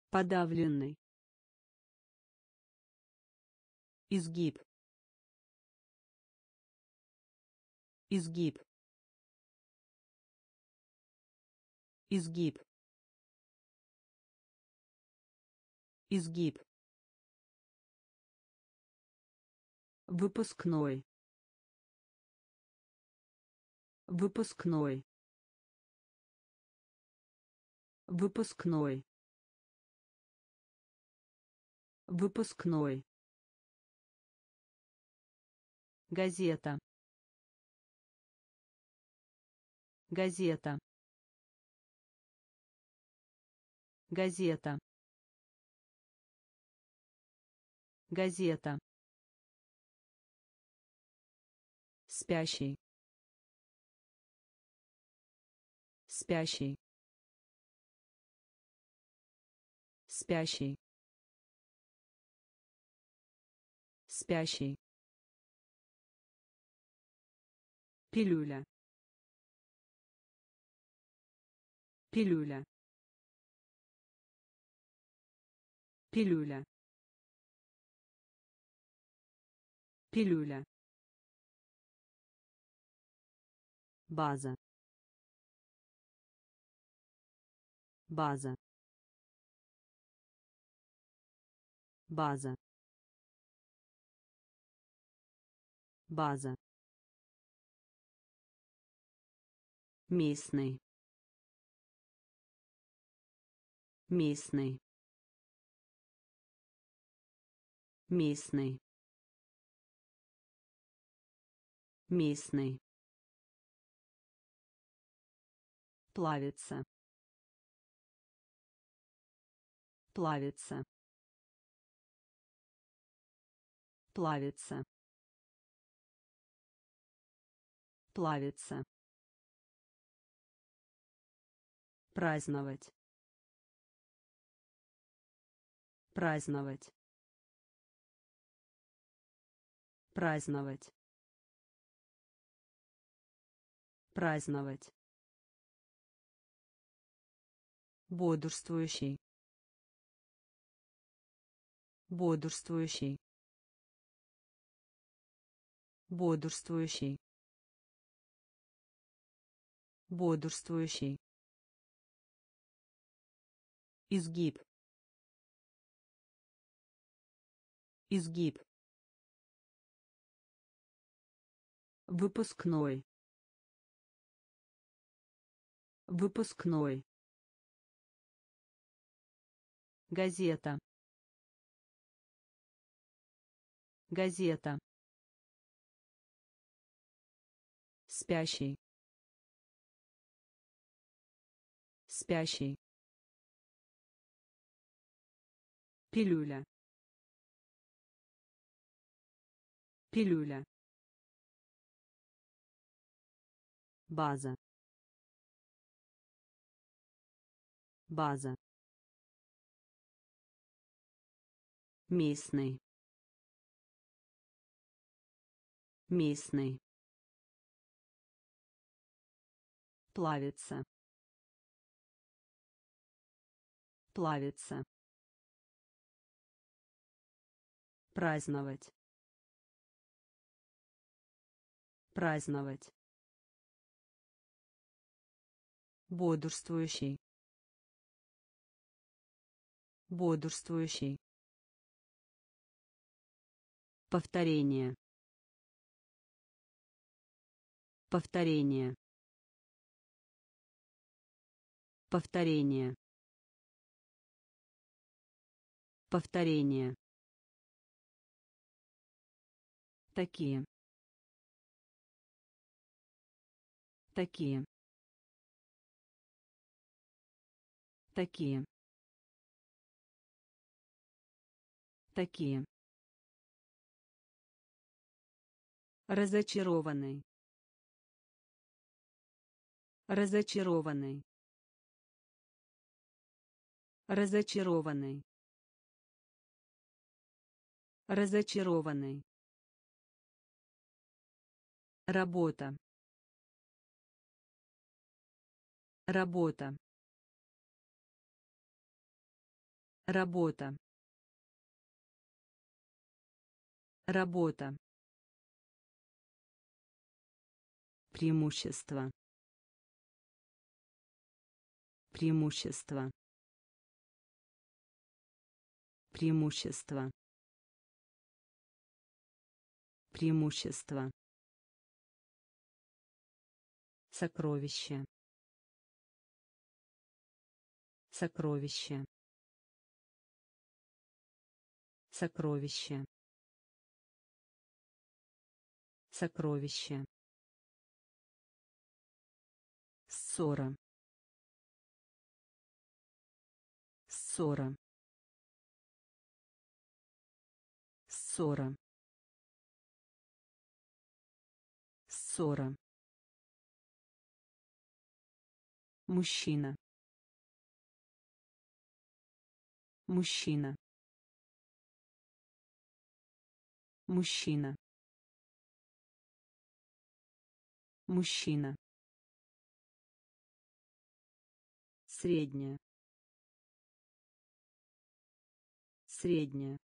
подавленный изгиб. Изгиб. Изгиб. Изгиб. Выпускной. Выпускной. Выпускной. Выпускной газета. Газета. Газета. Газета. Спящий. Спящий. Спящий. Спящий пилюля. Пилюля. Пилюля. Пилюля. База. База. База. База местный. Местный. Местный. Местный. Плавится. Плавится. Плавится. Плавится праздновать. Праздновать. Праздновать. Праздновать. Бодрствующий. Бодрствующий. Бодрствующий. Бодрствующий изгиб. Изгиб. Выпускной. Выпускной. Газета. Газета. Спящий. Спящий пилюля. Пилюля. База. База. Местный. Местный. Плавится. Плавится праздновать праздновать бодрствующий бодрствующий Повторение. Повторение. Повторение. Повторение. Такие. Такие. Такие. Такие. Разочарованный. Разочарованный. Разочарованный. Разочарованный. Работа. Работа. Работа. Работа. Преимущество. Преимущество. Преимущество. Преимущество. Сокровище. Сокровище. Сокровище. Сокровище. Ссора. Ссора. Ссора. Ссора. Мужчина. Мужчина. Мужчина. Мужчина. Средняя. Средняя.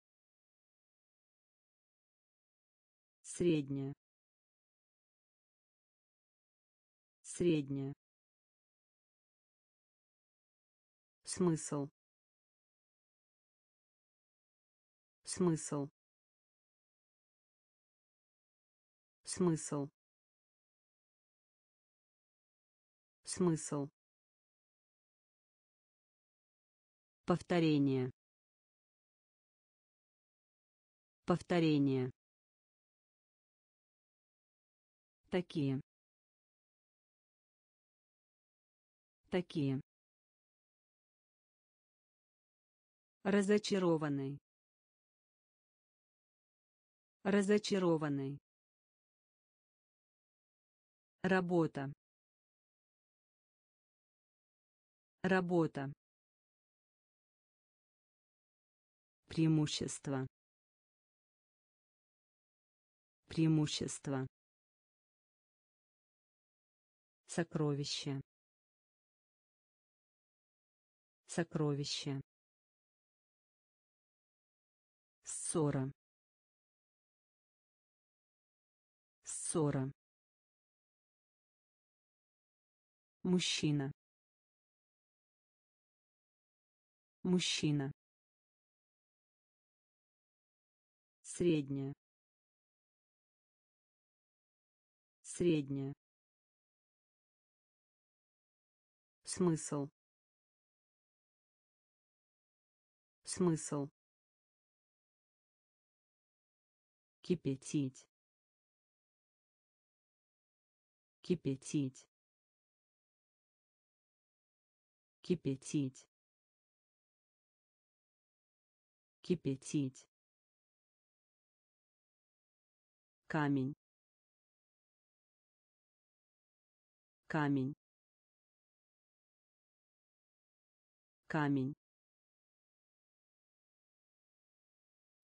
Средняя. Средняя. Смысл. Смысл. Смысл. Смысл. Повторение. Повторение. Такие. Такие. Разочарованный. Разочарованный. Работа. Работа. Преимущество. Преимущество. Сокровище. Сокровище. Ссора. Ссора. Мужчина. Мужчина. Средняя. Средняя. Смысл. Смысл. Кипятить. Кипятить. Кипятить. Кипятить. камень камень камень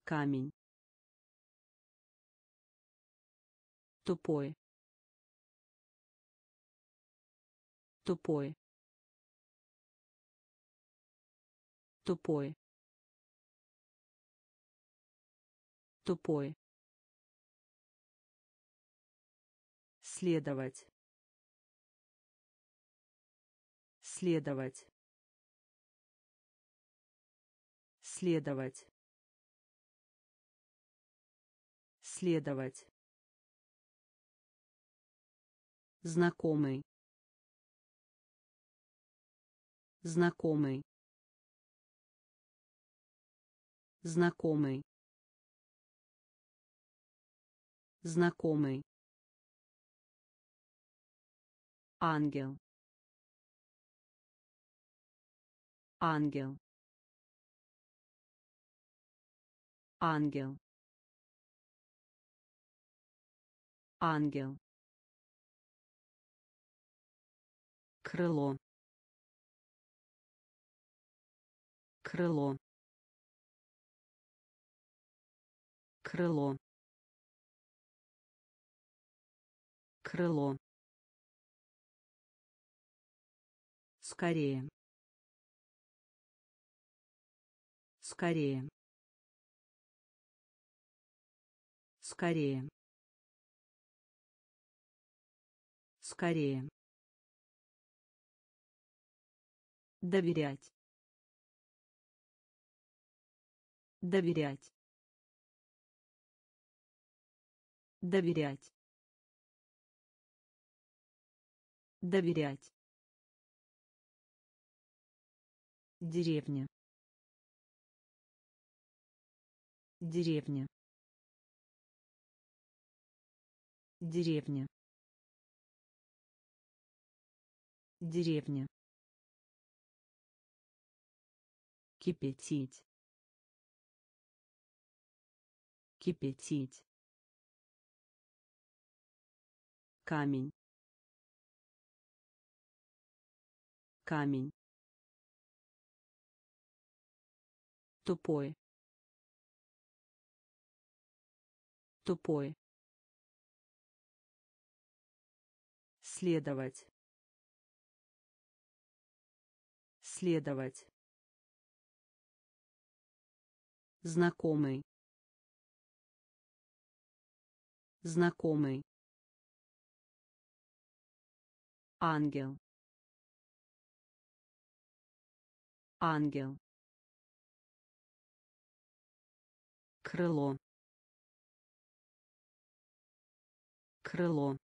камень тупой. Тупой. Тупой. Тупой. Следовать. Следовать. Следовать. Следовать знакомый. Знакомый. Знакомый. Знакомый. Ангел. Ангел. Ангел. Ангел крыло. Крыло. Крыло. Крыло. Скорее. Скорее. Скорее. Скорее доверять. Доверять. Доверять. Доверять. Деревня. Деревня. Деревня. Деревня кипятить. Кипятить. Камень. Камень. Тупой. Тупой. Следовать. Следовать знакомый. Знакомый. Ангел. Ангел. Крыло. Крыло.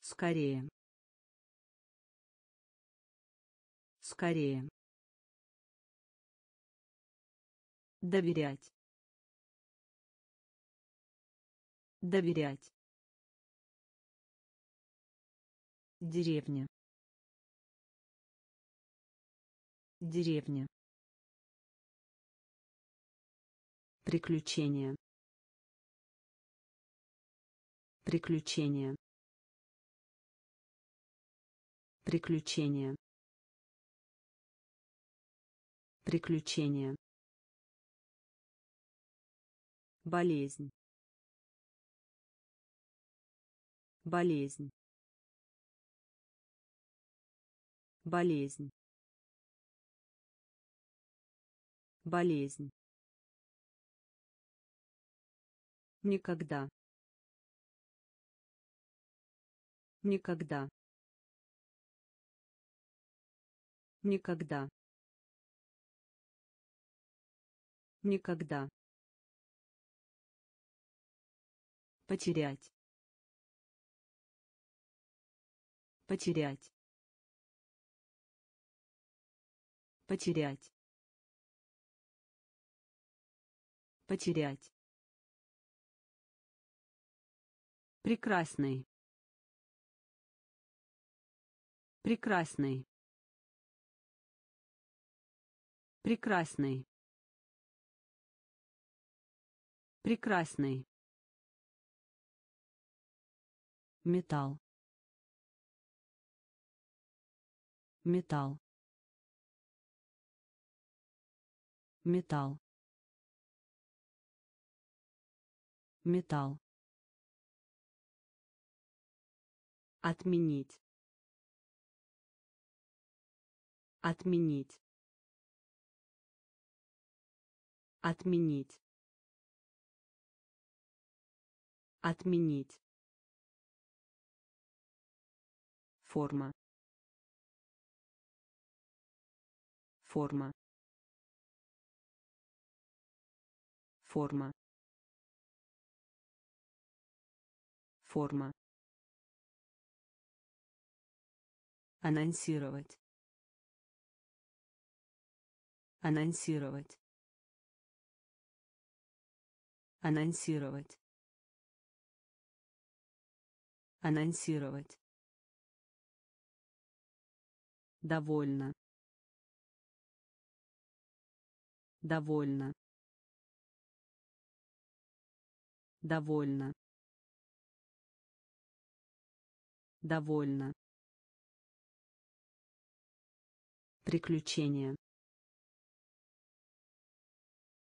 Скорее. Скорее доверять. Доверять. Деревня. Деревня. Приключения. Приключения. Приключения. Приключения болезнь. Болезнь. Болезнь. Болезнь. Никогда. Никогда. Никогда. Никогда потерять. Потерять. Потерять. Потерять. Прекрасный. Прекрасный. Прекрасный. Прекрасный металл. Металл. Металл. Металл. Отменить. Отменить. Отменить. Отменить форма. Форма. Форма. Форма. Анонсировать. Анонсировать. Анонсировать. Анонсировать довольно довольно довольно довольно приключения.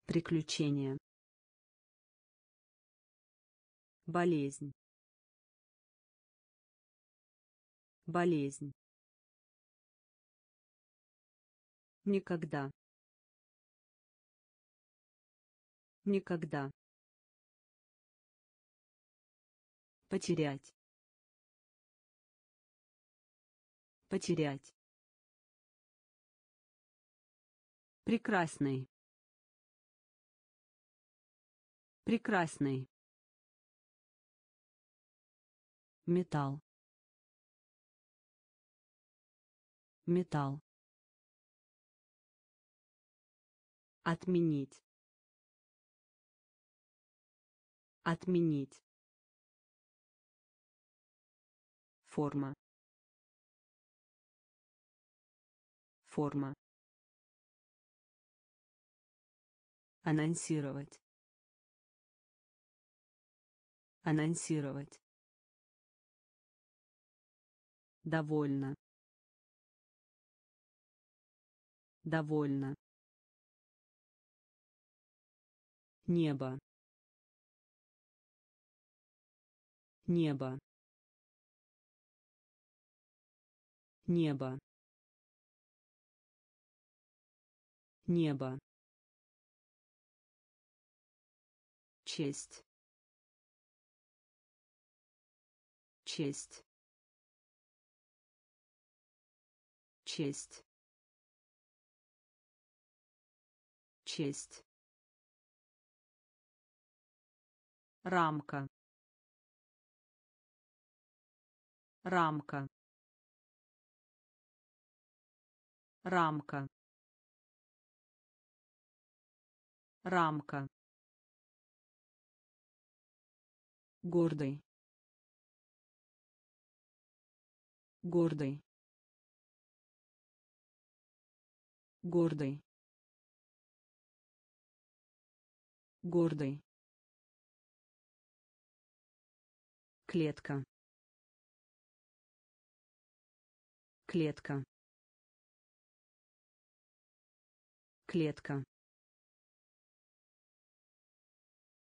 Приключения. Болезнь. Болезнь никогда. Никогда. Потерять. Потерять. Прекрасный. Прекрасный. Металл. Металл отменить. Отменить. Форма. Форма. Анонсировать. Анонсировать. Довольно. Довольно небо. Небо. Небо. Небо. Честь. Честь. Честь. Честь рамка. Рамка. Рамка. Рамка. Гордый. Гордый. Гордый. Гордый клетка. Клетка. Клетка.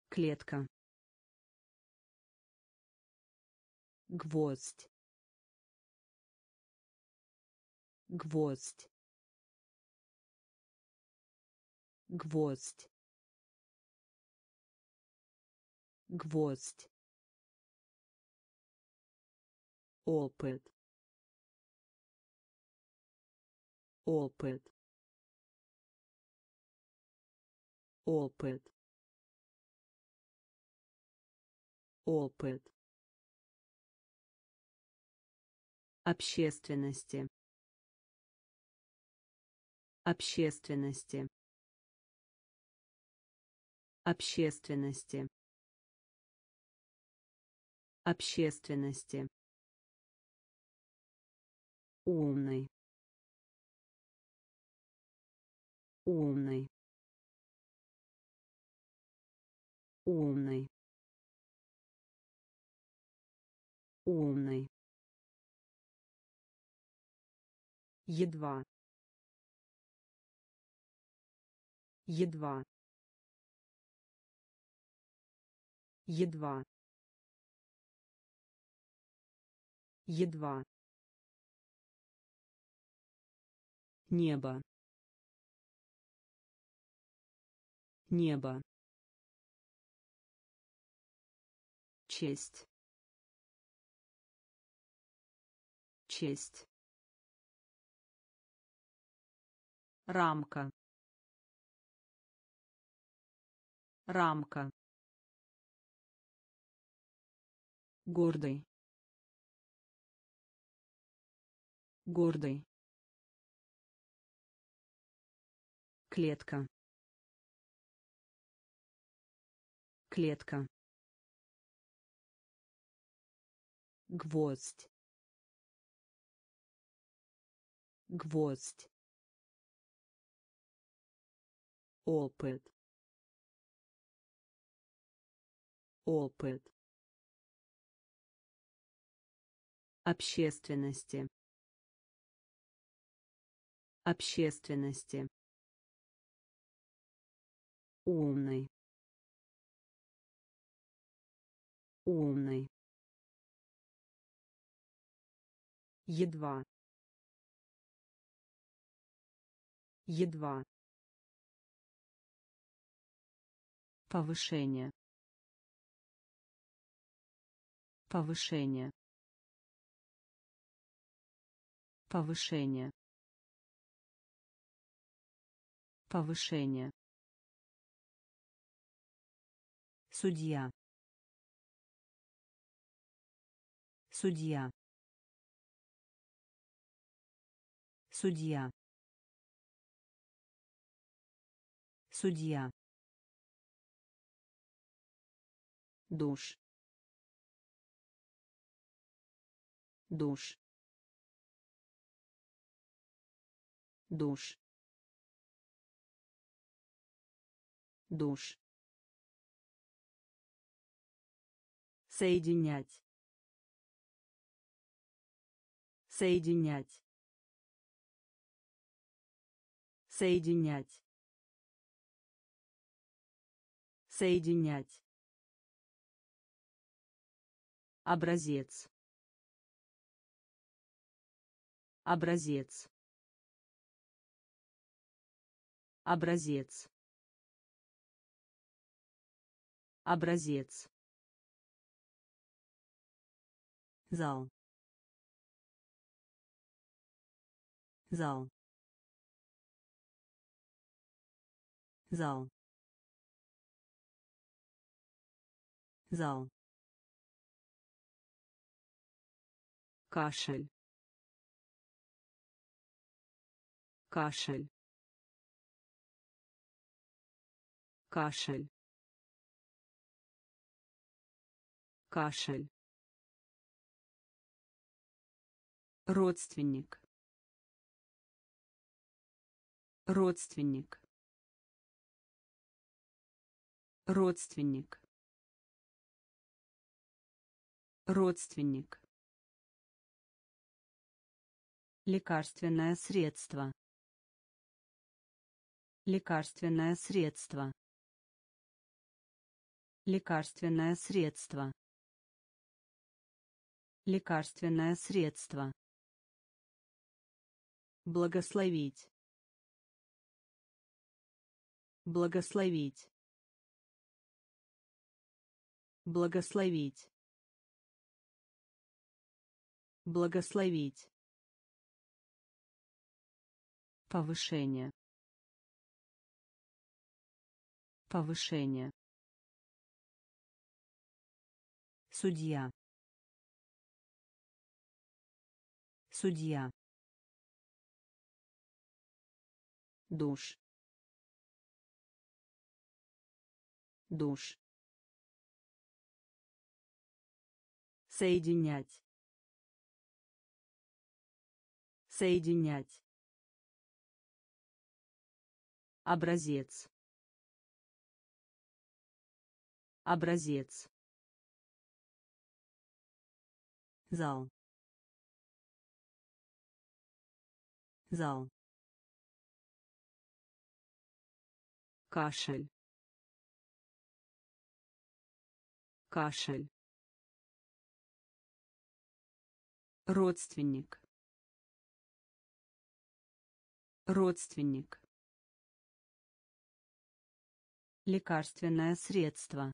Клетка. Гвоздь. Гвоздь. Гвоздь. Гвоздь опыт. Опыт. Опыт. Опыт. Общественности. Общественности. Общественности. Общественности умный. Умный. Умный. Умный. Едва. Едва. Едва. Едва небо. Небо. Честь. Честь. Рамка. Рамка. Гордый. Гордый клетка. Клетка. Гвоздь. Гвоздь. Опыт. Опыт. Общественности. Общественности умный. Умный. Едва. Едва. Повышение. Повышение. Повышение. Повышение судья. Судья. Судья. Судья. Душ. Душ. Душ. Душ соединять. Соединять. Соединять. Соединять. Образец. Образец. Образец. Образец зал. Зал. Зал. Зал. Кашель. Кашель. Кашель. Кашель родственник. Родственник. Родственник. Родственник. Лекарственное средство. Лекарственное средство. Лекарственное средство. Лекарственное средство благословить. Благословить. Благословить. Благословить. Повышение. Повышение. Судья. Судья душ. Душ. Соединять. Соединять. Образец. Образец. Зал. Зал кашель. Кашель. Родственник. Родственник. Лекарственное средство.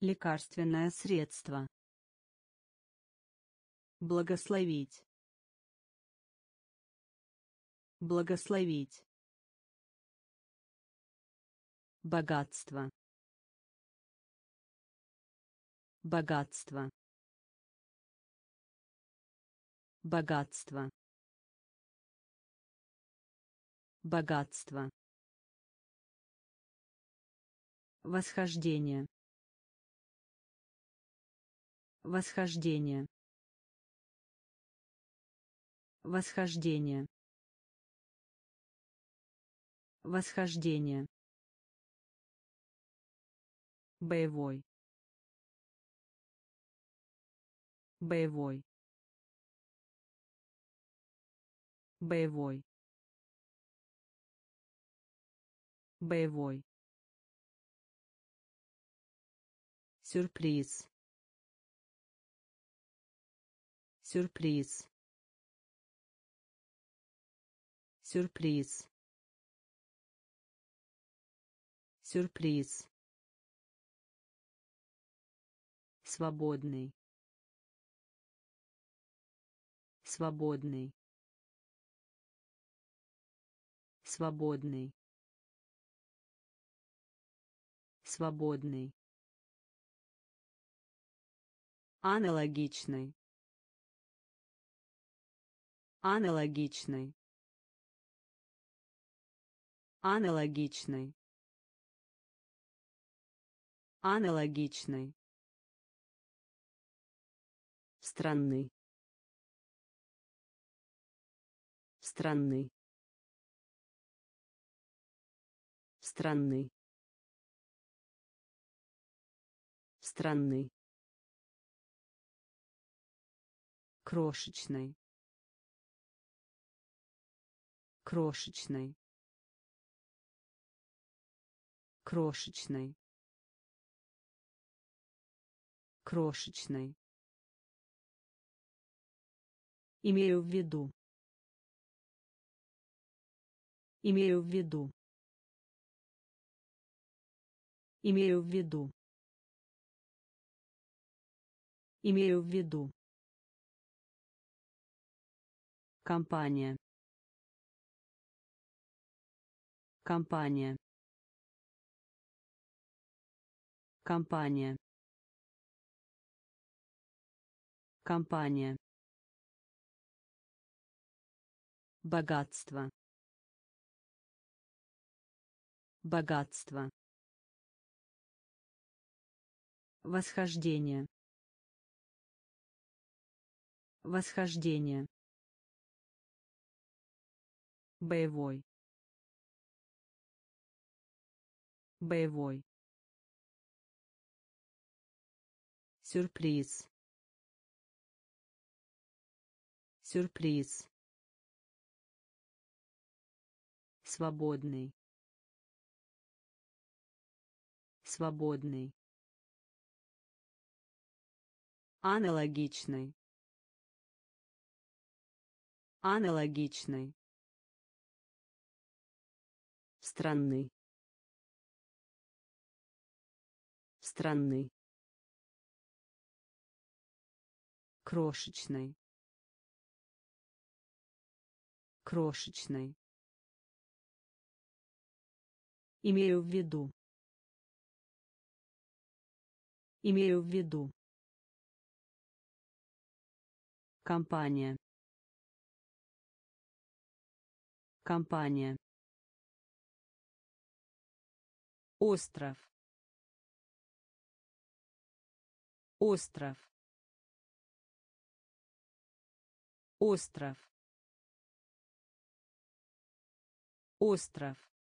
Лекарственное средство. Благословить. Благословить Богатство. Богатство. Богатство. Богатство. Восхождение. Восхождение. Восхождение. Восхождение. Боевой. Боевой. Боевой. Боевой. Сюрприз. Сюрприз. Сюрприз. Сюрприз. Свободный. Свободный. Свободный. Свободный. Аналогичный. Аналогичный. Аналогичный. Аналогичный. Странный. Странный. Странный. Странный. крошечной крошечной крошечной крошечной имею в виду имею в виду имею в виду имею в виду Компания. Компания. Компания. Компания. Богатство. Богатство. Восхождение. Восхождение. Боевой. Боевой. Сюрприз. Сюрприз. Свободный. Свободный. Аналогичный. Аналогичный. Странный. Странный. Крошечной. Крошечной. Имею в виду. Имею в виду. Компания. Компания. Остров. Остров. Остров. Остров.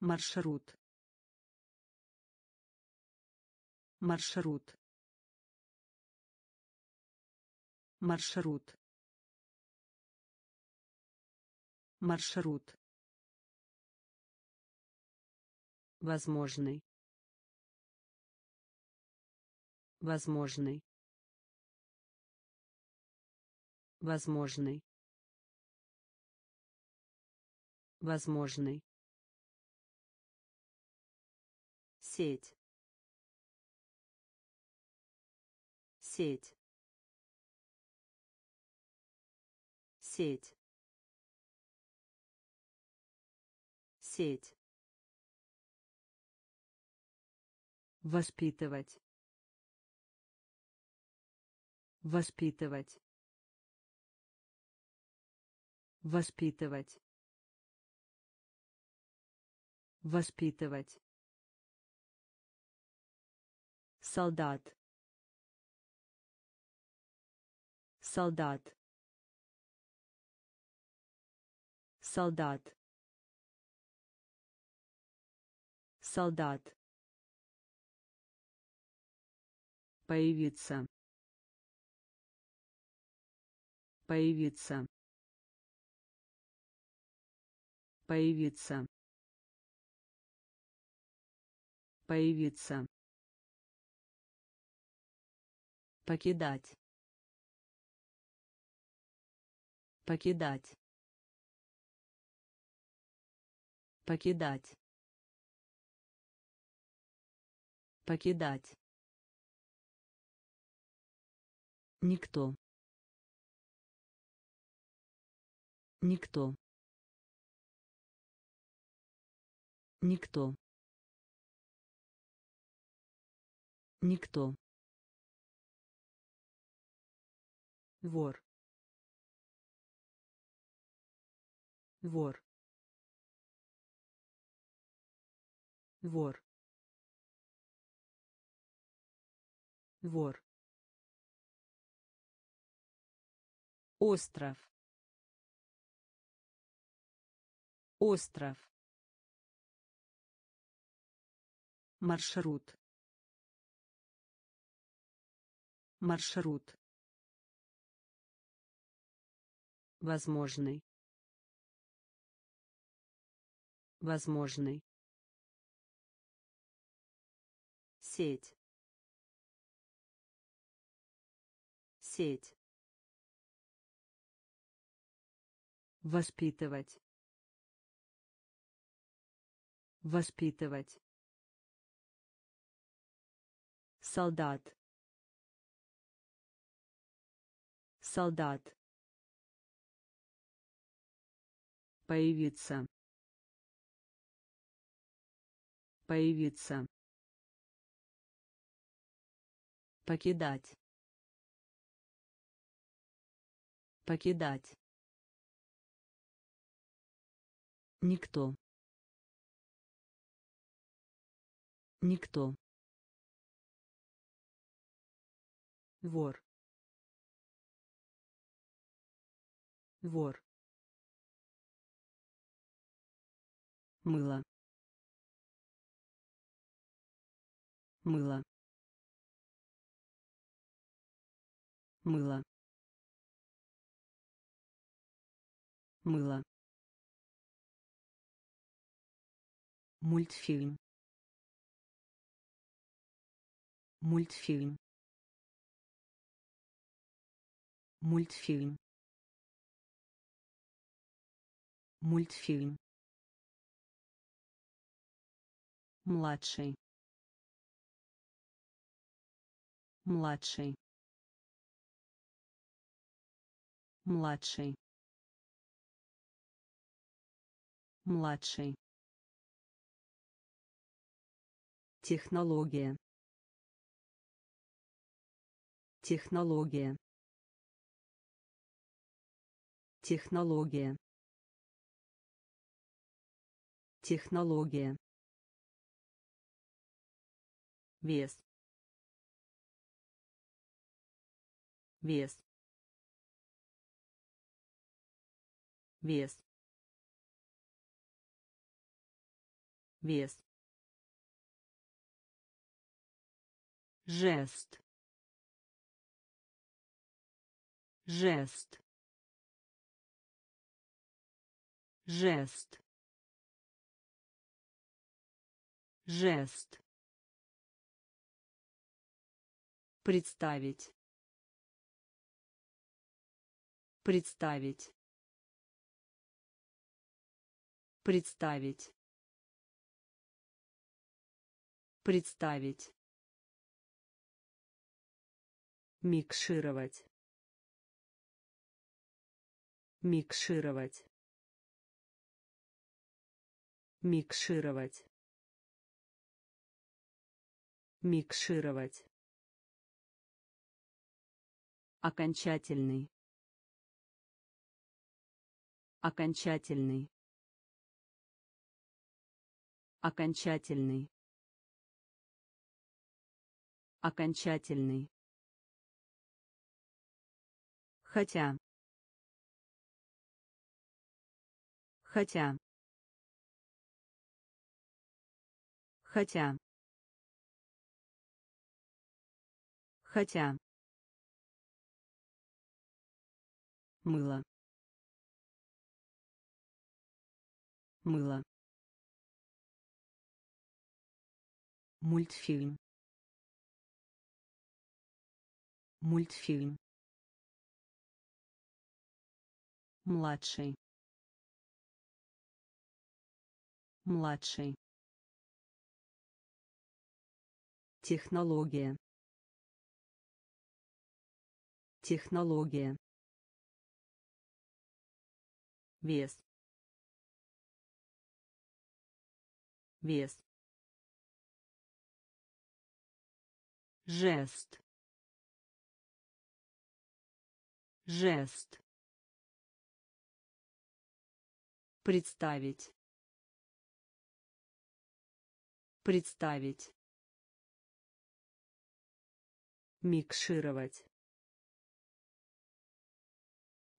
Маршрут. Маршрут. Маршрут. Маршрут. Возможный. Возможный. Возможный. Возможный. Сеть. Сеть. Сеть. сеть воспитывать воспитывать воспитывать воспитывать солдат. Солдат. Солдат. Солдат. Появиться. Появиться. Появиться. Появиться покидать. Покидать. Покидать. Покидать. Никто. Никто. Никто. Никто вор вор вор вор остров. Остров. Маршрут. Маршрут возможный. Возможный. Сеть. Сеть. Воспитывать. Воспитывать. Солдат. Солдат появиться. Появиться. Покидать. Покидать. Никто. Никто. Вор. Вор мыло. Мыло. Мыло. Мыло. Мультфильм. Мультфильм. Мультфильм. Мультфильм младший. Младший. Младший. Младший. Технология. Технология. Технология. Технология вес вес вес вес. Жест жест жест. Жест представить. Представить. Представить. Представить. Микшировать. Микшировать. Микшировать. Микшировать окончательный. Окончательный. Окончательный. Окончательный. Хотя. Хотя. Хотя. Хотя мыло. Мыло. Мультфильм. Мультфильм. Младший. Младший. Технология. Технология вес вес жест жест представить представить микшировать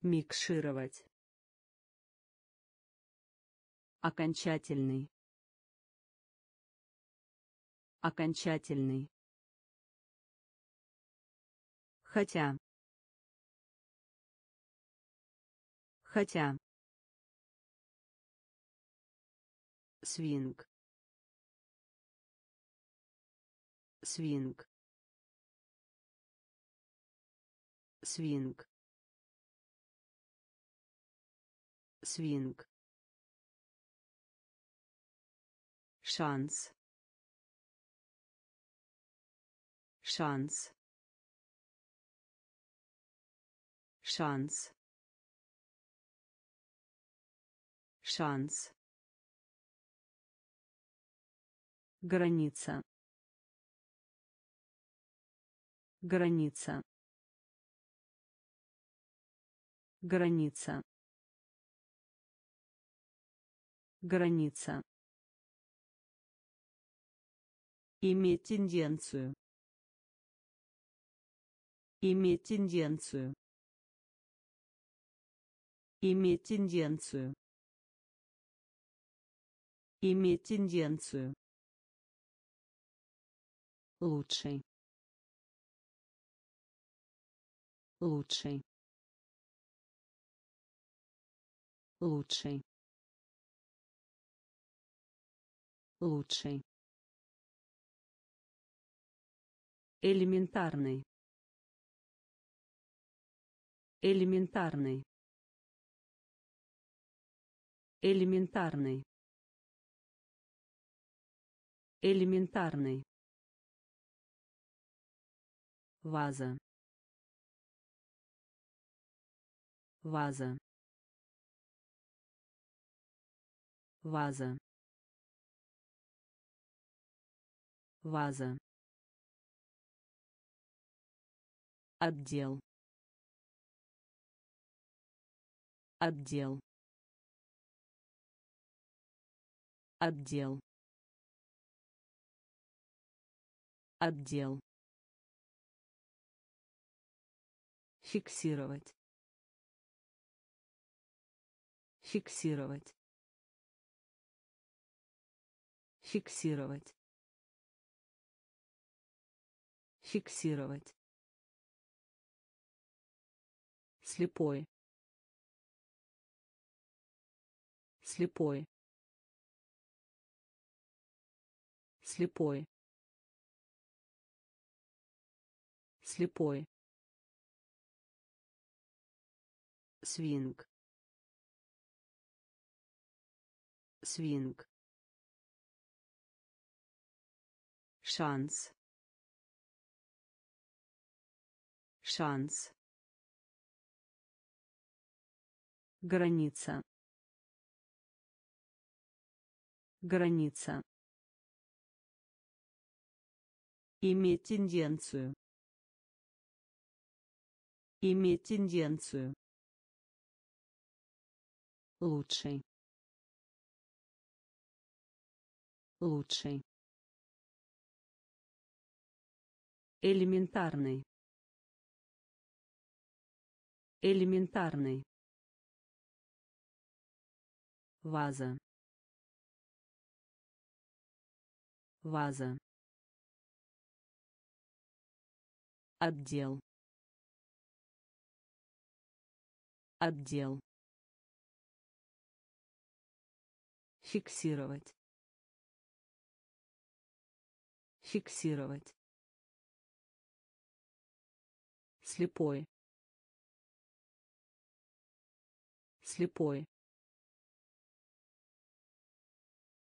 микшировать окончательный. Окончательный. Хотя. Хотя. Свинг. Свинг. Свинг. Свинг шанс. Шанс. Шанс. Шанс. Граница. Граница. Граница. Граница Иметь тенденцию. Иметь тенденцию. Иметь тенденцию. Иметь тенденцию. Лучший. Лучший. Лучший. Лучший. Элементарный. Элементарный. Элементарный. Элементарный. Ваза. Ваза. Ваза. Ваза. Отдел. Отдел. Отдел. Отдел. Фиксировать. Фиксировать. Фиксировать. Фиксировать. Слепой. Слепой. Слепой. Слепой. Свинг. Свинг. Шанс. Шанс граница Граница. Иметь тенденцию. Иметь тенденцию. Лучший. Лучший. Элементарный. Элементарный. Ваза. Ваза. Отдел. Отдел. Фиксировать. Фиксировать. Слепой. Слепой.